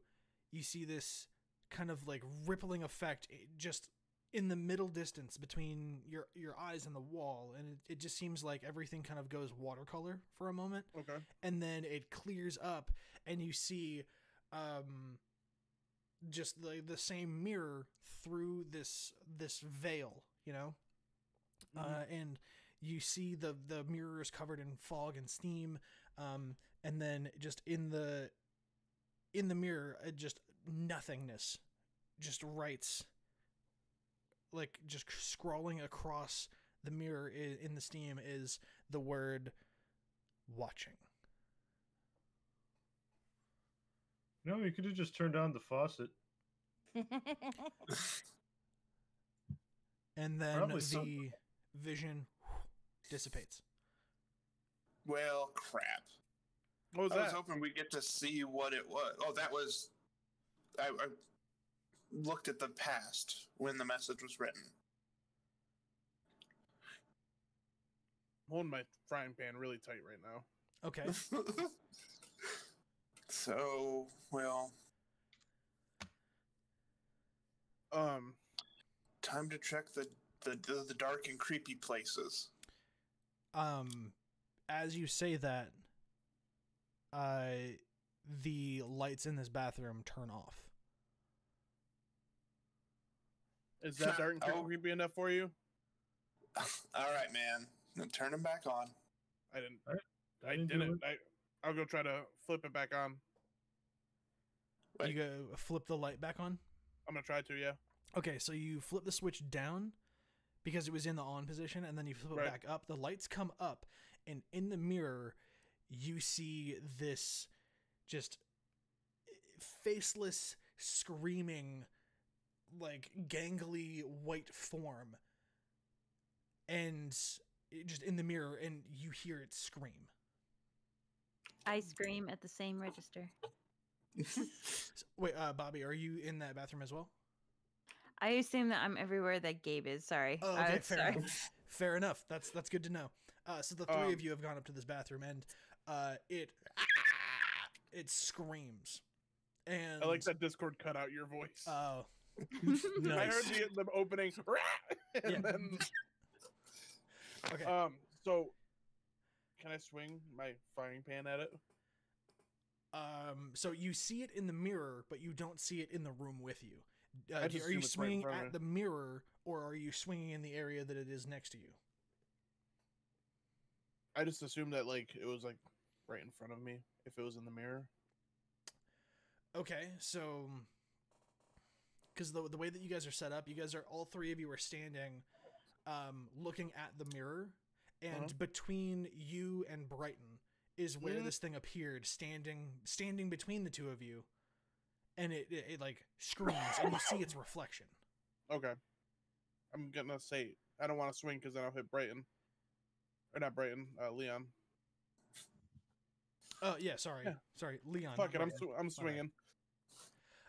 you see this kind of like rippling effect just in the middle distance between your your eyes and the wall and it, it just seems like everything kind of goes watercolor for a moment Okay. and then it clears up and you see um just the the same mirror through this this veil you know? Uh and you see the the mirror is covered in fog and steam um and then just in the in the mirror uh, just nothingness just writes like just scrawling across the mirror in, in the steam is the word watching No, you could have just turned on the faucet. *laughs* and then Probably the some- vision dissipates. Well, crap. What was I was hoping we get to see what it was. Oh, that was. I, I looked at the past when the message was written. I'm holding my frying pan really tight right now. Okay. *laughs* so, well, Um, time to check the, the, the, the dark and creepy places. um as you say that uh the lights in this bathroom turn off. is that dark and Oh. creepy enough for you? *laughs* All right, man. Now turn them back on. I didn't. I I didn't do didn't. I, I'll go try to flip it back on. Wait. You go uh, flip the light back on. I'm gonna try to. Yeah. Okay, so you flip the switch down because it was in the on position, and then you flip Right. it back up. The lights come up, and in the mirror, you see this just uh, faceless, screaming, like gangly white form, and it just in the mirror, and you hear it scream. I scream at the same register. *laughs* Wait, uh, Bobby, are you in that bathroom as well? I assume that I'm everywhere that Gabe is. Sorry. Oh, Uh, okay, fair sorry. enough. Fair enough. That's that's good to know. Uh, so the three Um, of you have gone up to this bathroom, and uh, it *laughs* it screams, and I like that Discord cut out your voice. Oh, *laughs* I heard nice. the, them opening, and Yeah. then Okay. um. So, can I swing my frying pan at it? Um, so you see it in the mirror, but you don't see it in the room with you. Uh, I do- just are you it's right swinging at the mirror, or are you swinging in the area that it is next to you? I just assumed that like it was like right in front of me if it was in the mirror. Okay, so because the the way that you guys are set up, you guys are all three of you are standing, um, looking at the mirror, and Uh-huh. between you and Brighton is where Mhm. this thing appeared, standing standing between the two of you, and it it, it like screams, and you see its reflection. Okay. I'm gonna say I don't want to swing because then I'll hit Brighton, or not Brighton, uh, Leon. Oh yeah, sorry, Yeah. sorry, Leon. Fuck it, I'm sw- I'm swinging.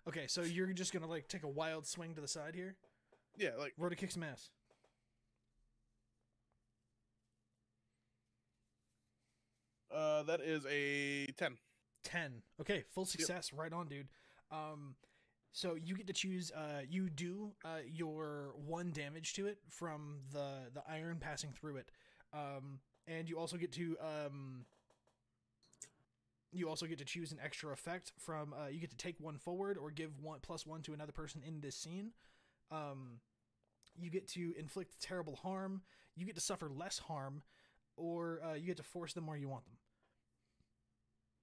Okay, so you're just gonna like take a wild swing to the side here. Yeah, like Roll to kick some ass. Uh, that is a ten. 10 okay full success. Right on dude. Um so you get to choose uh you do uh your one damage to it from the the iron passing through it. Um and you also get to um you also get to choose an extra effect from uh you get to take one forward or give one plus one to another person in this scene. Um you get to inflict terrible harm. You get to suffer less harm or uh, you get to force them where you want them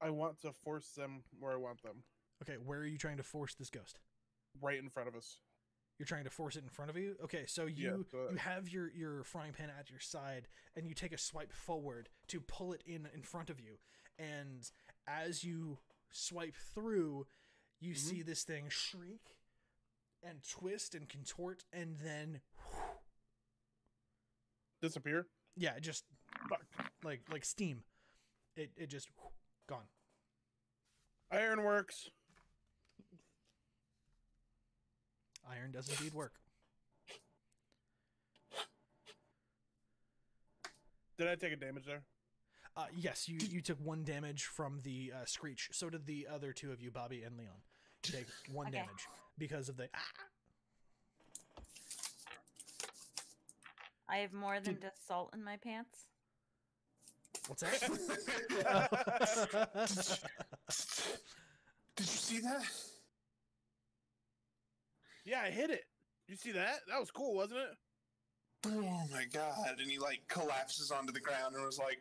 I want to force them where I want them, okay where are you trying to force this ghost right in front of us. You're trying to force it in front of you. Okay, so you so- you have your your frying pan at your side, and you take a swipe forward to pull it in in front of you. And as you swipe through, you Mhm. see this thing shriek and twist and contort, and then Disappear. yeah, just like like steam. It it just gone. Ironworks. Iron does indeed work. Did I take a damage there? Uh, yes, you you took one damage from the uh, screech. So did the other two of you, Bobby and Leon. Take one Okay. damage because of the. Ah! I have more than Dude. just salt in my pants. What's that? *laughs* Did you see that? Yeah, I hit it. You see that? That was cool, wasn't it? Oh my god! And he like collapses onto the ground and was like,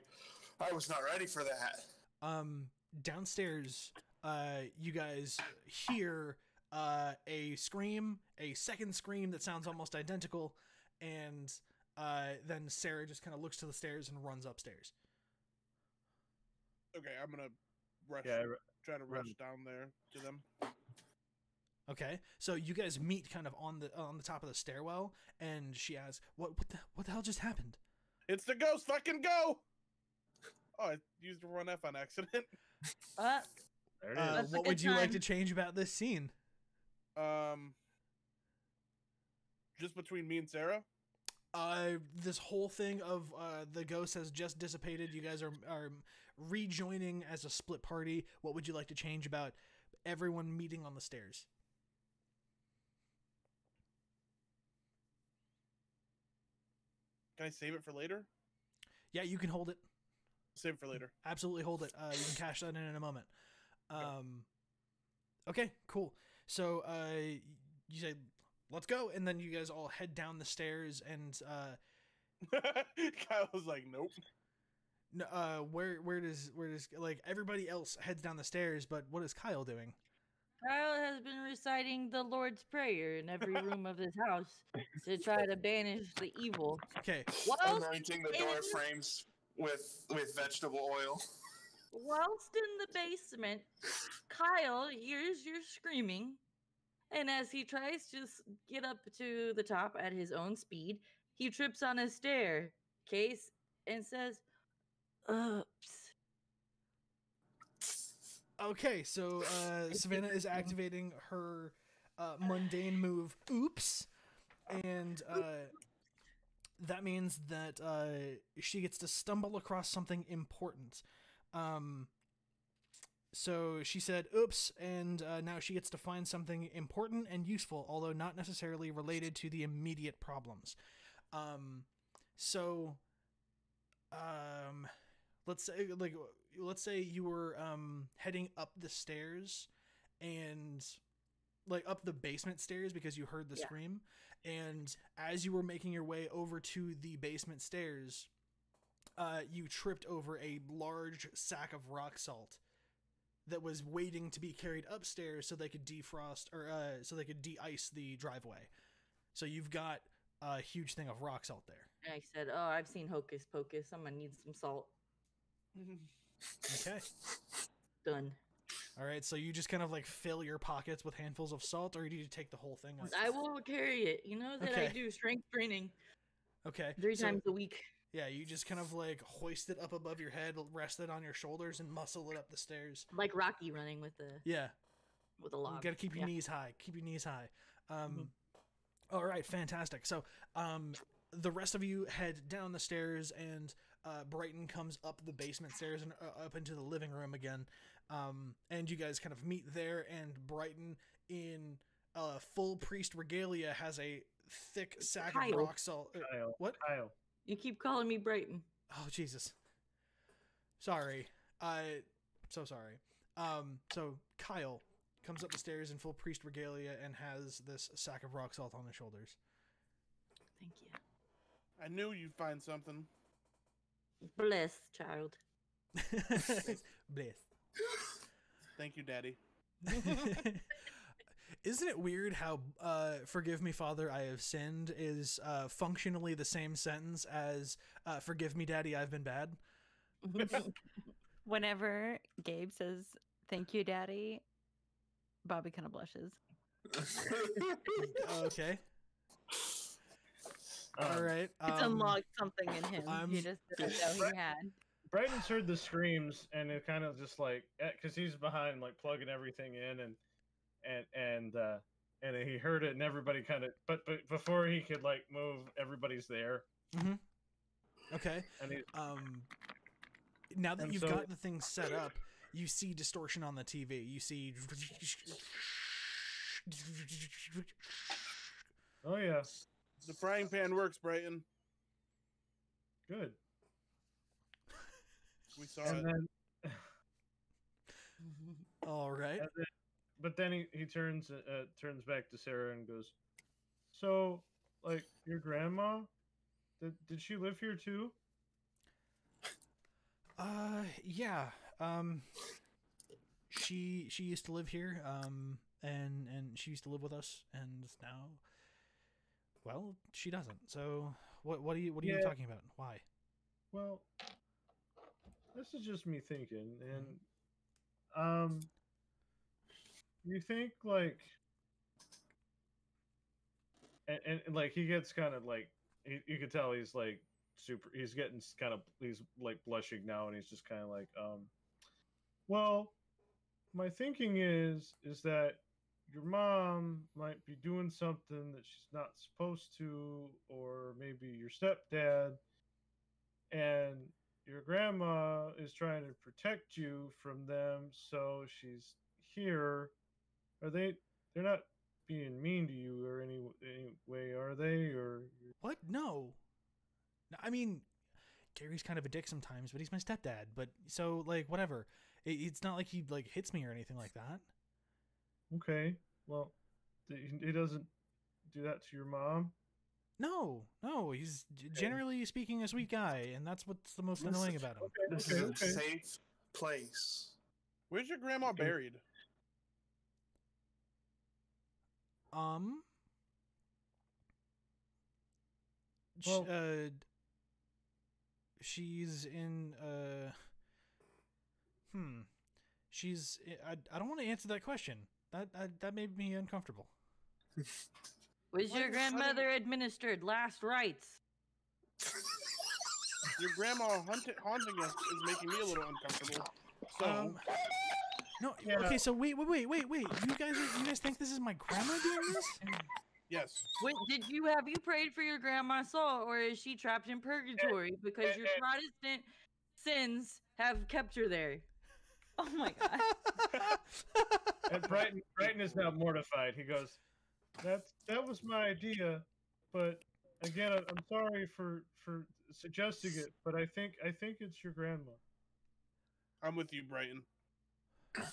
"I was not ready for that." um, downstairs, uh, you guys hear uh, a scream, a second scream that sounds almost identical, and uh, then Sarah just kind of looks to the stairs and runs upstairs. Okay, I'm gonna rush. Yeah, r- try to run. rush down there to them. Okay, so you guys meet kind of on the on the top of the stairwell, and she asks, "What what the what the hell just happened?" It's the ghost. Fucking go! Oh, I used one F on accident. Fuck. *laughs* there it is. Uh, what would you like to change about this scene? Um, just between me and Sarah. Uh, this whole thing of uh, the ghost has just dissipated. You guys are are rejoining as a split party. What would you like to change about everyone meeting on the stairs? Can I save it for later? Yeah, you can hold it. Save it for later. Absolutely hold it. Uh, you can cash that in in a moment. Okay. Um, okay, cool. So uh, you say, "Let's go," and then you guys all head down the stairs. And uh, *laughs* Kyle was like, "Nope." N- uh, where where does where does like everybody else heads down the stairs? But what is Kyle doing? Kyle has been reciting the Lord's Prayer in every *laughs* room of his house to try to banish the evil. Okay, Whilst Anointing the door in- frames with with vegetable oil. Whilst in the basement, Kyle hears your screaming, and as he tries to get up to the top at his own speed, he trips on a staircase and says, "Oops." Okay, so uh, Savannah is *laughs* activating her uh, mundane move, Oops, and uh, that means that uh, she gets to stumble across something important. Um, so she said, "Oops," and uh, now she gets to find something important and useful, although not necessarily related to the immediate problems. Um, so, um, let's say like let's say you were um heading up the stairs and like up the basement stairs because you heard the Yeah. scream and as you were making your way over to the basement stairs uh you tripped over a large sack of rock salt that was waiting to be carried upstairs so they could defrost or uh so they could de-ice the driveway so you've got a huge thing of rock salt there And I said, "Oh, I've seen Hocus Pocus. I'm gonna need some salt." *laughs* okay Done. All right, so you just kind of like fill your pockets with handfuls of salt, or do you take the whole thing? Like, I will carry it. You know that I do strength training okay, three so, times a week. Yeah, you just kind of like hoist it up above your head, rest it on your shoulders, and muscle it up the stairs. like Rocky running with the Yeah, with a you log. gotta keep your Yeah. knees high. Keep your knees high. Um, Mhm. all right, fantastic. So, um, the rest of you head down the stairs, and uh, Brighton comes up the basement stairs and uh, up into the living room again. Um, and you guys kind of meet there, and Brighton in uh, full priest regalia has a thick sack of rock salt. uh, Kyle. what? Kyle. You keep calling me Brighton. Oh Jesus. Sorry. I so sorry. Um so Kyle comes up the stairs in full priest regalia and has this sack of rock salt on his shoulders. Thank you. I knew you'd find something. Bless, child. *laughs* Bless. Thank you, Daddy. *laughs* Isn't it weird how uh, "Forgive me, Father, I have sinned" is uh, functionally the same sentence as uh, "Forgive me, Daddy, I've been bad"? *laughs* Whenever Gabe says "Thank you, Daddy," Bobby kind of blushes. Okay, Um, all right. It's um, unlocked something in him. I'm- he just didn't know he had. Brighton's heard the screams and it kind of just like because he's behind like plugging everything in and and and uh and he heard it and everybody kind of but but before he could like move everybody's there Okay. and he's um now that And you've so- got the thing set up you see distortion on the tv you see oh yeah The frying pan works, Brighton. good We saw and it. then *laughs* all right and then, but then he, he turns uh, uh, turns back to Sarah and goes so like your grandma did, did she live here too uh yeah um she she used to live here um and and she used to live with us and now well she doesn't. So what what are you what are you talking about? Why? Well, this is just me thinking, and um, you think like, and, and, and, like he gets kind of like he, you could tell he's like super. He's getting kind of he's like blushing now, and he's just kind of like, um, well, my thinking is is that your mom might be doing something that she's not supposed to, or maybe your stepdad and your grandma is trying to protect you from them so she's here. Are they they're not being mean to you or any, any way are they or what? No. No, i mean gary's kind of a dick sometimes but he's my stepdad but so like whatever. It, it's not like he like hits me or anything like that okay well he doesn't do that to your mom No, no, he's g- generally speaking a sweet guy, and that's what's the most annoying about him. okay This okay, is a okay. safe place. Where's your grandma Okay. buried? Um, sh- Well- uh, she's in uh, hmm, she's I, I don't want to answer that question. That, that that made me uncomfortable. Was Why your the fuck- grandmother administered last rites? Your grandma haunting, haunting us is making me a little uncomfortable. So, Um, No, Yeah. okay. So wait, wait, wait, wait, wait. You guys, you guys think this is my grandma doing this? Yes. Wait, did you have you prayed for your grandma's soul, or is she trapped in purgatory because your. Protestant sins have kept her there? Oh my god. And Brighton, Brighton is now mortified. He goes, "That's that was my idea, but again, I- I'm sorry for for suggesting it, but I think I think it's your grandma." I'm with you, Brighton.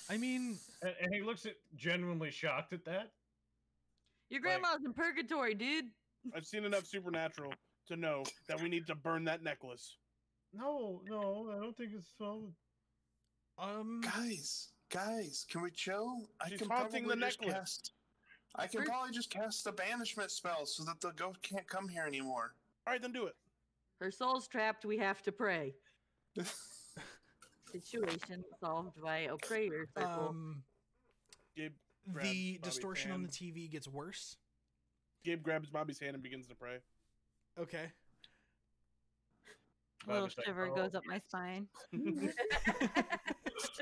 I mean, And, and he looks at genuinely shocked at that. Your Like- grandma's in purgatory, dude. I've seen enough Supernatural to know that we need to burn that necklace. No, no, I don't think it's well. Um, Guys, guys, can we chill? I can haunting the probably just necklace. cast. I can First- probably just cast a banishment spell so that the ghost can't come here anymore. All right, then do it. Her soul's trapped. We have to pray. *laughs* Situation solved by a prayer circle. um, Gabe, grabs the Bobby's distortion on the. TV gets worse. Gabe grabs Bobby's hand and begins to pray. Okay. A little Bobby's like, shiver "Oh." goes up my spine. *laughs* *laughs* *laughs*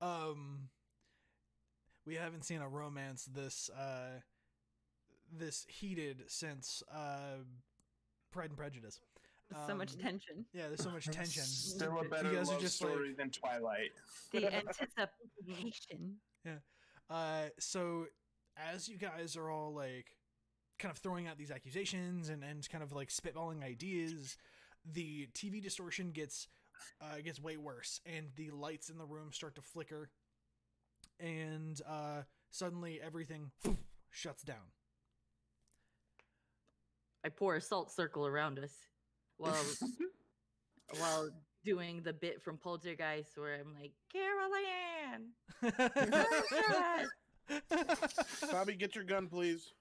Um, we haven't seen a romance this uh this heated since uh Pride and Prejudice. There's so much Um, tension. Yeah, there's so much *laughs* tension. Still a You better guys are love just story like- than Twilight. The *laughs* anticipation. Yeah. Uh, so as you guys are all like kind of throwing out these accusations and, and kind of like spitballing ideas, the TV distortion gets uh, gets way worse, and the lights in the room start to flicker, and uh, suddenly everything *laughs* shuts down. I pour a salt circle around us while *laughs* while doing the bit from Poltergeist where I'm like, Carol Anne. Bobby, get your gun, please.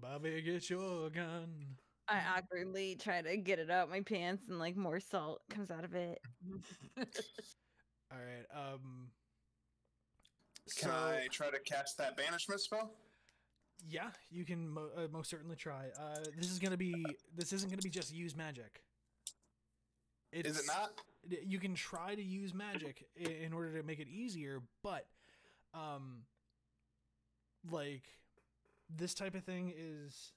Bobby, get your gun. I awkwardly try to get it out my pants and like more salt comes out of it. *laughs* All right. Um. Can so, I try to cast that banishment spell? Yeah, you can mo- uh, most certainly try. Uh, this is gonna be. This isn't gonna be just use magic. It's, Is it not? You can try to use magic i- in order to make it easier, but, um, like, this type of thing is,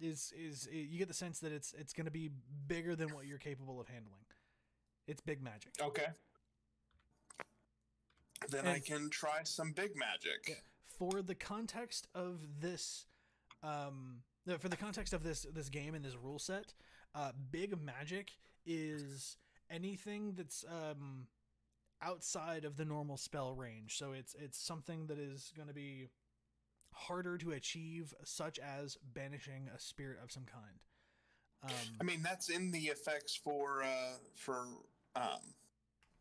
is is i you get the sense that it's it's gonna be bigger than what you're capable of handling. It's big magic. Okay. Then I can try some big magic. Yeah. for the context of this um for the context of this this game and this rule set uh big magic is anything that's um outside of the normal spell range so it's it's something that is going to be harder to achieve such as banishing a spirit of some kind um I mean, that's in the effects for uh, for um,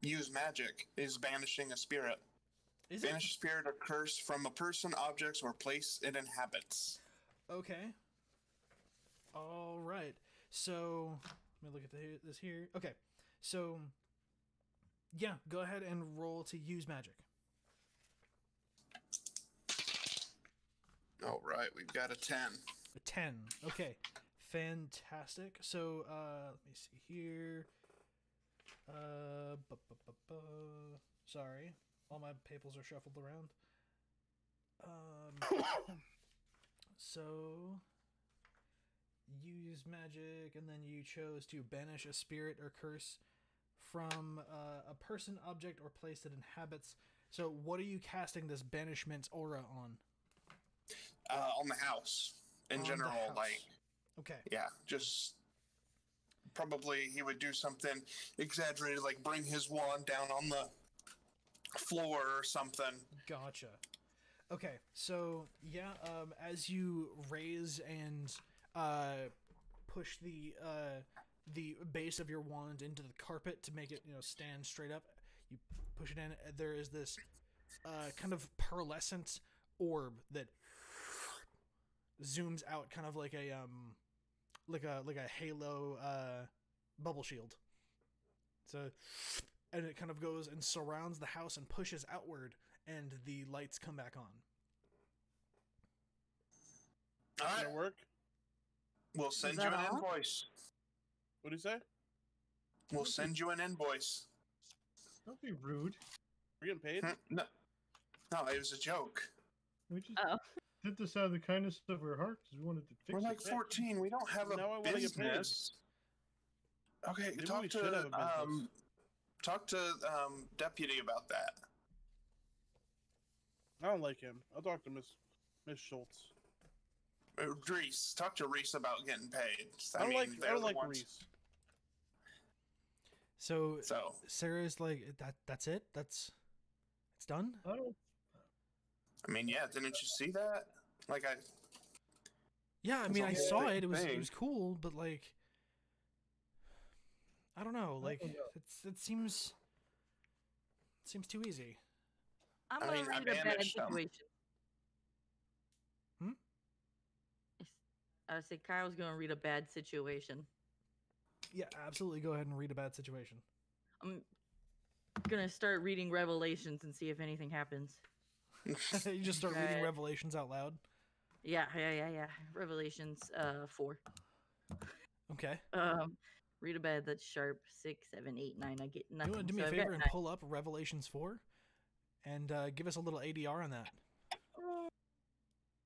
use magic is banishing a spirit. is it Banish a spirit or curse from a person, objects, or place it inhabits. Okay. All right. So let me look at the, this here. Okay. So yeah, go ahead and roll to use magic. All right, we've got a ten. A ten. Okay. Fantastic. So uh, let me see here. Uh, bu- bu- bu- bu- sorry, all my papers are shuffled around. Um. *coughs* So, use magic, and then you chose to banish a spirit or curse from uh, a person, object, or place that inhabits. So, what are you casting this banishment aura on? Uh, on the house in On general, like Okay. yeah, just probably he would do something exaggerated, like bring his wand down on the floor or something. Gotcha. Okay, so yeah, um, as you raise and uh, push the uh, the base of your wand into the carpet to make it you know stand straight up, you push it in. There is this uh, kind of pearlescent orb that zooms out, kind of like a um, like a like a halo uh, bubble shield. So, and it kind of goes and surrounds the house and pushes outward, and the lights come back on. All Does right, that work? we'll send you an all? invoice. What do you say? We'll send you an invoice. Don't be rude. We're getting paid. Hmm, No, no, it was a joke. We just Oh. Did this out of the kindness of our heart because we wanted to fix We're it. like 14. We don't have a Now I get business. Okay, Maybe talk we should have a to um, talk to um, deputy about that. I don't like him. I'll talk to Miss Miss Schultz. Uh, Reese, talk to Reese about getting paid. I don't mean, like I don't like ones- Reese. So So Sarah's like that. That's it. That's it's done. I don't. I mean, yeah, didn't you see that? Like I, Yeah, I mean, I saw it. It was it was cool, but like, I don't know. Like, don't know. it's it seems it seems too easy. I'm I gonna mean, read a bad managed them. situation. Hmm? I would say Kyle's gonna read a bad situation. Yeah, absolutely. Go ahead and read a bad situation. I'm gonna start reading Revelations and see if anything happens. *laughs* you just start reading Right. Revelations out loud. Yeah, yeah, yeah, yeah. Revelations uh four. Okay. Um read a bad that's sharp. Six, seven, eight, nine. I get You want to do me so a favor and nine. pull up Revelations four, and uh, give us a little ADR on that.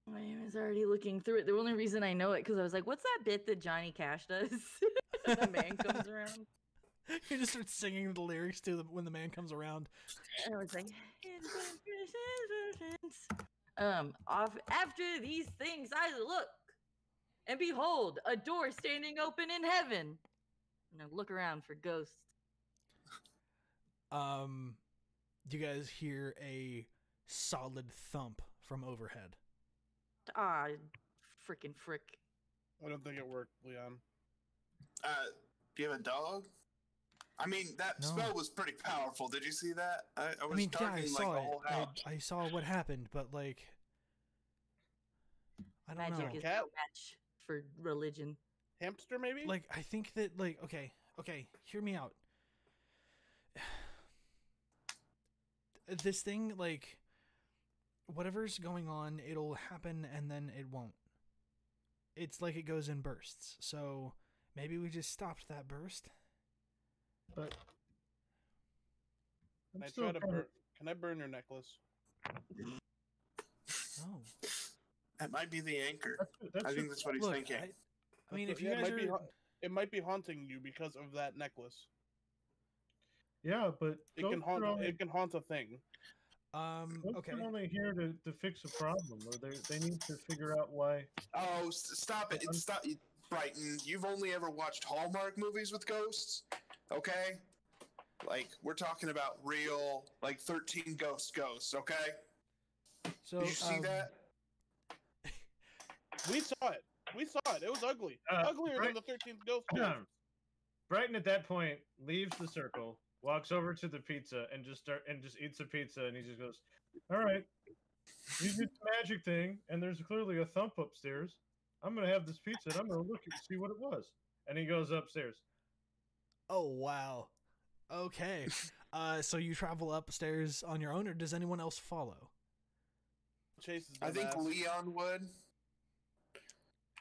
My name is already looking through it. The only reason I know it because I was like, "What's that bit that Johnny Cash does?" *laughs* the man comes around, *laughs* you just start singing the lyrics to the, when the man comes around. and I was like, "It's been Christmas." Um, off after these things, I look, and behold, a door standing open in heaven. And I look around for ghosts. Um, you guys hear a solid thump from overhead. Ah, freaking frick! I don't think it worked, Leon. uh, do you have a dog? I mean, that No. spell was pretty powerful. Did you see that? I, I I was mean, yeah, I targeting saw like the it. whole I, house. I saw what happened, but like, I don't Magic know. is Cat? no match for religion. Hamster, maybe? Like, I think that like, okay, okay, hear me out. *sighs* This thing, like, whatever's going on, it'll happen and then it won't. It's like it goes in bursts. So maybe we just stopped that burst. But Can I'm I still try to burn? Can I burn your necklace? Oh, That might be the anchor. That's, that's I think that's what he's look, thinking. I, I mean, if you yeah, it guys might be are, ha- It might be haunting you because of that necklace. yeah, but It can haunt. only, It can haunt a thing. um, ghosts okay, are only here to, to fix a problem, or they they need to figure out why. Oh, s- stop it! It's stop, Brighton. You've only ever watched Hallmark movies with ghosts, okay? Like we're talking about real, like thirteen ghost ghosts, okay? so Did you see um, that? *laughs* We saw it. We saw it. It was ugly. Uh, Uglier right- than the thirteenth ghost. Yeah. ghost. Brighton at that point leaves the circle, walks over to the pizza, and just start and just eats a pizza, and he just goes, "All right, you did the magic thing, and there's clearly a thump upstairs. I'm gonna have this pizza, and I'm gonna look and see what it was." And he goes upstairs. Oh wow. Okay. *laughs* uh, so you travel upstairs on your own, or does anyone else follow? Chase is I think dumbass. Leon would.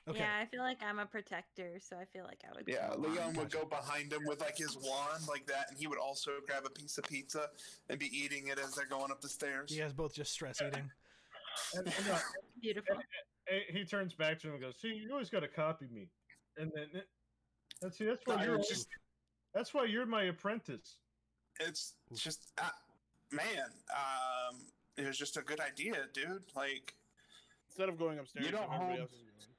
Okay. Yeah, I feel like I'm a protector, so I feel like I would. Yeah, go along. Leon would Gotcha. go behind him with like his wand like that, and he would also grab a piece of pizza and be eating it as they're going up the stairs. You guys both just stress eating. *laughs* And, and, uh, Beautiful. *laughs* he turns back to him and goes, "See, you always got to copy me." And then that's see, that's why you're it's just that's why you're my apprentice. it's just uh, man, um, it was just a good idea, dude. Like Instead of going upstairs, You don't hold- else is going.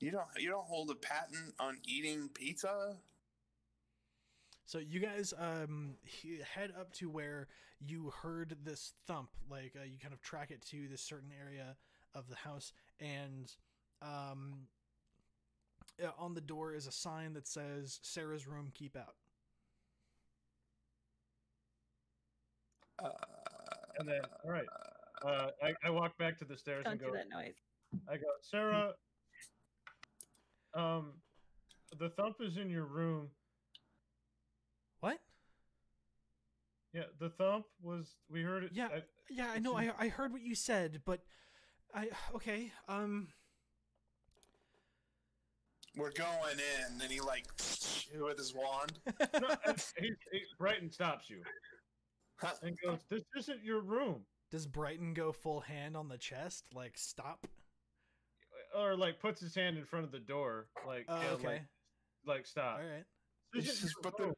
you don't you don't hold a patent on eating pizza. So you guys um head up to where you heard this thump. Like uh, you kind of track it to this certain area of the house, and um, uh, on the door is a sign that says "Sarah's room, keep out." Uh, And then, all right, uh, I, I walk back to the stairs Don't and do go. that noise. I go, Sarah. Um, the thump is in your room. What? Yeah, the thump was. We heard it. Yeah, I, Yeah, I know. I I heard what you said, but I okay. Um, we're going in, and he like with his wand. *laughs* No, he, he, Brighton stops you Huh. and goes, "This isn't your room," Does Brighton go full hand on the chest? Like stop? or like puts his hand in front of the door, like, Oh, yeah, okay. like, like stop. All right. This just- but the-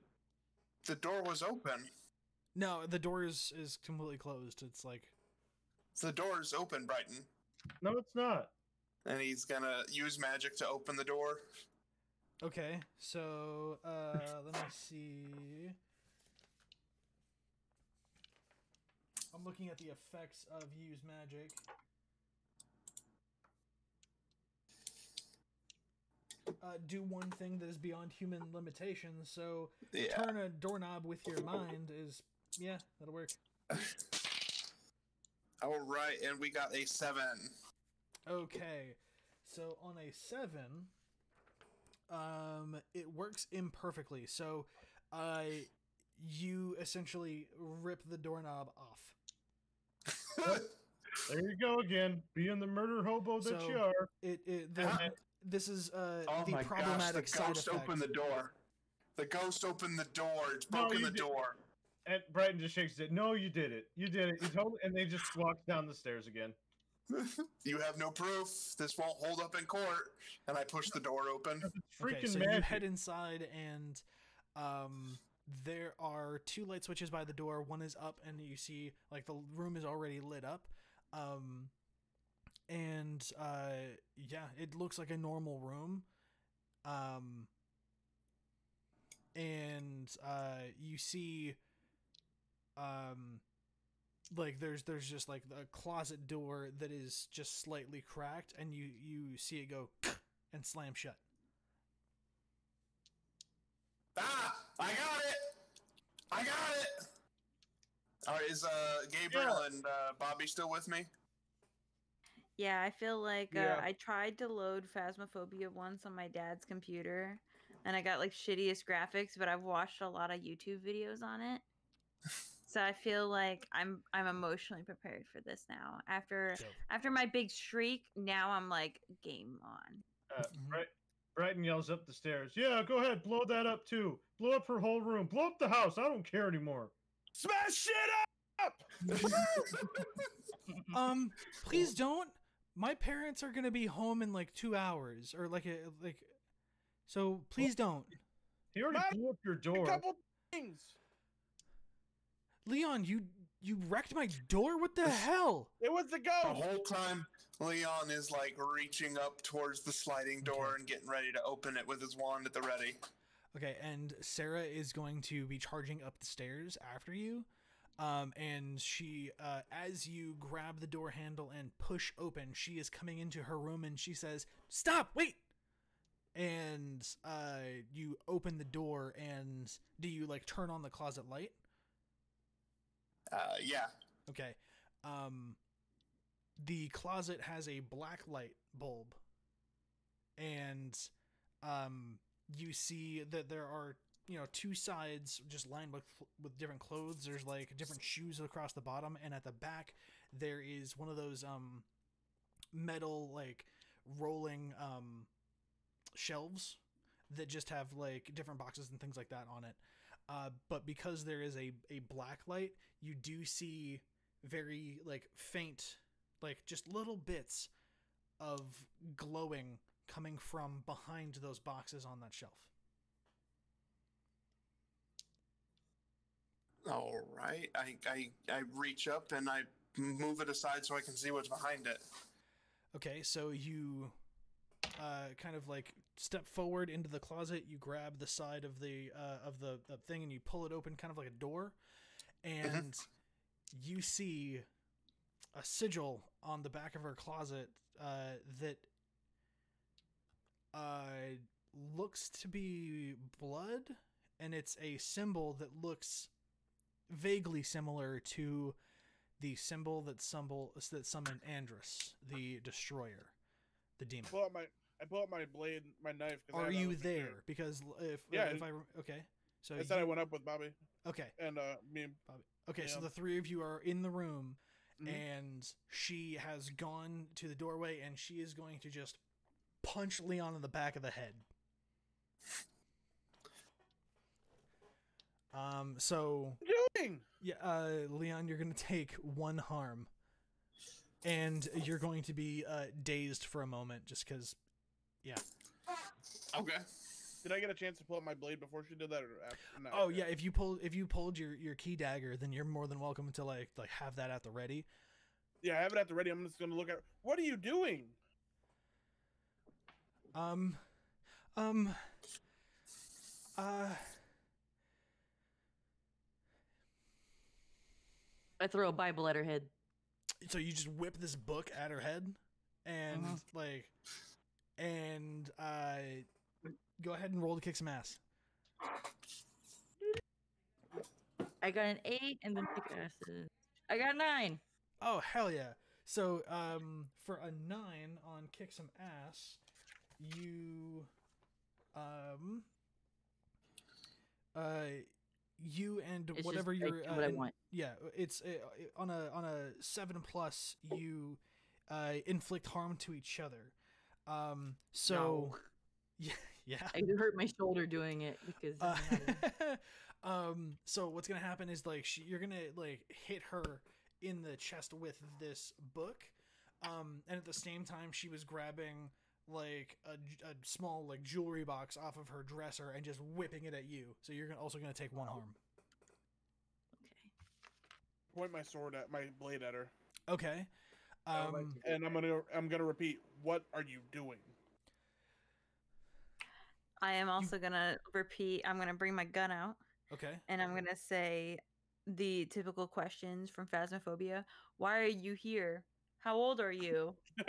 The door was open. No, the door is, is completely closed. It's like The door is open, Brighton, No, it's not. And he's gonna use magic to open the door. okay. So uh, let me see. I'm looking at the effects of use magic. Uh, do one thing that is beyond human limitations. So Yeah. turn a doorknob with your mind is yeah, that'll work. *laughs* All right, and we got a seven. Okay, so on a seven, um, it works imperfectly. So, uh, you essentially rip the doorknob off. *laughs* There you go again, being the murder hobo that So- you are. It, it the, Uh-huh. this is uh oh the my gosh! The problematic side ghost effect. opened the door. The ghost opened the door. It's broken you the did- door. And Brighton just shakes it. No, you did it. You did it. You told, and they just walks down the stairs again. You have no proof. This won't hold up in court. And I push the door open. Freaking Okay, so magic. you head inside and um there are two light switches by the door. One is up and you see like the room is already lit up. Um and uh yeah, it looks like a normal room. Um and uh you see um like there's there's just like a closet door that is just slightly cracked and you you see it go *laughs* and slam shut. Ah! I got it! I got it! All right, is uh, Gabriel Yeah. and uh, Bobby still with me? Yeah, I feel like uh, Yeah. I tried to load Phasmophobia once on my dad's computer, and I got like shittiest graphics. But I've watched a lot of YouTube videos on it, *laughs* so I feel like I'm I'm emotionally prepared for this now. After Dope. after my big shriek, now I'm like game on. Uh, Mhm. Bright, Brighton yells up the stairs. Yeah, go ahead, blow that up too. Blow up her whole room. Blow up the house. I don't care anymore. Smash shit up! *laughs* Um, please don't. My parents are gonna be home in like two hours, or like a like. So please don't, He already Mom, blew up your door. A door. couple things. Leon. You you wrecked my door. What the hell? It was the go The whole time, Leon is like reaching up towards the sliding door Okay. and getting ready to open it with his wand at the ready. Okay, and Sarah is going to be charging up the stairs after you. Um, and she, uh, as you grab the door handle and push open, she is coming into her room and she says, "Stop! Wait!" And uh, you open the door and do you like turn on the closet light? Uh, yeah. Okay. Um the closet has a black light bulb. And um you see that there are, you know, two sides just lined with with different clothes. There's like different shoes across the bottom and at the back there is one of those um metal like rolling um shelves that just have like different boxes and things like that on it. Uh, but because there is a, a black light, you do see very like faint, like just little bits of glowing coming from behind those boxes on that shelf. All right. I, I, I reach up and I move it aside so I can see what's behind it. Okay, so you uh, kind of like step forward into the closet. You grab the side of the uh, of the, the thing and you pull it open, kind of like a door, and you see a sigil on the back of her closet uh, that uh, looks to be blood, and it's a symbol that looks vaguely similar to the symbol that symbol that summoned Andrus, the destroyer, the demon. out my I pull out my blade, my knife. Are you there? Because if Yeah, if I okay, so I said I went up with Bobby okay, and uh me and Bobby. Okay, so the three of you are in the room, Mhm. and she has gone to the doorway, and she is going to just punch Leon in the back of the head. Um, so you doing? yeah, uh, Leon, you're gonna take one harm, and you're going to be uh, dazed for a moment, just because. Yeah. Okay. Did I get a chance to pull up my blade before she did that? Or after? No, Oh okay. yeah, if you pull if you pulled your your key dagger, then you're more than welcome to like like have that at the ready. Yeah, I have it at the ready. I'm just gonna look at. What are you doing? Um, um, uh, I throw a Bible at her head. so you just whip this book at her head, and Mhm. like, and uh, go ahead and roll to kick some ass. I got an eight and then kick asses. I got nine. Oh hell yeah! So um, for a nine on kick some ass, you um, uh, you and It's whatever just, I your do uh, what I want. yeah, it's uh, on a on a seven plus you uh inflict harm to each other. Um, so *laughs* yeah, yeah. I hurt my shoulder doing it because Uh, *laughs* um so what's gonna happen is like she, you're gonna like hit her in the chest with this book um and at the same time she was grabbing like a, a small like jewelry box off of her dresser and just whipping it at you. So you're also gonna take one harm. Okay. Point my sword at my blade at her, okay. I would like um and I'm gonna I'm gonna repeat. What are you doing? I am also gonna repeat. I'm gonna bring my gun out, okay and I'm gonna say the typical questions from Phasmophobia. Why are you here? How old are you? *laughs*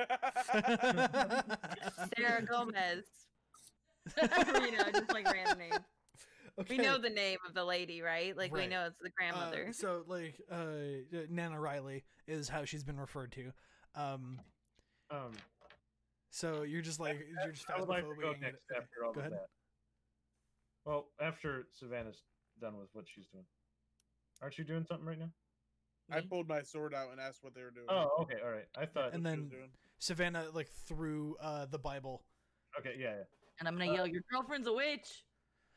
Sarah Gomez. *laughs* you know, just like random names. okay We know the name of the lady, right? Like Right. we know it's the Uh, grandmother. so like uh nana riley is how she's been referred to um Um, so you're just like you're just I would like to go phasmophobiaing it. next Okay, after all go of ahead. that. Well, after Savannah's done with what she's doing, aren't you doing something right now? I pulled my sword out and asked what they were doing. Oh, okay, all right. I thought. and then. Savannah like threw uh, the Bible. okay, yeah, yeah. And I'm gonna yell, "Your girlfriend's a witch!"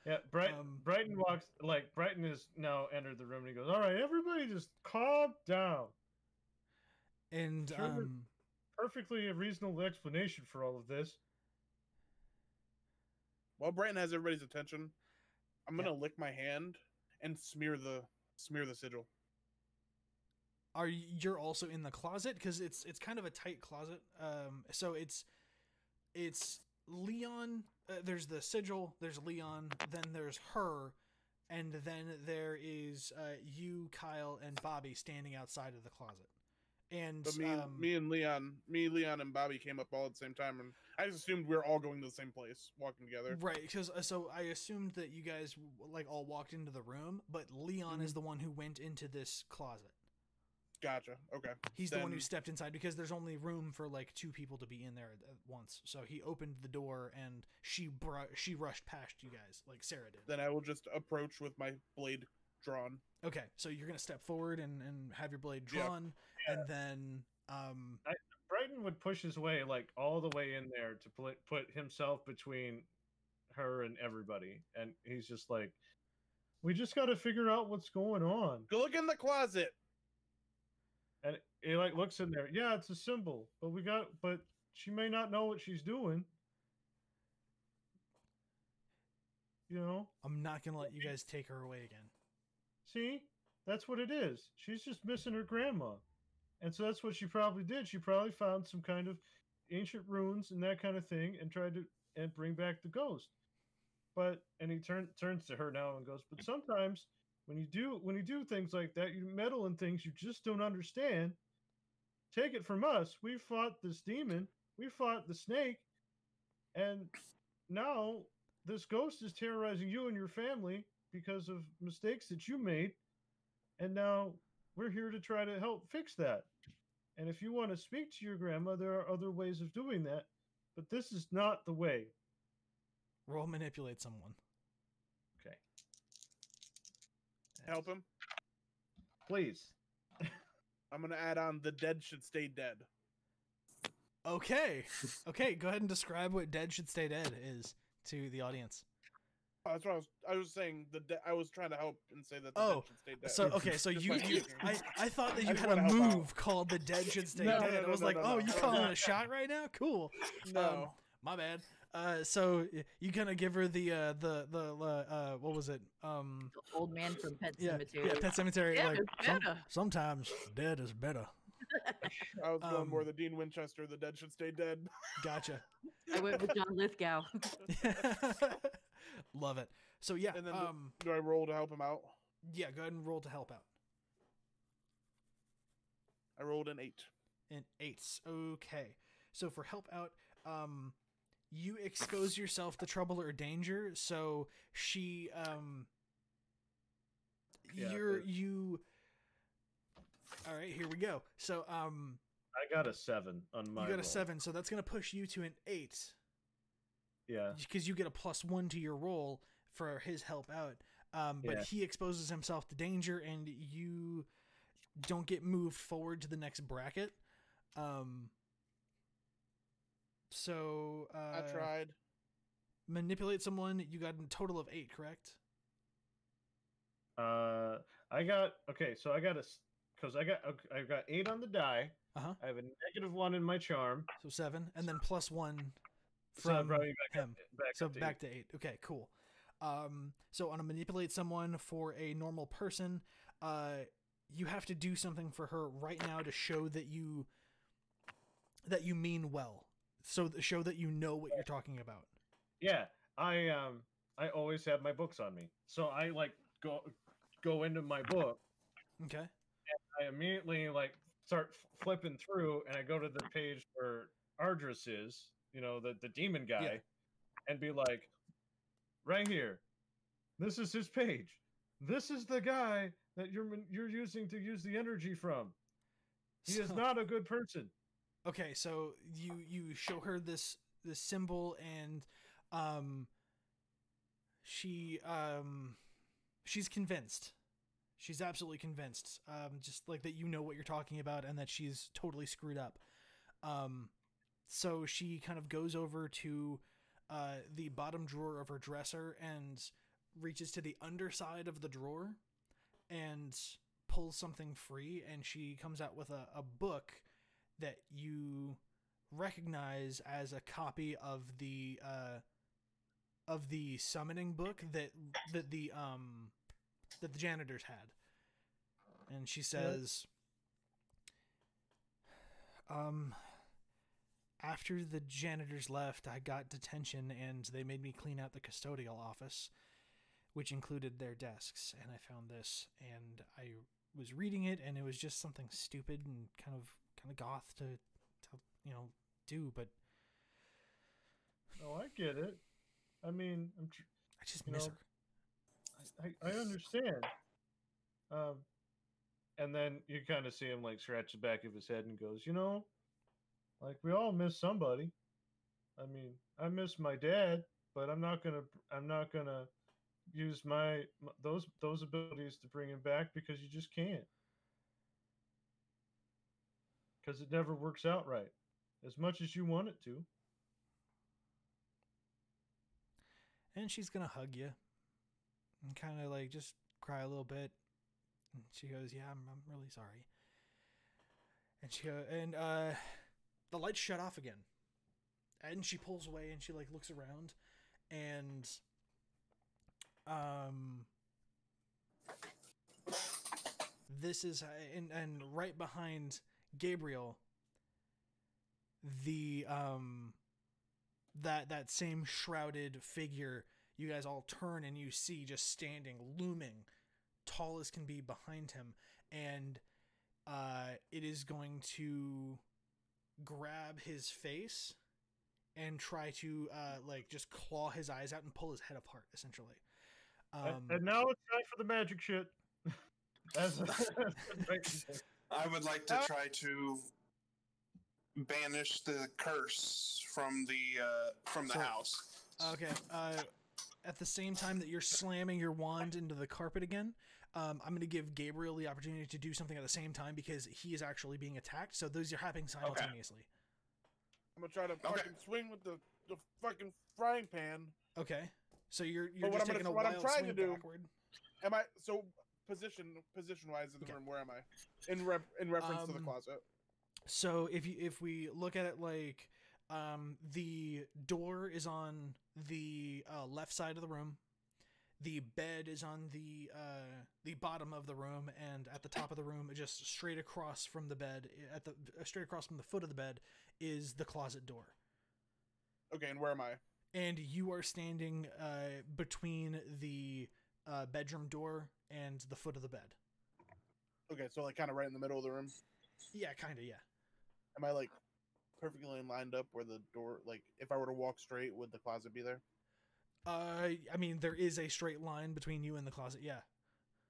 Yeah, Bright, Um, Brighton walks like Brighton is now entered the room and he goes, "All right, everybody, just calm down. And Sure. um, Perfectly a reasonable explanation for all of this." While Brighton has everybody's attention, I'm gonna lick my hand and smear the smear the sigil. are you, you're also in the closet because it's it's kind of a tight closet. Um, so it's it's Leon. Uh, there's the sigil. There's Leon. Then there's her, and then there is uh, you, Kyle, and Bobby standing outside of the closet. And But me, and um, me and Leon, me, Leon, and Bobby came up all at the same time, and I just assumed we were all going to the same place, walking together. Right, because uh, so I assumed that you guys like all walked into the room, but Leon is the one who went into this closet. Gotcha. Okay. He's the one who stepped inside because there's only room for like two people to be in there at once. So he opened the door and she br- she rushed past you guys like Sarah did. Then I will just approach with my blade drawn. Okay, so you're gonna step forward and and have your blade Yeah. and then um Brighton would push his way like all the way in there to put put himself between her and everybody, and he's just like, "We just got to figure out what's going on." Go look in the closet. And he like looks in there. Yeah, it's a symbol, but we got, but she may not know what she's doing. You know, I'm not gonna let you guys take her away again. see, that's what it is. She's just missing her grandma, and so that's what she probably did. She probably found some kind of ancient runes and that kind of thing, and tried to and bring back the ghost. But and he turn, turns to her now and goes, but sometimes when you do when you do things like that, you meddle in things you just don't understand. Take it from us. We fought this demon. We fought the snake, and now this ghost is terrorizing you and your family because of mistakes that you made. And now we're here to try to help fix that. And if you want to speak to your grandma, there are other ways of doing that, but this is not the way. Roll manipulate someone. Okay. Help him. Please. *laughs* I'm gonna add on the dead should stay dead. Okay. Okay, go ahead and describe what Dead Should Stay Dead is to the audience. Oh, that's what I was. I was saying the. De- I was trying to help and say that the Oh, dead stay dead. So *laughs* okay, so you, you you. I, I thought that you just had a wanna out. move called the Dead Should Stay *laughs* No, Dead. no, I was no, like, no, oh, no. you calling it a *laughs* shot right now? Cool. no. Um, my bad. Uh, so you gonna give her the uh the the uh, uh what was it? Um, The old man from Pet yeah, Sematary. yeah, Pet Sematary. Yeah, like it's some- better. sometimes dead is better. *laughs* I was going more um, the Dean Winchester. The dead should stay dead. Gotcha. *laughs* I went with John Lithgow. *laughs* Love it. So yeah, And then um, Do I roll to help him out? yeah, go ahead and roll to help out. I rolled an eight. and eights. Okay. So for help out, um, you expose yourself to trouble or danger. So she, um, Yeah, you're but- you. All right, here we go. So, um, I got a seven on my. you got a seven, so that's gonna push you to an eight Yeah. because you get a plus one to your roll for his help out. Um, but Yeah. he exposes himself to danger, and you don't get moved forward to the next bracket. Um. So uh, I tried. manipulate someone. You got a total of eight, correct? Uh, I got okay. So I got a because I got ok- I got eight on the die. Uh-huh. I have a negative one in my charm. So seven, and then plus one from me back him. Up, back so to back eight. to eight. Okay, cool. Um, so on a manipulate someone for a normal person, uh, you have to do something for her right now to show that you that you mean well. So th- show that you know what you're talking about. Yeah, I um I always have my books on me, so I like go go into my book. Okay. I immediately like start f- flipping through, and I go to the page where Ardris is, you know, the the demon guy, and be like, right here, this is his page. This is the guy that you're you're using to use the energy from. He is not a good person. Okay, so you you show her this this symbol and um she um she's convinced. She's absolutely convinced. Um just like that you know what you're talking about and that she's totally screwed up. Um so she kind of goes over to uh the bottom drawer of her dresser and reaches to the underside of the drawer and pulls something free and she comes out with a, a book that you recognize as a copy of the uh of the summoning book that that the um that the janitors had. And she says um after the janitors left i got detention and they made me clean out the custodial office which included their desks. And i found this and i was reading it and it was just something stupid and kind of kind of goth to, to you know do but Oh, I get it. I mean, I'm tr- i just miss know, her I, I understand. Um, and then you kind of see him like scratch the back of his head and goes, you know, like we all miss somebody. I mean, I miss my dad, but I'm not gonna, I'm not gonna use my those those abilities to bring him back because you just can't. Because it never works out right, as much as you want it to. and she's gonna hug you and kind of like just cry a little bit. And she goes yeah i'm, I'm really sorry. And she go and uh the lights shut off again. And she pulls away and she like looks around and um this is and and right behind gabriel the um that that same shrouded figure you guys all turn and you see just standing looming tall as can be behind him and uh it is going to grab his face and try to uh like just claw his eyes out and pull his head apart essentially um and now it's time for the magic shit. *laughs* As- *laughs* I would like to try to banish the curse from the uh, from the So- house. Okay. Uh, at the same time that you're slamming your wand into the carpet again, um, I'm going to give Gabriel the opportunity to do something at the same time because he is actually being attacked. So those are happening simultaneously. I'm gonna try to Okay. fucking swing with the, the fucking frying pan. Okay. So you're you're what just I'm taking gonna- a what I'm wild trying to swing do- backward. Am I so position position wise in the Okay. room? Where am I? In rep in reference to the Um, closet. So if you if we look at it like um the door is on the uh, left side of the room, the bed is on the uh the bottom of the room, and at the top of the room, just straight across from the bed, at the uh, straight across from the foot of the bed, is the closet door. Okay, and where am I? and you are standing uh, between the uh, bedroom door and the foot of the bed. Okay, so like kind of right in the middle of the room. Yeah, kind of. Yeah. Am I like perfectly lined up where the door? Like, if I were to walk straight, would the closet be there? Uh, I mean, there is a straight line between you and the closet. Yeah.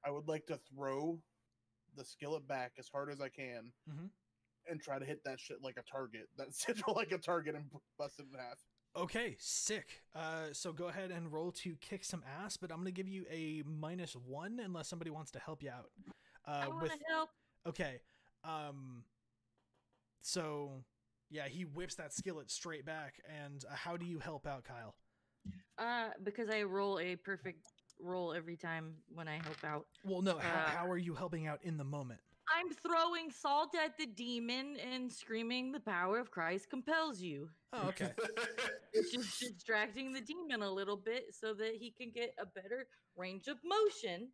I would like to throw the skillet back as hard as I can Mhm. and try to hit that shit like a target. That *laughs* sigil like a target and bust it in half. Okay, sick. Uh, so go ahead and roll to kick some ass, but I'm gonna give you a minus one unless somebody wants to help you out. I Uh, want with to help. okay, um, so yeah, he whips that skillet straight back, and uh, how do you help out, Kyle? Uh, because I roll a perfect roll every time when I help out. Well, no, how, Uh, how are you helping out in the moment? I'm throwing salt at the demon and screaming, "The power of Christ compels you." Oh, okay. *laughs* Is distracting the demon a little bit so that he can get a better range of motion.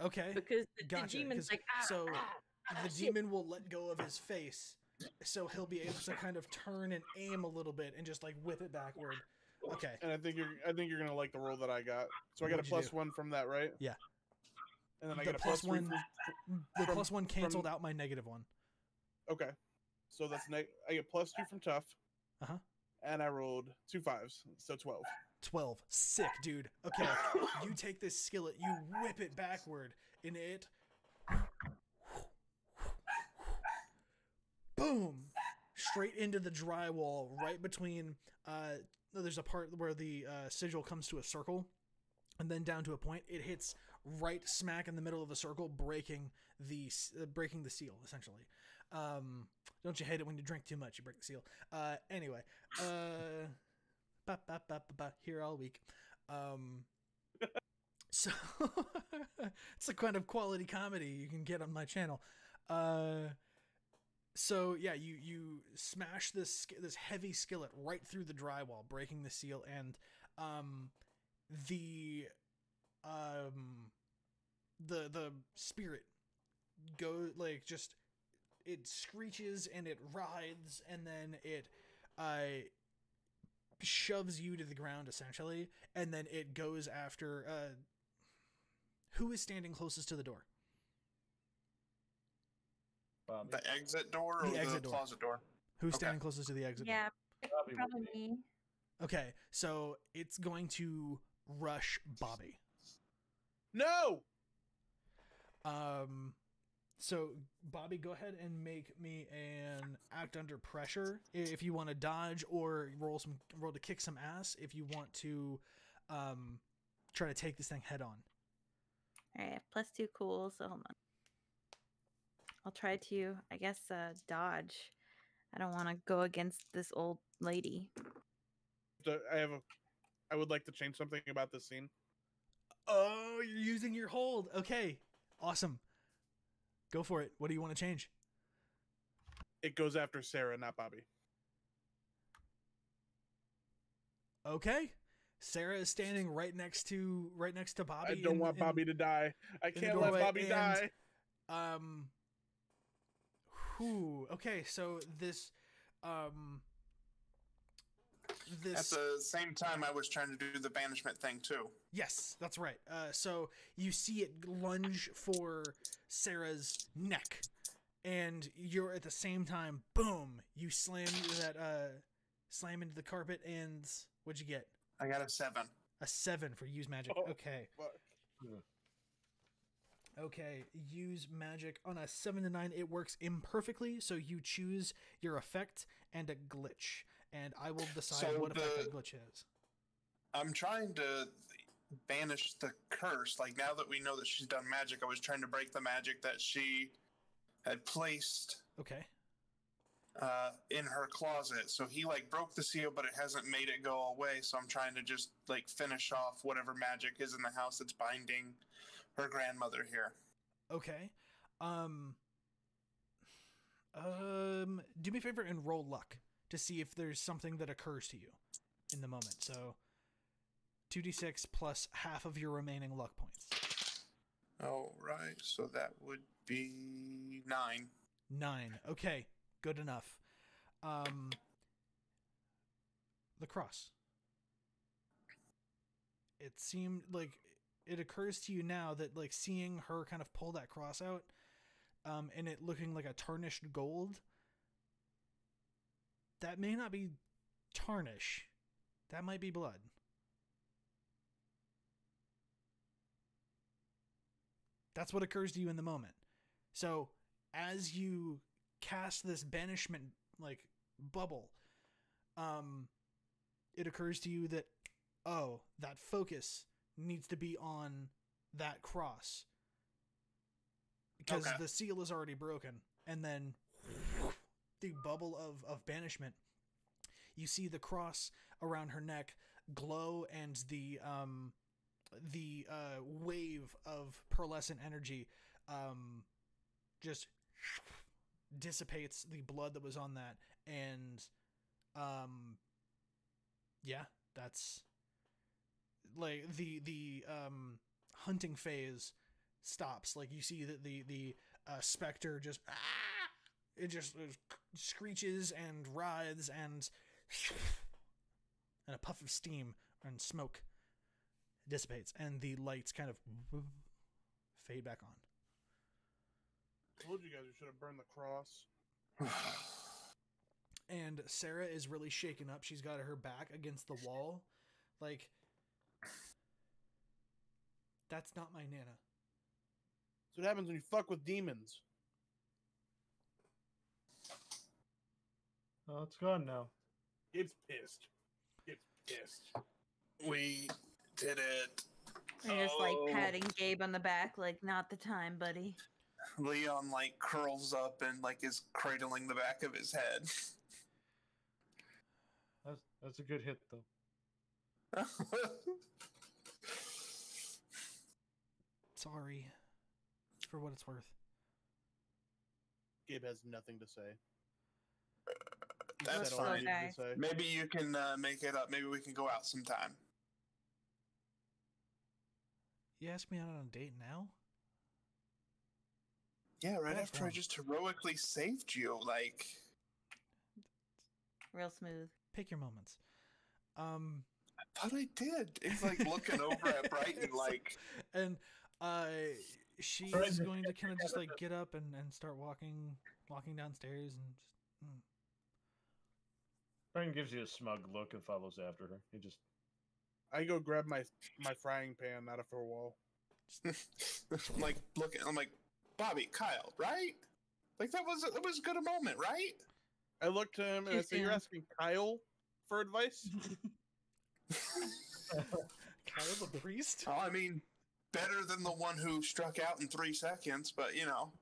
Okay. Because the, the Gotcha, demon's 'cause- like, ah, so ah, ah, the shit." demon will let go of his face, so he'll be able to kind of turn and aim a little bit and just like whip it backward. Okay. And I think you're I think you're gonna like the roll that I got. So I got a you one from that, right? Yeah. And then I got a plus plus one- from- The plus one canceled from- out my negative one. Okay. So that's neg- I get plus two from tough. Uh-huh. And I rolled two fives, so twelve. 12. Sick, dude. Okay. You take this skillet, you whip it backward, and it. Boom! Straight into the drywall, right between. Uh, there's a part where the uh, sigil comes to a circle, and then down to a point. It hits right smack in the middle of the circle, breaking the uh, breaking the seal essentially. Um, don't you hate it when you drink too much? You break the seal. Uh, anyway, uh, here all week. Um, *laughs* so *laughs* it's the kind of quality comedy you can get on my channel. Uh, so yeah, you you smash this this heavy skillet right through the drywall, breaking the seal, and um, the um, the the spirit go like just it screeches and it writhes and then it uh shoves you to the ground essentially and then it goes after uh who is standing closest to the door Bobby. the exit door or The the, exit door. closet door? who's Okay. standing closest to the exit door? Yeah, Bobby would probably be. me. okay so it's going to rush bobby No! um so bobby go ahead and make me an act under pressure if you want to dodge or roll some roll to kick some ass if you want to um try to take this thing head on All right, plus two cool. So hold on. I'll try to, I guess, uh, dodge. I don't want to go against this old lady. I have a I would like to change something about this scene. Oh, you're using your hold. Okay. Awesome. Go for it. What do you want to change? It goes after Sarah, not Bobby. Okay. Sarah is standing right next to right next to Bobby. I don't in- want in- Bobby to die. I can't let doorway, Bobby and- die. Um whew. Okay, so this um this... At the same time, I was trying to do the banishment thing too. Yes, that's right. Uh, so you see it lunge for Sarah's neck, and you're at the same time, boom! You slam that uh, slam into the carpet, and what'd you get? I got a seven. A seven for use magic. Oh. Okay, Fuck. Okay. Use magic on a seven to nine. It works imperfectly, so you choose your effect and a glitch, and I will decide So what effect the- that glitch is. I'm trying to banish the curse. Like now that we know that she's done magic, I was trying to break the magic that she had placed Okay. uh, in her closet. So he like broke the seal, but it hasn't made it go away. So I'm trying to just like finish off whatever magic is in the house that's binding her grandmother here. Okay. Um. Um. Do me a favor and roll luck to see if there's something that occurs to you in the moment. So, two d six plus half of your remaining luck points. All right, so that would be nine. Nine. Okay. Good enough. Um. The cross. It seemed like it occurs to you now that like seeing her kind of pull that cross out, um, and it looking like a tarnished gold. That may not be tarnish. That might be blood. That's what occurs to you in the moment. So, as you cast this banishment like bubble, um it occurs to you that oh, that focus needs to be on that cross. Because Okay. the seal is already broken and then the bubble of of banishment you see the cross around her neck glow and the um the uh wave of pearlescent energy um just dissipates the blood that was on that and um yeah that's like the the um hunting phase stops like you see that the the uh, specter just ah, it just uh, screeches and writhes and and a puff of steam and smoke dissipates and the lights kind of fade back on told you guys we should have burned the cross. *sighs* and Sarah is really shaken up. She's got her back against the wall. Like that's not my Nana. That's what happens when you fuck with demons. Oh, it's gone now. It's pissed. It's pissed. we did it. You're just like Oh. patting Gabe on the back, like, not the time, buddy. Leon like curls up and like is cradling the back of his head. That's that's a good hit though. *laughs* Sorry. For what it's worth. Gabe has nothing to say. That's all he fine. needed to say. Maybe you can uh, make it up. Maybe we can go out sometime. You ask me out on a date now? Yeah, right That's after I just heroically saved you. Like, Real smooth. Pick your moments. Um I thought I did. It's like looking over at Brighton, *laughs* like, and uh she's Brandon. going to kind of just like get up and, and start walking walking downstairs and just mm. Brian gives you a smug look and follows after her. He just I go grab my my frying pan out of her wall. *laughs* I'm like looking. I'm like, Bobby, Kyle, right? Like that was that was a good a moment, right? I look to him and I Too say, "You're asking Kyle for advice." *laughs* *laughs* Kyle the priest? Well, I mean, better than the one who struck out in three seconds, but you know.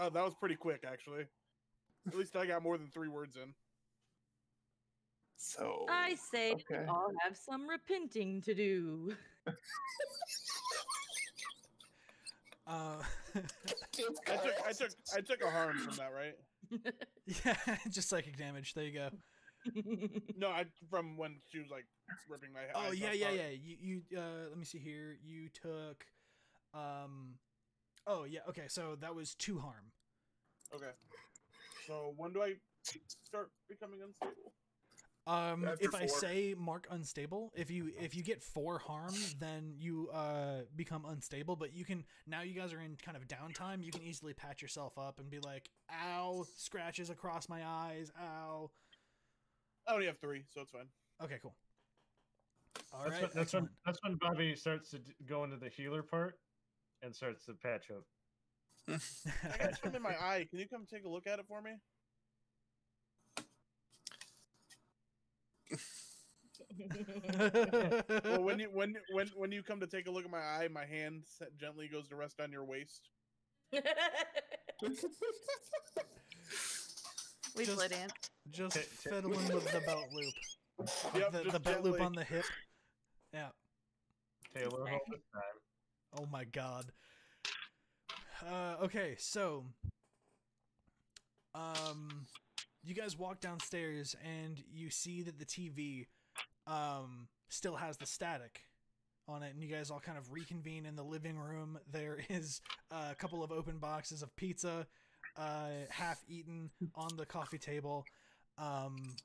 Oh, that was pretty quick, actually. At least I got more than three words in. So I say we okay. all have some repenting to do. Uh I took, I took, I took a harm from that, right? *laughs* *laughs* yeah, *laughs* just psychic damage. There you go. *laughs* No, I from when she was like ripping my. Oh yeah, yeah, yeah. You you uh let me see here. You took um Oh yeah, okay. So that was 2 harm. Okay. So when do I start becoming unstable? Um, After if I say mark unstable, if you if you get four harm, then you uh become unstable. But you can now you guys are in kind of downtime. You can easily patch yourself up and be like, "Ow, scratches across my eyes. Ow." I only have three, so it's fine. Okay, cool. All that's, right, when, that's when that's when Bobby starts to go into the healer part and starts to patch up. I got something in my eye. Can you come take a look at it for me? *laughs* Well, when you when when when you come to take a look at my eye, my hand set gently goes to rest on your waist. *laughs* We Just- play dance. Just fiddling with the belt loop. *laughs* Yep, the, the belt loop on the hip. Yeah. Taylor all the time. Oh my god. Uh, okay, so um you guys walk downstairs and you see that the TV um still has the static on it and you guys all kind of reconvene in the living room. There is a couple of open boxes of pizza uh half eaten on the coffee table. Um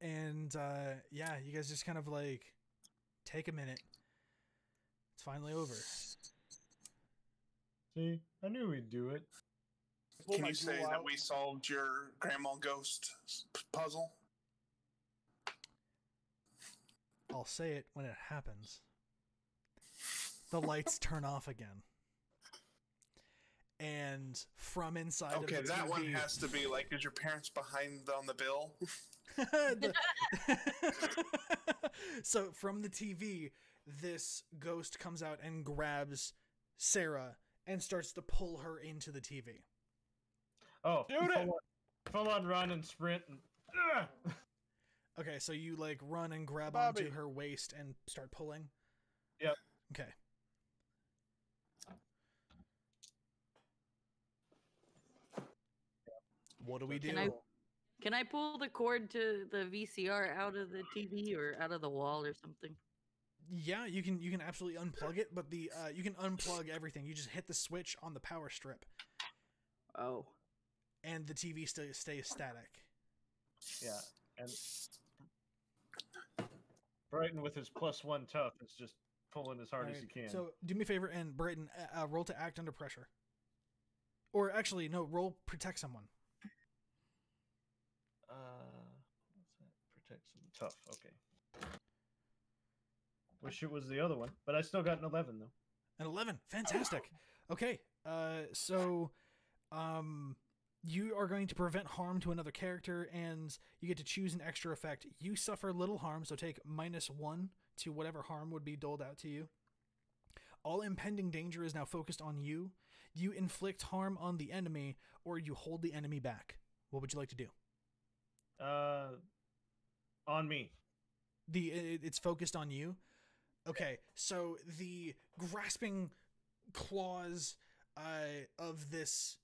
and uh yeah, you guys just kind of like take a minute. It's finally over. See, I knew we'd do it. Can you say that we solved your grandma ghost puzzle? I'll say it when it happens. The lights turn off again. And from inside Okay, of the that one has to be like, is your parents behind on the bill? The- *laughs* so from the TV, this ghost comes out and grabs Sarah and starts to pull her into the TV. Oh, Shoot full, it! On, full on run and sprint. And, Ugh! Okay, so you like run and grab Bobby. onto her waist and start pulling. Yep. Okay. What do we do? Can I- Can I pull the cord to the VCR out of the TV or out of the wall or something? Yeah, you can you can absolutely unplug it, but the uh, you can unplug everything. You just hit the switch on the power strip, Oh. and the TV still stays static. Yeah, and Brighton with his plus one tough is just pulling as hard as he can. So do me a favor and Brighton, uh, uh, roll to act under pressure. Or actually, no, roll protect someone. uh, what's that? Protect some tough. Okay. Wish it was the other one, but I still got an eleven though. An 11. Fantastic. Okay. Uh, so, um, you are going to prevent harm to another character, and you get to choose an extra effect. You suffer little harm, so take minus one to whatever harm would be doled out to you. All impending danger is now focused on you. You inflict harm on the enemy, or you hold the enemy back. What would you like to do? Uh, on me. the it's focused on you? Okay so the grasping claws uh, of this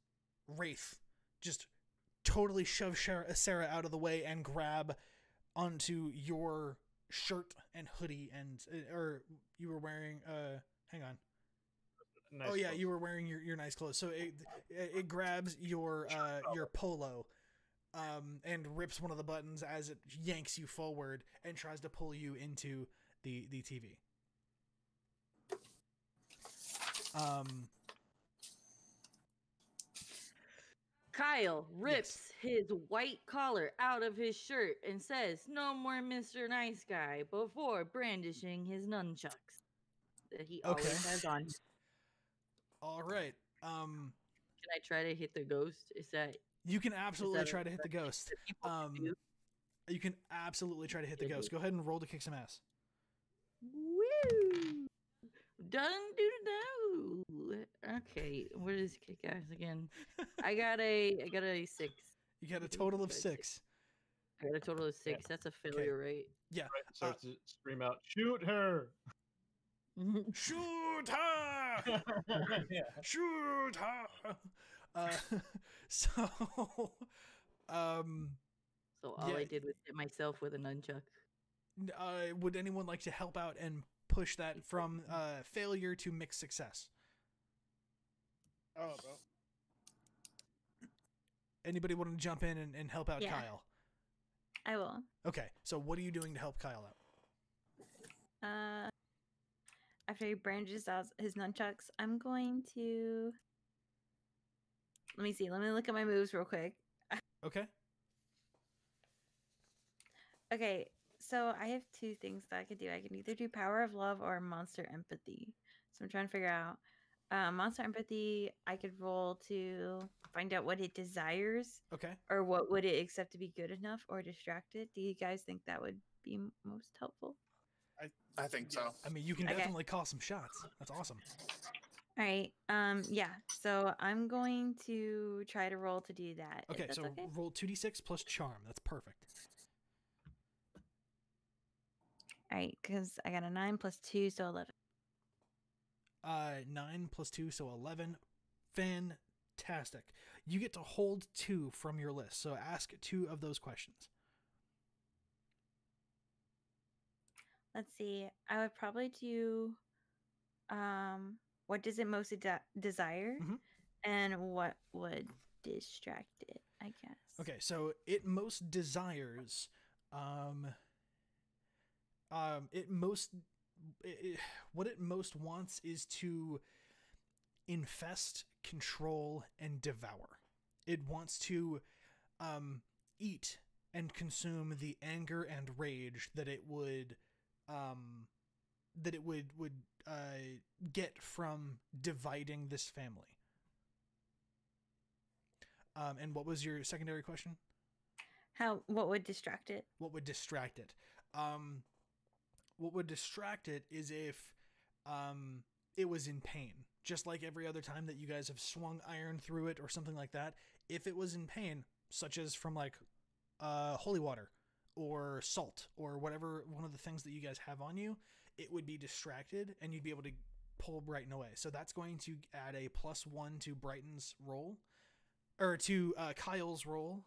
wraith just totally shove Shar- sarah out of the way and grab onto your shirt and hoodie and uh, or you were wearing uh hang on. Nice oh yeah clothes. you were wearing your, your nice clothes. So it it it grabs your uh your polo um and rips one of the buttons as it yanks you forward and tries to pull you into the the tv um Kyle rips his white collar out of his shirt and says, No more Mr. Nice Guy before brandishing his nunchucks that he always Okay. has on. All right um Can I try to hit the ghost? Is that you can absolutely that a- try to hit the ghost that people can um you can absolutely try to hit the ghost go ahead and roll to kick some ass Woo! Done do do. Okay, what is kick ass again? I got a I got a six. you got a total of six I got a total of six. That's a failure, right? yeah Brighton starts to scream out, "Shoot her!" *laughs* shoot her *laughs* shoot her uh *laughs* so *laughs* um so all Yeah. I did was hit myself with a nunchuck. Uh, would anyone like to help out and push that from uh, failure to mixed success? Oh, bro. Anybody want to jump in and, and help out Yeah. Kyle? I will. Okay, so what are you doing to help Kyle out? Uh, after he brandishes out his nunchucks, I'm going to. Let me see. Let me look at my moves real quick. Okay, Okay, so I have two things that I could do. I can either do power of love or monster empathy. So I'm trying to figure out. Uh, monster empathy, I could roll to find out what it desires, okay. or what would it accept to be good enough or distracted. Do you guys think that would be most helpful? I think so. I mean, you can Okay. definitely call some shots. That's awesome. All right. Um. Yeah. So I'm going to try to roll to do that. Okay, so okay. roll 2d6 plus charm. That's perfect. All right, because I got a nine plus two, so eleven. Uh, 9 plus 2, so 11. Fantastic. You get to hold two from your list, so ask two of those questions. Let's see. I would probably do. Um. What does it most de- desire, Mhm. and what would distract it? I guess. Okay, so it most desires, um, um, it most, it, what it most wants is to infest, control, and devour. It wants to, um, eat and consume the anger and rage that it would, um, that it would would uh, get from dividing this family. Um, and what was your secondary question? How? What would distract it? What would distract it? Um, what would distract it is if um, it was in pain, just like every other time that you guys have swung iron through it or something like that. If it was in pain, such as from like uh, holy water or salt or whatever one of the things that you guys have on you, it would be distracted and you'd be able to pull Brighton away. So that's going to add a plus one to Brighton's roll or to uh, Kyle's roll.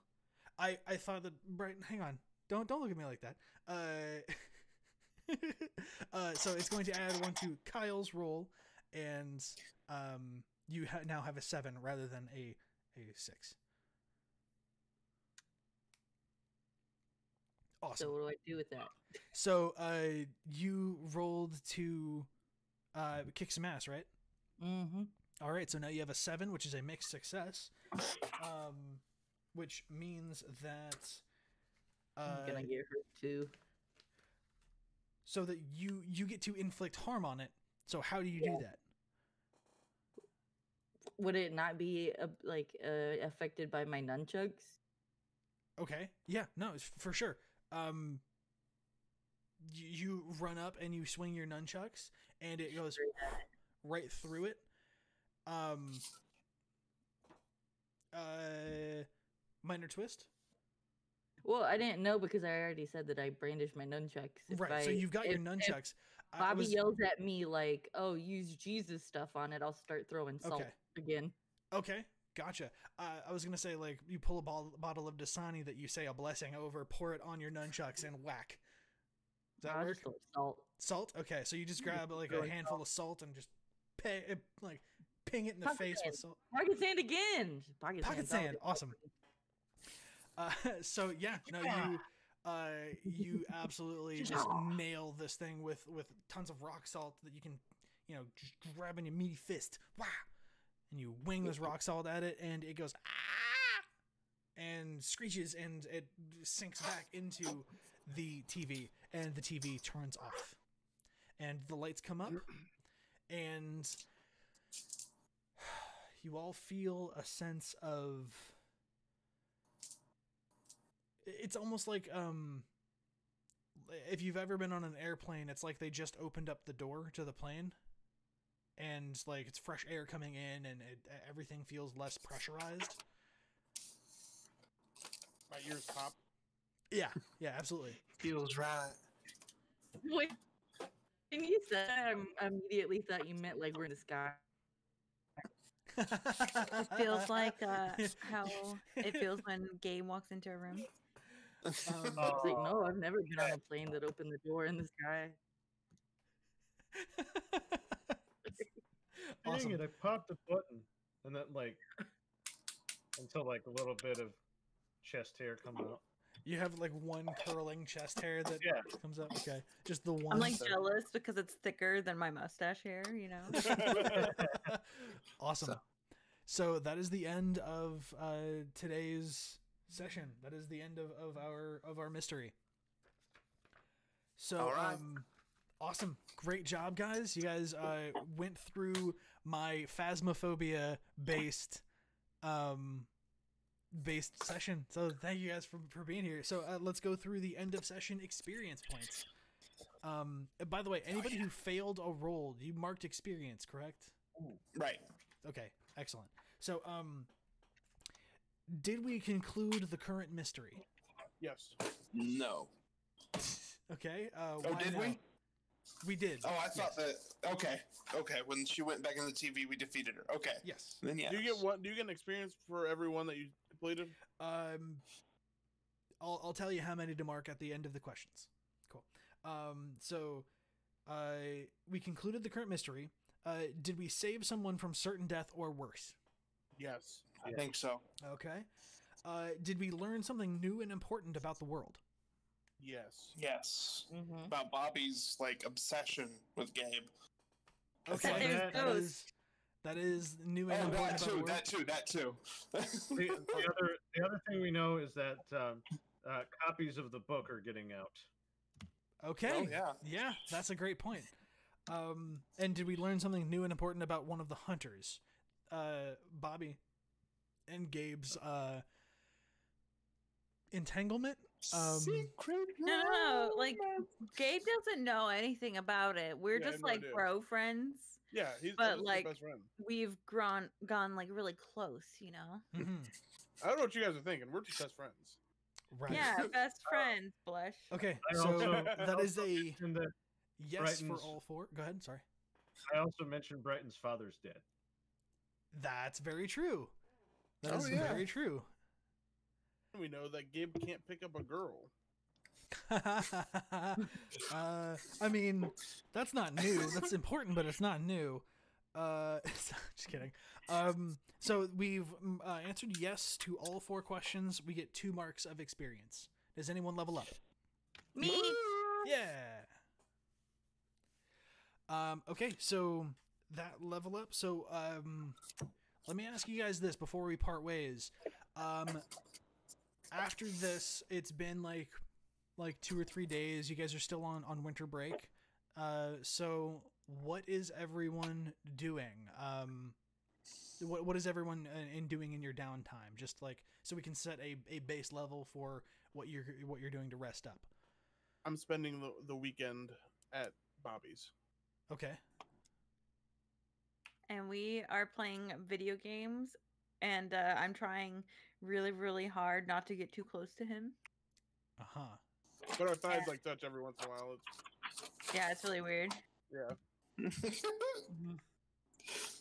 I I thought that Brighton. Hang on, don't don't look at me like that. Uh, *laughs* uh, so it's going to add one to Kyle's roll, and um, you ha- now have a seven rather than a a six. Awesome. So what do I do with that? So uh, you rolled to uh, kick some ass, right? Mm-hmm. All right, so now you have a seven, which is a mixed success, um, which means that uh, I'm gonna get hurt too. so that you you get to inflict harm on it. So how do you do that? Would it not be uh, like uh, affected by my nunchucks? Okay, yeah, no, it's for sure. Um, you, you run up and you swing your nunchucks, and it goes right through it. Um, uh, minor twist. Well, I didn't know because I already said that I brandished my nunchucks. If right, so you've got your if- if nunchucks. I Bobby was- yells at me like, "Oh, use Jesus stuff on it." I'll start throwing salt Okay. again. Okay, gotcha. Uh, I was gonna say like you pull a bottle, bottle of Dasani that you say a blessing over, pour it on your nunchucks, and whack. Does that I'll work? salt. Salt. Okay, so you just grab like a handful of salt and just pay, uh, like ping it in the Pocket face with sand. salt. Pocket sand again. Pocket, Pocket always sand, awesome. Uh, *laughs* so yeah, no, you, uh, you absolutely *laughs* just nail this thing with with tons of rock salt that you can, you know, just grab in your meaty fist. Wow, and you wing this rock salt at it, and it goes ah, and screeches, and it sinks back into the TV, and the TV turns off, and the lights come up, and *sighs* you all feel a sense of it's almost like um if you've ever been on an airplane it's like they just opened up the door to the plane and like it's fresh air coming in and it, everything feels less pressurized My ears pop. yeah yeah absolutely Feels right. Wait, when you said that, I immediately thought you meant like we're in the sky. It feels like uh, how it *laughs* feels when Gabe walks into a room. *laughs* Um, I was like, no, I've never been on a plane that opened the door in the sky. *laughs* Dang awesome it, I popped the button, and then like until like a little bit of chest hair come out. you have like one curling chest hair that Yeah. comes up okay just the one I'm like so- jealous because it's thicker than my mustache hair, you know? *laughs* awesome. So, So- that is the end of uh, today's session. That is the end of, of our of our mystery. So All right. um, awesome, great job, guys! You guys uh, went through my phasmophobia based um based session. So thank you guys for, for being here. So uh, let's go through the end of session experience points. Um, by the way, anybody who failed a roll, you marked experience, correct? Right. Okay, excellent. So, um, did we conclude the current mystery? Yes. No. *laughs* Okay. Uh, Oh, why did no? we? We did. Oh, I thought yes. that. Okay. Okay. When she went back in the TV, we defeated her. Okay. Yes. Then yeah. Do you get one? Do you get an experience for every one that you completed? Um, I'll I'll tell you how many to mark at the end of the questions. Cool. Um, so, uh, we concluded the current mystery. Uh, did we save someone from certain death or worse? Yes. I think so. Okay. Uh, did we learn something new and important about the world? Yes. Yes. Mm-hmm. About Bobby's like obsession with Gabe. Okay. That there's that ghosts. is that is new and Oh, important that too. world. That too. That too. The, the other the other thing we know is that um, uh, copies of the book are getting out. Okay. Oh, yeah. Yeah, that's a great point. Um, and did we learn something new and important about one of the hunters? Uh, Bobby and Gabe's uh entanglement? Um, Secret No, no, no, like- Gabe doesn't know anything about it. We're Yeah, just no like idea. bro friends. Yeah. He's But, I'm just his like- best friend. We've gone gone like really close, you know. mhm, I don't know what you guys are thinking. We're just best friends. Right. Yeah, *laughs* best friends, blush. Okay, so *laughs* that is a And that yes for all four. Go ahead, sorry. I also mentioned Brighton's father's dead. That's very true. That is Oh, yeah. very true. *laughs* We know that Gib can't pick up a girl. *laughs* uh, I mean, that's not new. That's important, but it's not new. Uh, *laughs* just kidding. Um, so we've mm, uh, answered yes to all four questions. We get two marks of experience. Does anyone level up? Me. Yeah. Um, okay, so that level up. So um, let me ask you guys this before we part ways. Um, after this, it's been like like two or three days. You guys are still on on winter break. Uh, so what is everyone doing? Um, what what is everyone uh, in doing in your downtime? Just like so we can set a, a base level for what you're what you're doing to rest up. I'm spending the, the weekend at Bobby's. Okay. and we are playing video games and uh, i'm trying really really hard not to get too close to him Uh huh. But our thighs like touch every once in a while. It's, yeah it's really weird yeah.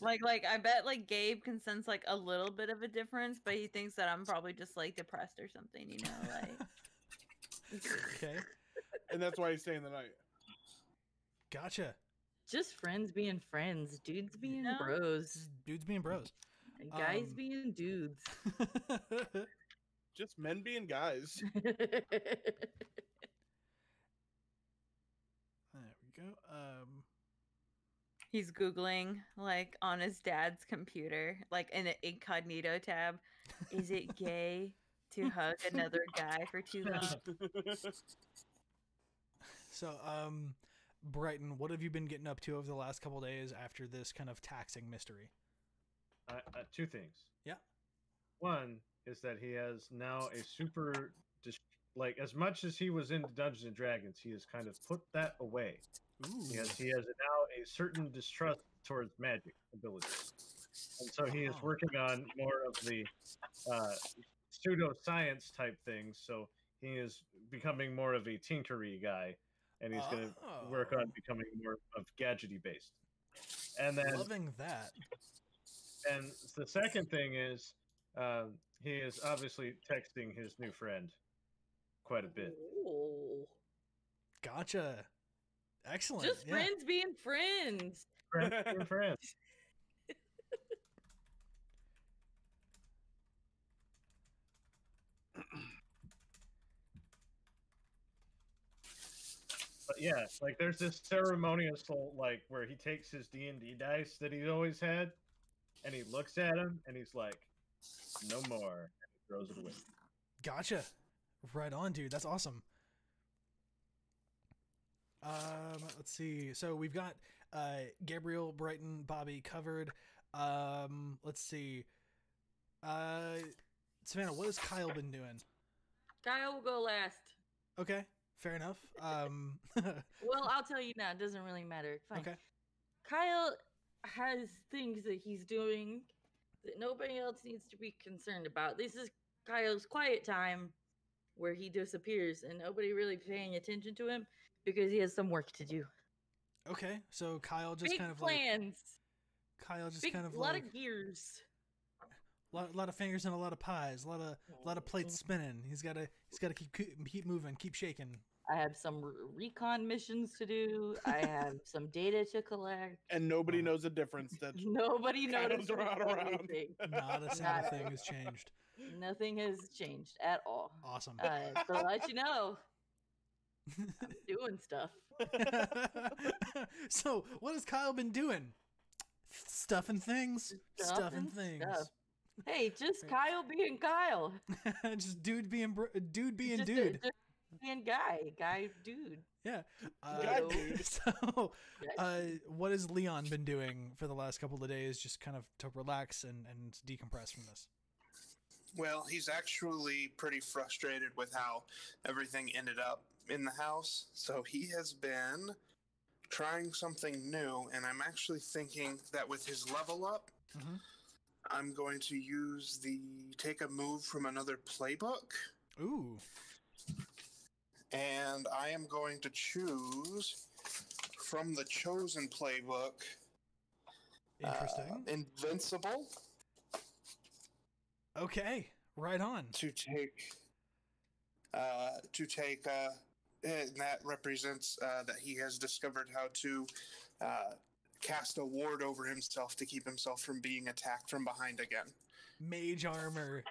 like like i bet like gabe can sense like a little bit of a difference but he thinks that i'm probably just like depressed or something you know like *laughs* Okay. And that's why he's staying the night. Gotcha. Just friends being friends, dudes being know? Bros, dudes being bros. And guys Um, being dudes. *laughs* Just men being guys. *laughs* There we go. Um. he's googling like on his dad's computer like in an incognito tab is it *laughs* gay to hug another guy for too long So, um, Brighton, what have you been getting up to over the last couple days after this kind of taxing mystery? Uh, uh, two things. Yeah. One is that he has now a super, dis- like as much as he was into Dungeons and Dragons, he has kind of put that away. Ooh. He has he has now a certain distrust towards magic abilities, and so he is Oh. working on more of the uh, pseudoscience type things. So he is becoming more of a tinkery guy, and he's going to work Oh. on becoming more of gadgety based. And then Loving that. And the second thing is, um, he is obviously texting his new friend quite a bit. Ooh. Gotcha. Excellent. Just yeah. friends being friends. Friends being friends. *laughs* But yeah, like there's this ceremonious like where he takes his D and D dice that he always had, and he looks at him and he's like, "No more," and he throws it away. Gotcha. Right on, dude. That's awesome. Um, let's see. So we've got uh Gabriel, Brighton, Bobby covered. Um, let's see. Uh, Savannah, what has Kyle been doing? Kyle will go last. Okay, fair enough. Um, *laughs* Well, I'll tell you now. It doesn't really matter. Fine. okay. Kyle, has things that he's doing that nobody else needs to be concerned about. This is Kyle's quiet time where he disappears and nobody really paying attention to him because he has some work to do. Okay, so Kyle just Big kind of like plans. Kyle just Big kind of a lot like of gears. lot, lot of fingers and a lot of pies, a lot of a lot of plates mm-hmm. spinning. He's got to he's got to keep keep moving, keep shaking. I have some recon missions to do. I have *laughs* some data to collect. And nobody Uh, knows the difference. *laughs* That Nobody Kyle's noticed around around. anything. *laughs* Not a single thing has changed. Nothing has changed at all. Awesome. Uh, so to let you know, I'm doing stuff. so, what has Kyle been doing? Stuffing things, stuffing Stuffing things. stuff. Hey, just Kyle being Kyle. just dude being br- dude being just a- dude. just being guy, guy, dude. yeah. Uh, Guy *laughs* So- dude. So, uh, what has Leon been doing for the last couple of days, just kind of to relax and and decompress from this? Well, he's actually pretty frustrated with how everything ended up in the house. So he has been trying something new, and I'm actually thinking that with his level up, Mhm. I'm going to use the take a move from another playbook, Ooh. And I am going to choose from the chosen playbook uh, Interesting. Invincible okay. Right on. to take uh, to take uh, and that represents uh, that he has discovered how to uh, cast a ward over himself to keep himself from being attacked from behind again. Mage armor.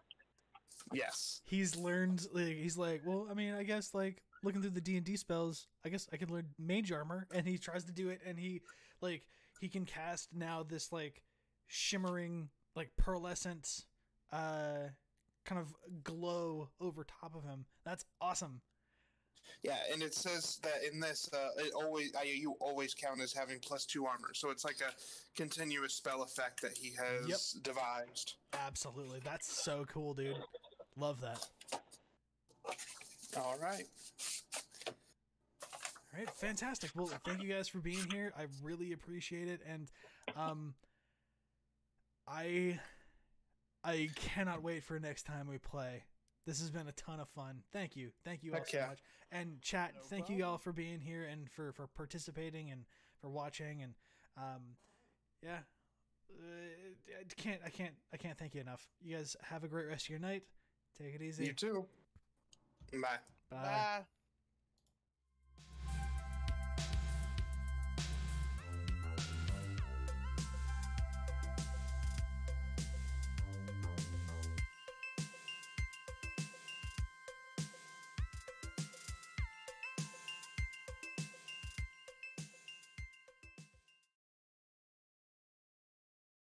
Yes. He's learned. Like, he's like, well, I mean, I guess like looking through the D and D spells, I guess I can learn mage armor, *laughs* and he tries to do it, and he like he can cast now this like shimmering like pearlescent uh kind of glow over top of him. That's awesome. Yeah, and it says that in this, uh, it always I, you always count as having plus two armor, so it's like a continuous spell effect that he has devised. Absolutely. That's so cool, dude. Love that. All right. All right, fantastic. Well, thank you guys for being here. I really appreciate it, and um, I I cannot wait for next time we play. This has been a ton of fun. Thank you, thank you all Heck so yeah. much. And chat, No thank you all for being here and for for participating and for watching and um, yeah. Uh, I can't I can't I can't thank you enough. You guys have a great rest of your night. Take it easy. You too. Bye. Bye. Bye.